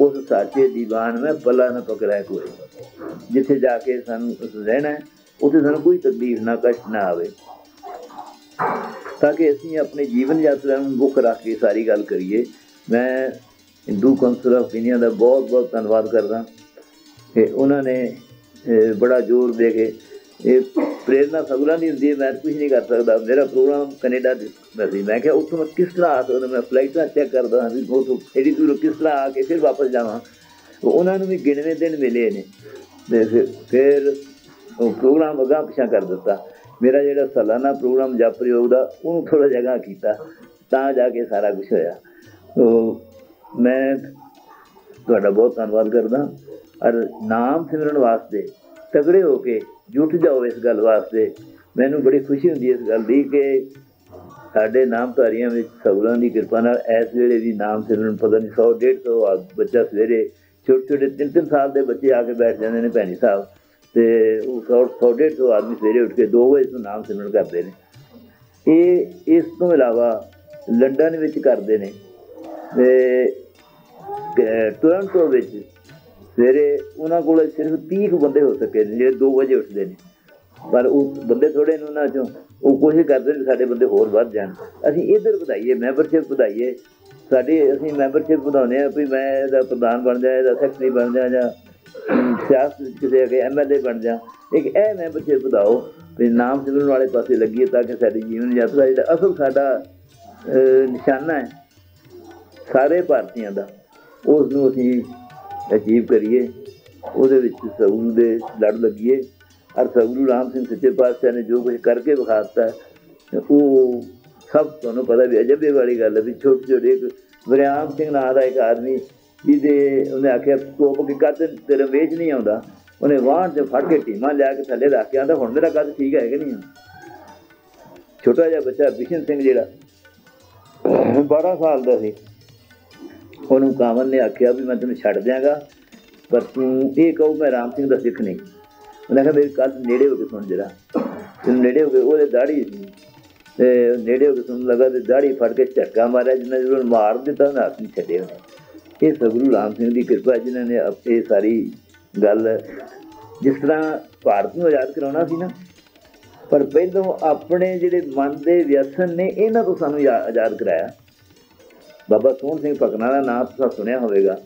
ਉਸ ਸਾਚੇ ਦੀਵਾਨ ਮੈਂ ਪੱਲਾ ਨਾ ਪਕੜਾਇ ਕੋਈ। ਜਿੱਥੇ ਜਾ ਕੇ ਸਾਨੂੰ ਰਹਿਣਾ ਹੈ ਉੱਥੇ ਸਾਨੂੰ ਕੋਈ ਤਕਲੀਫ ਨਾ ਕਸ਼ਟ ਨਾ ਆਵੇ। ਤਾਂ ਕਿ ਅਸੀਂ ਆਪਣੇ ਜੀਵਨ ਯਾਤਰਾ ਨੂੰ ਮੁੱਖ ਰੱਖ ਕੇ ਸਾਰੀ ਗੱਲ ਕਰੀਏ। ਮੈਂ ਹਿੰਦੂ ਕੌਂਸਲ ਆਫ ਇੰਡੀਆ ਦਾ ਬਹੁਤ ਬਹੁਤ ਧੰਨਵਾਦ ਕਰਦਾ। ਕਿ ਉਹਨਾਂ ਨੇ ਬੜਾ ਜ਼ੋਰ ਦੇ ਕੇ ਇਹ ਪ੍ਰੇਰਨਾ ਸਗਲਾਂ ਦੀ ਹੁੰਦੀ ਹੈ, ਮੈਂ ਕੁਝ ਨਹੀਂ ਕਰ ਸਕਦਾ। ਮੇਰਾ ਪ੍ਰੋਗਰਾਮ ਕੈਨੇਡਾ ਦਾ ਸੀ। ਮੈਂ ਕਿਹਾ, ਉੱਥੋਂ ਮੈਂ ਕਿਸ ਤਰ੍ਹਾਂ ਆ ਸਕਦਾ? ਮੈਂ ਫਲਾਈਟਾਂ ਚੈੱਕ ਕਰਦਾ ਹਾਂ ਵੀ ਉਹ ਐਡੀ ਦੂਰ ਕਿਸ ਤਰ੍ਹਾਂ ਆ ਕੇ ਫਿਰ ਵਾਪਸ ਜਾਵਾਂ। ਉਹਨਾਂ ਨੂੰ ਵੀ ਗਿਣਵੇਂ ਦਿਨ ਮਿਲੇ ਨੇ। ਤੇ ਫਿਰ ਫਿਰ ਉਹ ਪ੍ਰੋਗਰਾਮ ਅਗਾਂਹ ਪਿਛਾਂ ਕਰ ਦਿੱਤਾ। ਮੇਰਾ ਜਿਹੜਾ ਸਾਲਾਨਾ ਪ੍ਰੋਗਰਾਮ ਜਪ ਪ੍ਰਯੋਗ ਦਾ, ਉਹਨੂੰ ਥੋੜਾ ਜਗ੍ਹਾ ਕੀਤਾ, ਤਾਂ ਜਾ ਕੇ ਸਾਰਾ ਕੁਝ ਹੋਇਆ। ਉਹ ਮੈਂ ਤੁਹਾਡਾ ਬਹੁਤ ਧੰਨਵਾਦ ਕਰਦਾ। ਔਰ ਨਾਮ ਸਿਮਰਨ ਵਾਸਤੇ ਤਗੜੇ ਹੋ ਕੇ ਜੁਟ ਜਾਓ ਇਸ ਗੱਲ ਵਾਸਤੇ। ਮੈਨੂੰ ਬੜੀ ਖੁਸ਼ੀ ਹੁੰਦੀ ਇਸ ਗੱਲ ਦੀ ਕਿ ਸਾਡੇ ਨਾਮਧਾਰੀਆਂ ਵਿੱਚ ਸਗਲਾਂ ਦੀ ਕਿਰਪਾ ਨਾਲ ਇਸ ਵੇਲੇ ਵੀ ਨਾਮ ਸਿਮਰਨ ਪਤਾ ਨਹੀਂ 100 150 ਆ ਬੱਚਾ ਸਵੇਰੇ ਛੋਟੇ ਛੋਟੇ ਤਿੰਨ ਤਿੰਨ ਸਾਲ ਦੇ ਬੱਚੇ ਆ ਕੇ ਬੈਠ ਜਾਂਦੇ ਨੇ ਭੈਣੀ ਸਾਹਿਬ। ਤੇ ਉਹ 100 100 150 ਆਦਮੀ ਸਵੇਰੇ ਉੱਠ ਕੇ 2 ਵਜੇ ਤੋਂ ਨਾਮ ਸਿਮਰਨ ਕਰਦੇ ਨੇ। ਇਹ, ਇਸ ਤੋਂ ਇਲਾਵਾ ਲੰਡਨ ਵਿੱਚ ਕਰਦੇ ਨੇ ਤੇ ਟੋਰਾਂਟੋ ਵਿੱਚ ਸਵੇਰੇ ਉਹਨਾਂ ਕੋਲ ਸਿਰਫ 30 ਕੁ ਬੰਦੇ ਹੋ ਸਕੇ ਨੇ, ਜਿਹੜੇ 2 ਵਜੇ ਉੱਠਦੇ ਨੇ। ਪਰ ਉਹ ਬੰਦੇ ਥੋੜੇ ਨੇ ਉਹਨਾਂ ਚੋਂ, ਉਹ ਕੋਸ਼ਿਸ਼ ਕਰਦੇ ਨੇ ਸਾਡੇ ਬੰਦੇ ਹੋਰ ਵੱਧ ਜਾਣ। ਅਸੀਂ ਇਧਰ ਵਧਾਈਏ, ਮੈਂਬਰਸ਼ਿਪ ਵਧਾਈਏ। ਸਾਡੀ, ਅਸੀਂ ਮੈਂਬਰਸ਼ਿਪ ਵਧਾਉਂਦੇ ਆ ਵੀ ਮੈਂ ਇਹਦਾ ਪ੍ਰਧਾਨ ਬਣ ਜਾ, ਇਹਦਾ ਸੈਕਟਰੀ ਬਣ ਜਾ ਜਾਂ ਸਿਆਸਤ ਵਿੱਚ ਕਿਸੇ ਅੱਗੇ ਐਮਐਲਏ ਬਣ ਜਾ। ਇੱਕ ਇਹ ਮੈਂਬਰਸ਼ਿਪ ਵਧਾਓ ਵੀ ਨਾਮ ਸਿਮਰਨ ਵਾਲੇ ਪਾਸੇ ਲੱਗੀਏ ਤਾਂ ਕਿ ਸਾਡੀ ਜੀਵਨ ਯਾਤਰਾ ਜਿਹੜਾ ਅਸਲ ਸਾਡਾ ਨਿਸ਼ਾਨਾ ਹੈ, ਸਾਰੇ ਭਾਰਤੀਆਂ ਦਾ ਉਸ ਨੂੰ ਅਸੀਂ ਅਚੀਵ ਕਰੀਏ, ਉਹਦੇ ਵਿੱਚ ਸਗੁਰੂ ਦੇ ਲੜ ਲੱਗੀਏ। ਔਰ ਸਗੁਰੂ ਰਾਮ ਸਿੰਘ ਸੱਚੇ ਪਾਤਸ਼ਾਹ ਨੇ ਜੋ ਕੁਝ ਕਰਕੇ ਵਿਖਾਤਾ, ਉਹ ਸਭ ਤੁਹਾਨੂੰ ਪਤਾ ਵੀ ਅਜਬੇ ਵਾਲੀ ਗੱਲ ਹੈ ਵੀ ਛੋਟੇ ਛੋਟੇ ਇੱਕ ਵਰਿਆਮ ਸਿੰਘ ਨਾਂ ਦਾ ਇੱਕ ਆਦਮੀ ਜਿਹਦੇ ਉਹਨੇ ਆਖਿਆ ਕੋਪ ਕੇ ਕੱਦ ਤੇਰੇ ਵੇਚ ਨਹੀਂ ਆਉਂਦਾ। ਉਹਨੇ ਵਾਹਣ ਤੇ ਫੜ ਕੇ ਟੀਮਾਂ ਲਿਆ ਕੇ ਥੱਲੇ ਰੱਖ ਕੇ ਆਂਦਾ, ਹੁਣ ਮੇਰਾ ਕੱਦ ਠੀਕ ਹੈ ਕਿ ਨਹੀਂ? ਛੋਟਾ ਜਿਹਾ ਬੱਚਾ ਬਿਸ਼ਨ ਸਿੰਘ ਜਿਹੜਾ 12 ਸਾਲ ਦਾ ਸੀ। ਉਹਨੂੰ ਕਾਮਨ ਨੇ ਆਖਿਆ ਵੀ ਮੈਂ ਤੈਨੂੰ ਛੱਡ ਦਿਆਂਗਾ, ਪਰ ਤੂੰ ਇਹ ਕਹੂ, ਮੈਂ ਰਾਮ ਸਿੰਘ ਦਾ ਸਿੱਖ ਨਹੀਂ। ਉਹਨੇ ਕਿਹਾ, ਮੇਰੀ ਕੱਦ ਨੇੜੇ ਹੋ ਕੇ ਸੁਣ ਜਰਾ। ਤੈਨੂੰ ਨੇੜੇ ਹੋ ਕੇ, ਉਹਦੇ ਦਾੜੀ ਸੀ। ਤੇ ਨੇੜੇ ਹੋ ਕੇ ਸੁਣਨ ਲੱਗਾ ਤੇ ਦਾੜੀ ਫੜ ਕੇ ਝਟਕਾ ਮਾਰਿਆ, ਜਿੰਨਾ ਜਦੋਂ ਮਾਰ ਦਿੱਤਾ, ਉਹਨੇ ਹੱਥ ਨਹੀਂ ਛੱਡੇ ਉਹਨੇ। ਇਹ ਸਤਿਗੁਰੂ ਰਾਮ ਸਿੰਘ ਦੀ ਕਿਰਪਾ ਜਿਨ੍ਹਾਂ ਨੇ ਆਪ- ਇਹ ਸਾਰੀ ਗੱਲ ਜਿਸ ਤਰ੍ਹਾਂ ਭਾਰਤ ਨੂੰ ਆਜ਼ਾਦ ਕਰਾਉਣਾ ਸੀ ਨਾ, ਪਰ ਪਹਿਲੋਂ ਆਪਣੇ ਜਿਹੜੇ ਮਨ ਦੇ ਵਿਅਸਨ ਨੇ, ਇਹਨਾਂ ਤੋਂ ਸਾਨੂੰ ਯਾ- ਆਜ਼ਾਦ ਕਰਾਇਆ। ਬਾਬਾ ਸੋਹਣ ਸਿੰਘ ਭਕਨਾ ਦਾ ਨਾਮ ਤੁਸੀਂ ਸੁਣਿਆ ਹੋਵੇਗਾ।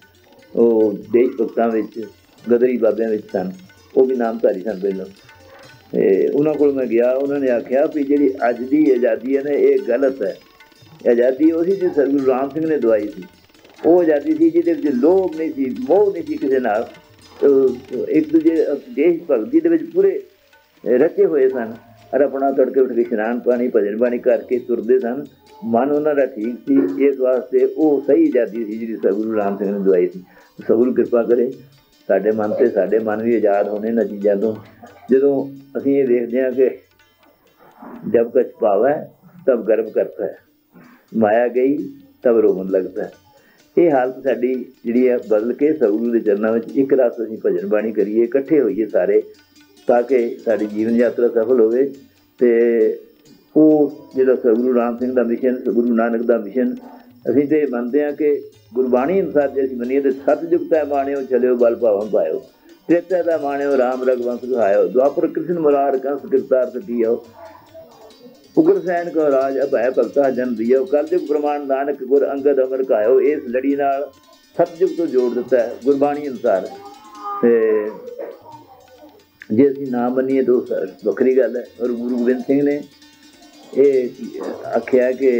ਉਹ ਦੇਸ਼ ਭਗਤਾਂ ਵਿੱਚ, ਗਦਰੀ ਬਾਬਿਆਂ ਵਿੱਚ ਸਨ। ਉਹ ਵੀ ਨਾਮਧਾਰੀ ਸਨ ਪਹਿਲਾਂ। ਤੇ ਉਹਨਾਂ ਕੋਲ ਮੈਂ ਗਿਆ, ਉਹਨਾਂ ਨੇ ਆਖਿਆ ਵੀ ਜਿਹੜੀ ਅੱਜ ਦੀ ਆਜ਼ਾਦੀ ਹੈ ਨਾ, ਇਹ ਗਲਤ ਹੈ। ਆਜ਼ਾਦੀ ਉਹਦੀ ਜਿਹੀ ਸਰਗੁਰੂ ਰਾਮ ਸਿੰਘ ਨੇ ਦਵਾਈ ਸੀ। ਉਹ ਆਜ਼ਾਦੀ ਸੀ ਜਿਹਦੇ ਵਿੱਚ ਲੋਭ ਨਹੀਂ ਸੀ, ਮੋਹ ਨਹੀਂ ਸੀ ਕਿਸੇ ਨਾਲ। ਇੱਕ ਦੂਜੇ ਦੇਸ਼ ਭਗਤੀ ਦੇ ਵਿੱਚ ਪੂਰੇ ਰਚੇ ਹੋਏ ਸਨ। ਅਰ ਆਪਣਾ ਤੜਕੇ ਉੱਠ ਕੇ ਇਸ਼ਨਾਨ ਪਾਣੀ, ਭਜਨ ਬਾਣੀ ਕਰਕੇ ਤੁਰਦੇ ਸਨ। ਮਨ ਉਹਨਾਂ ਦਾ ਠੀਕ ਸੀ, ਇਸ ਵਾਸਤੇ ਉਹ ਸਹੀ ਆਜ਼ਾਦੀ ਸੀ ਜਿਹੜੀ ਸਗੁਰੂ ਰਾਮ ਸਿੰਘ ਨੇ ਦਵਾਈ ਸੀ। ਸਗੁਰੂ ਕਿਰਪਾ ਕਰੇ, ਸਾਡੇ ਮਨ ਤੇ ਸਾਡੇ ਮਨ ਵੀ ਆਜ਼ਾਦ ਹੋਣੇ ਨਾ ਚੀਜ਼ਾਂ ਤੋਂ। ਜਦੋਂ ਅਸੀਂ ਇਹ ਦੇਖਦੇ ਹਾਂ ਕਿ ਜਬ ਕਛ ਪਾਵੇ, ਤਬ ਗਰਭ ਕਰਤਾ ਹੈ। ਮਾਇਆ ਗਈ, ਤਬ ਰੋਣ ਲੱਗਦਾ ਹੈ। ਇਹ ਹਾਲਤ ਸਾਡੀ ਜਿਹੜੀ ਹੈ ਬਦਲ ਕੇ ਸਤਿਗੁਰੂ ਦੇ ਚਰਨਾਂ ਵਿੱਚ ਇੱਕ ਰਾਤ ਅਸੀਂ ਭਜਨ ਬਾਣੀ ਕਰੀਏ, ਇਕੱਠੇ ਹੋਈਏ ਸਾਰੇ, ਤਾਂ ਕਿ ਸਾਡੀ ਜੀਵਨ ਯਾਤਰਾ ਸਫਲ ਹੋਵੇ ਤੇ ਉਹ ਜਿਹੜਾ ਸਤਿਗੁਰੂ ਰਾਮ ਸਿੰਘ ਦਾ ਮਿਸ਼ਨ ਗੁਰੂ ਨਾਨਕ ਦਾ ਮਿਸ਼ਨ, ਅਸੀਂ ਤੇ ਮੰਨਦੇ ਹਾਂ ਕਿ ਗੁਰਬਾਣੀ ਅਨੁਸਾਰ ਜੇ ਅਸੀਂ ਮੰਨੀਏ ਤੇ ਸਤਿਯੁਗ ਤੈ ਬਾਣਿਓ ਚਲਿਓ ਬਲ ਭਾਵਨ ਪਾਇਓ। ਤ੍ਰੇਤਾ ਦਾ ਮਾਣਿਓ, ਰਾਮ ਰਗਵੰਸ ਗਾਇਓ। ਦੁਆਪਰ ਕ੍ਰਿਸ਼ਨ ਮੁਰਾਰ ਕੰਸ ਕਿਰਤਾਰ ਸਤੀਓ ਉਗਰ ਸੈਨ ਕੋ ਰਾਜ ਅਭੈ ਭਗਤਾ ਜਨ ਦਿਓ ਕਲਯੁਗ ਪ੍ਰਮਾਣ ਨਾਨਕ ਗੁਰ ਅੰਗਦ ਅਮਰ ਕਾਇਓ ਇਸ ਲੜੀ ਨਾਲ ਸਤਜੁਗ ਤੋਂ ਜੋੜ ਦਿੱਤਾ ਹੈ, ਗੁਰਬਾਣੀ ਅਨੁਸਾਰ। ਤੇ ਜੇ ਅਸੀਂ ਨਾ ਮੰਨੀਏ ਤਾਂ ਉਹ ਵੱਖਰੀ ਗੱਲ ਹੈ, ਔਰ ਗੁਰੂ ਗੋਬਿੰਦ ਸਿੰਘ ਨੇ ਇਹ ਆਖਿਆ ਕਿ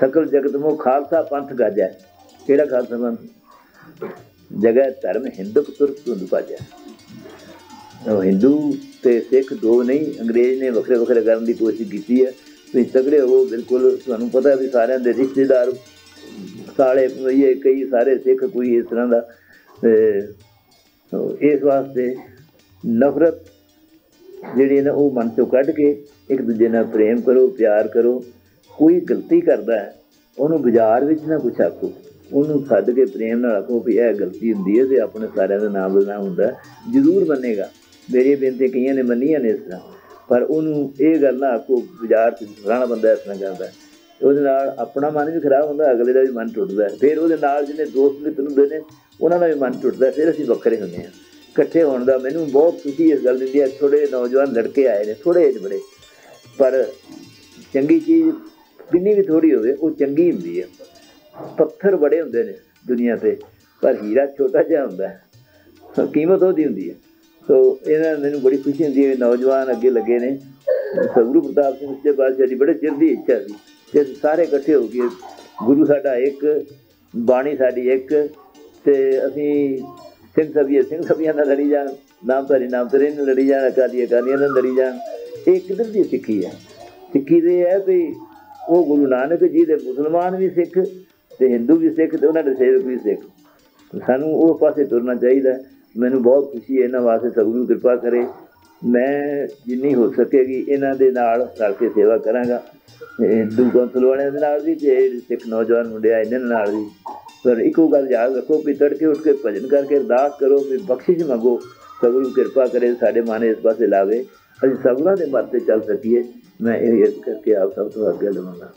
ਸਕਲ ਜਗਤ ਮੋ ਖਾਲਸਾ ਪੰਥ ਗਾਜੈ। ਕਿਹੜਾ ਖਾਲਸਾ ਪੰਥ? ਜਗੈ ਧਰਮ ਹਿੰਦੂ ਤੁਰ ਤੁੰਦ ਪਾਜੈ। ਉਹ ਹਿੰਦੂ ਤੇ ਸਿੱਖ ਦੋ ਨਹੀਂ, ਅੰਗਰੇਜ਼ ਨੇ ਵੱਖਰੇ ਵੱਖਰੇ ਕਰਨ ਦੀ ਕੋਸ਼ਿਸ਼ ਕੀਤੀ ਹੈ। ਤੁਸੀਂ ਤਗੜੇ ਹੋ, ਬਿਲਕੁਲ ਤੁਹਾਨੂੰ ਪਤਾ ਵੀ ਸਾਰਿਆਂ ਦੇ ਰਿਸ਼ਤੇਦਾਰ, ਸਾਲੇ ਭਈਏ ਕਈ ਸਾਰੇ ਸਿੱਖ ਕੋਈ ਇਸ ਤਰ੍ਹਾਂ ਦਾ ਇਸ ਵਾਸਤੇ ਨਫ਼ਰਤ ਜਿਹੜੀ ਨਾ ਉਹ ਮਨ ਚੋਂ ਕੱਢ ਕੇ ਇੱਕ ਦੂਜੇ ਨਾਲ ਪ੍ਰੇਮ ਕਰੋ, ਪਿਆਰ ਕਰੋ। ਕੋਈ ਗਲਤੀ ਕਰਦਾ ਹੈ, ਉਹਨੂੰ ਬਾਜ਼ਾਰ ਵਿੱਚ ਨਾ ਕੁਛ ਆਖੋ। ਉਹਨੂੰ ਛੱਡ ਕੇ ਪ੍ਰੇਮ ਨਾਲ ਆਖੋ ਵੀ ਇਹ ਗਲਤੀ ਹੁੰਦੀ ਹੈ ਤੇ ਆਪਣੇ ਸਾਰਿਆਂ ਦਾ ਨਾਮ ਬਦਨਾਮ ਹੁੰਦਾ ਜ਼ਰੂਰ ਮੰਨੇਗਾ। ਮੇਰੀ ਬੇਨਤੀ ਕਈਆਂ ਨੇ ਮੰਨੀਆਂ ਨੇ ਇਸ ਤਰ੍ਹਾਂ, ਪਰ ਉਹਨੂੰ ਇਹ ਗੱਲ ਨਾ ਆਖੋ, ਬਾਜ਼ਾਰ 'ਚ ਰਾਣਾ ਬੰਦਾ ਇਸ ਤਰ੍ਹਾਂ ਕਰਦਾ ਉਹਦੇ ਨਾਲ ਆਪਣਾ ਮਨ ਵੀ ਖਰਾਬ ਹੁੰਦਾ, ਅਗਲੇ ਦਾ ਵੀ ਮਨ ਟੁੱਟਦਾ ਫਿਰ ਉਹਦੇ ਨਾਲ ਜਿਹਨੇ ਦੋਸਤ ਮਿੱਤਰ ਹੁੰਦੇ ਨੇ, ਉਹਨਾਂ ਦਾ ਵੀ ਮਨ ਟੁੱਟਦਾ ਫਿਰ ਅਸੀਂ ਵੱਖਰੇ ਹੁੰਦੇ ਹਾਂ। ਇਕੱਠੇ ਹੋਣ ਦਾ ਮੈਨੂੰ ਬਹੁਤ ਖੁਸ਼ੀ ਇਸ ਗੱਲ ਦੀ ਹੈ। ਥੋੜੇ ਨੌਜਵਾਨ ਲੜਕੇ ਆਏ ਨੇ ਥੋੜੇ ਏਜ ਬੜੇ। ਪਰ ਚੰਗੀ ਚੀਜ਼ ਕਿੰਨੀ ਵੀ ਥੋੜੀ ਹੋਵੇ, ਉਹ ਚੰਗੀ ਹੁੰਦੀ ਹੈ। ਪੱਥਰ ਬੜੇ ਹੁੰਦੇ ਨੇ ਦੁਨੀਆ ਤੇ, ਪਰ ਹੀਰਾ ਛੋਟਾ ਜਿਹਾ ਹੁੰਦਾ ਕੀਮਤ ਉਹਦੀ ਹੁੰਦੀ ਹੈ। ਸੋ ਇਹਨਾਂ ਨੂੰ ਮੈਨੂੰ ਬੜੀ ਖੁਸ਼ੀ ਹੁੰਦੀ ਹੈ ਵੀ ਨੌਜਵਾਨ ਅੱਗੇ ਲੱਗੇ ਨੇ। ਸਤਿਗੁਰੂ ਪ੍ਰਤਾਪ ਸਿੰਘ ਸੱਚੇ ਪਾਤਸ਼ਾਹ ਦੀ ਬੜੇ ਚਿਰ ਦੀ ਇੱਛਾ ਸੀ। ਕਿ ਸਾਰੇ ਇਕੱਠੇ ਹੋ ਕੇ ਗੁਰੂ ਸਾਡਾ ਇੱਕ, ਬਾਣੀ ਸਾਡੀ ਇੱਕ, ਤੇ ਅਸੀਂ ਸਿੰਘ ਸਭੀਏ, ਸਿੰਘ ਸਭੀਆਂ ਨਾਲ ਲੜੀ ਜਾਣ ਨਾਮਧਾਰੀ ਨਾਮਧਾਰੀ ਨਾਲ ਲੜੀ ਜਾਣ, ਅਕਾਲੀ ਅਕਾਲੀਆਂ ਨਾਲ ਲੜੀ ਜਾਣ। ਇਹ ਕਿੱਧਰ ਦੀ ਸਿੱਖੀ ਹੈ। ਸਿੱਖੀ ਦੇ ਹੈ ਵੀ ਉਹ ਗੁਰੂ ਨਾਨਕ ਜੀ ਦੇ ਮੁਸਲਮਾਨ ਵੀ ਸਿੱਖ ਤੇ ਹਿੰਦੂ ਵੀ ਸਿੱਖ ਤੇ ਉਹਨਾਂ ਦੇ ਸੇਵਕ ਵੀ ਸਿੱਖ। ਸਾਨੂੰ ਉਹ ਪਾਸੇ ਤੁਰਨਾ ਚਾਹੀਦਾ। ਮੈਨੂੰ ਬਹੁਤ ਖੁਸ਼ੀ ਹੈ, ਇਹਨਾਂ ਵਾਸਤੇ ਸਤਿਗੁਰੂ ਕਿਰਪਾ ਕਰੇ। ਮੈਂ ਜਿੰਨੀ ਹੋ ਸਕੇਗੀ, ਇਹਨਾਂ ਦੇ ਨਾਲ ਰਲ ਕੇ ਸੇਵਾ ਕਰਾਂਗਾ। ਇਹ ਹਿੰਦੂ ਕੌਂਸਲ ਵਾਲਿਆਂ ਦੇ ਨਾਲ ਵੀ ਤੇ ਸਿੱਖ ਨੌਜਵਾਨ ਮੁੰਡੇ ਆ ਇਹਨਾਂ ਨਾਲ ਵੀ। ਪਰ ਇੱਕੋ ਗੱਲ ਯਾਦ ਰੱਖੋ ਵੀ ਤੜਕੇ ਉੱਠ ਕੇ ਭਜਨ ਕਰਕੇ ਅਰਦਾਸ ਕਰੋ ਵੀ ਬਖਸ਼ਿਸ਼ ਮੰਗੋ। ਸਤਿਗੁਰੂ ਕਿਰਪਾ ਕਰੇ ਸਾਡੇ ਮਨ ਇਸ ਪਾਸੇ ਲਾਵੇ। ਅਸੀਂ ਸਭਨਾਂ ਦੇ ਮੱਤ ਤੇ ਚੱਲ ਸਕੀਏ। ਮੈਂ ਇਹ ਕਰਕੇ ਆਪ ਸਭ ਤੋਂ ਅੱਗੇ ਲਵਾਂਗਾ।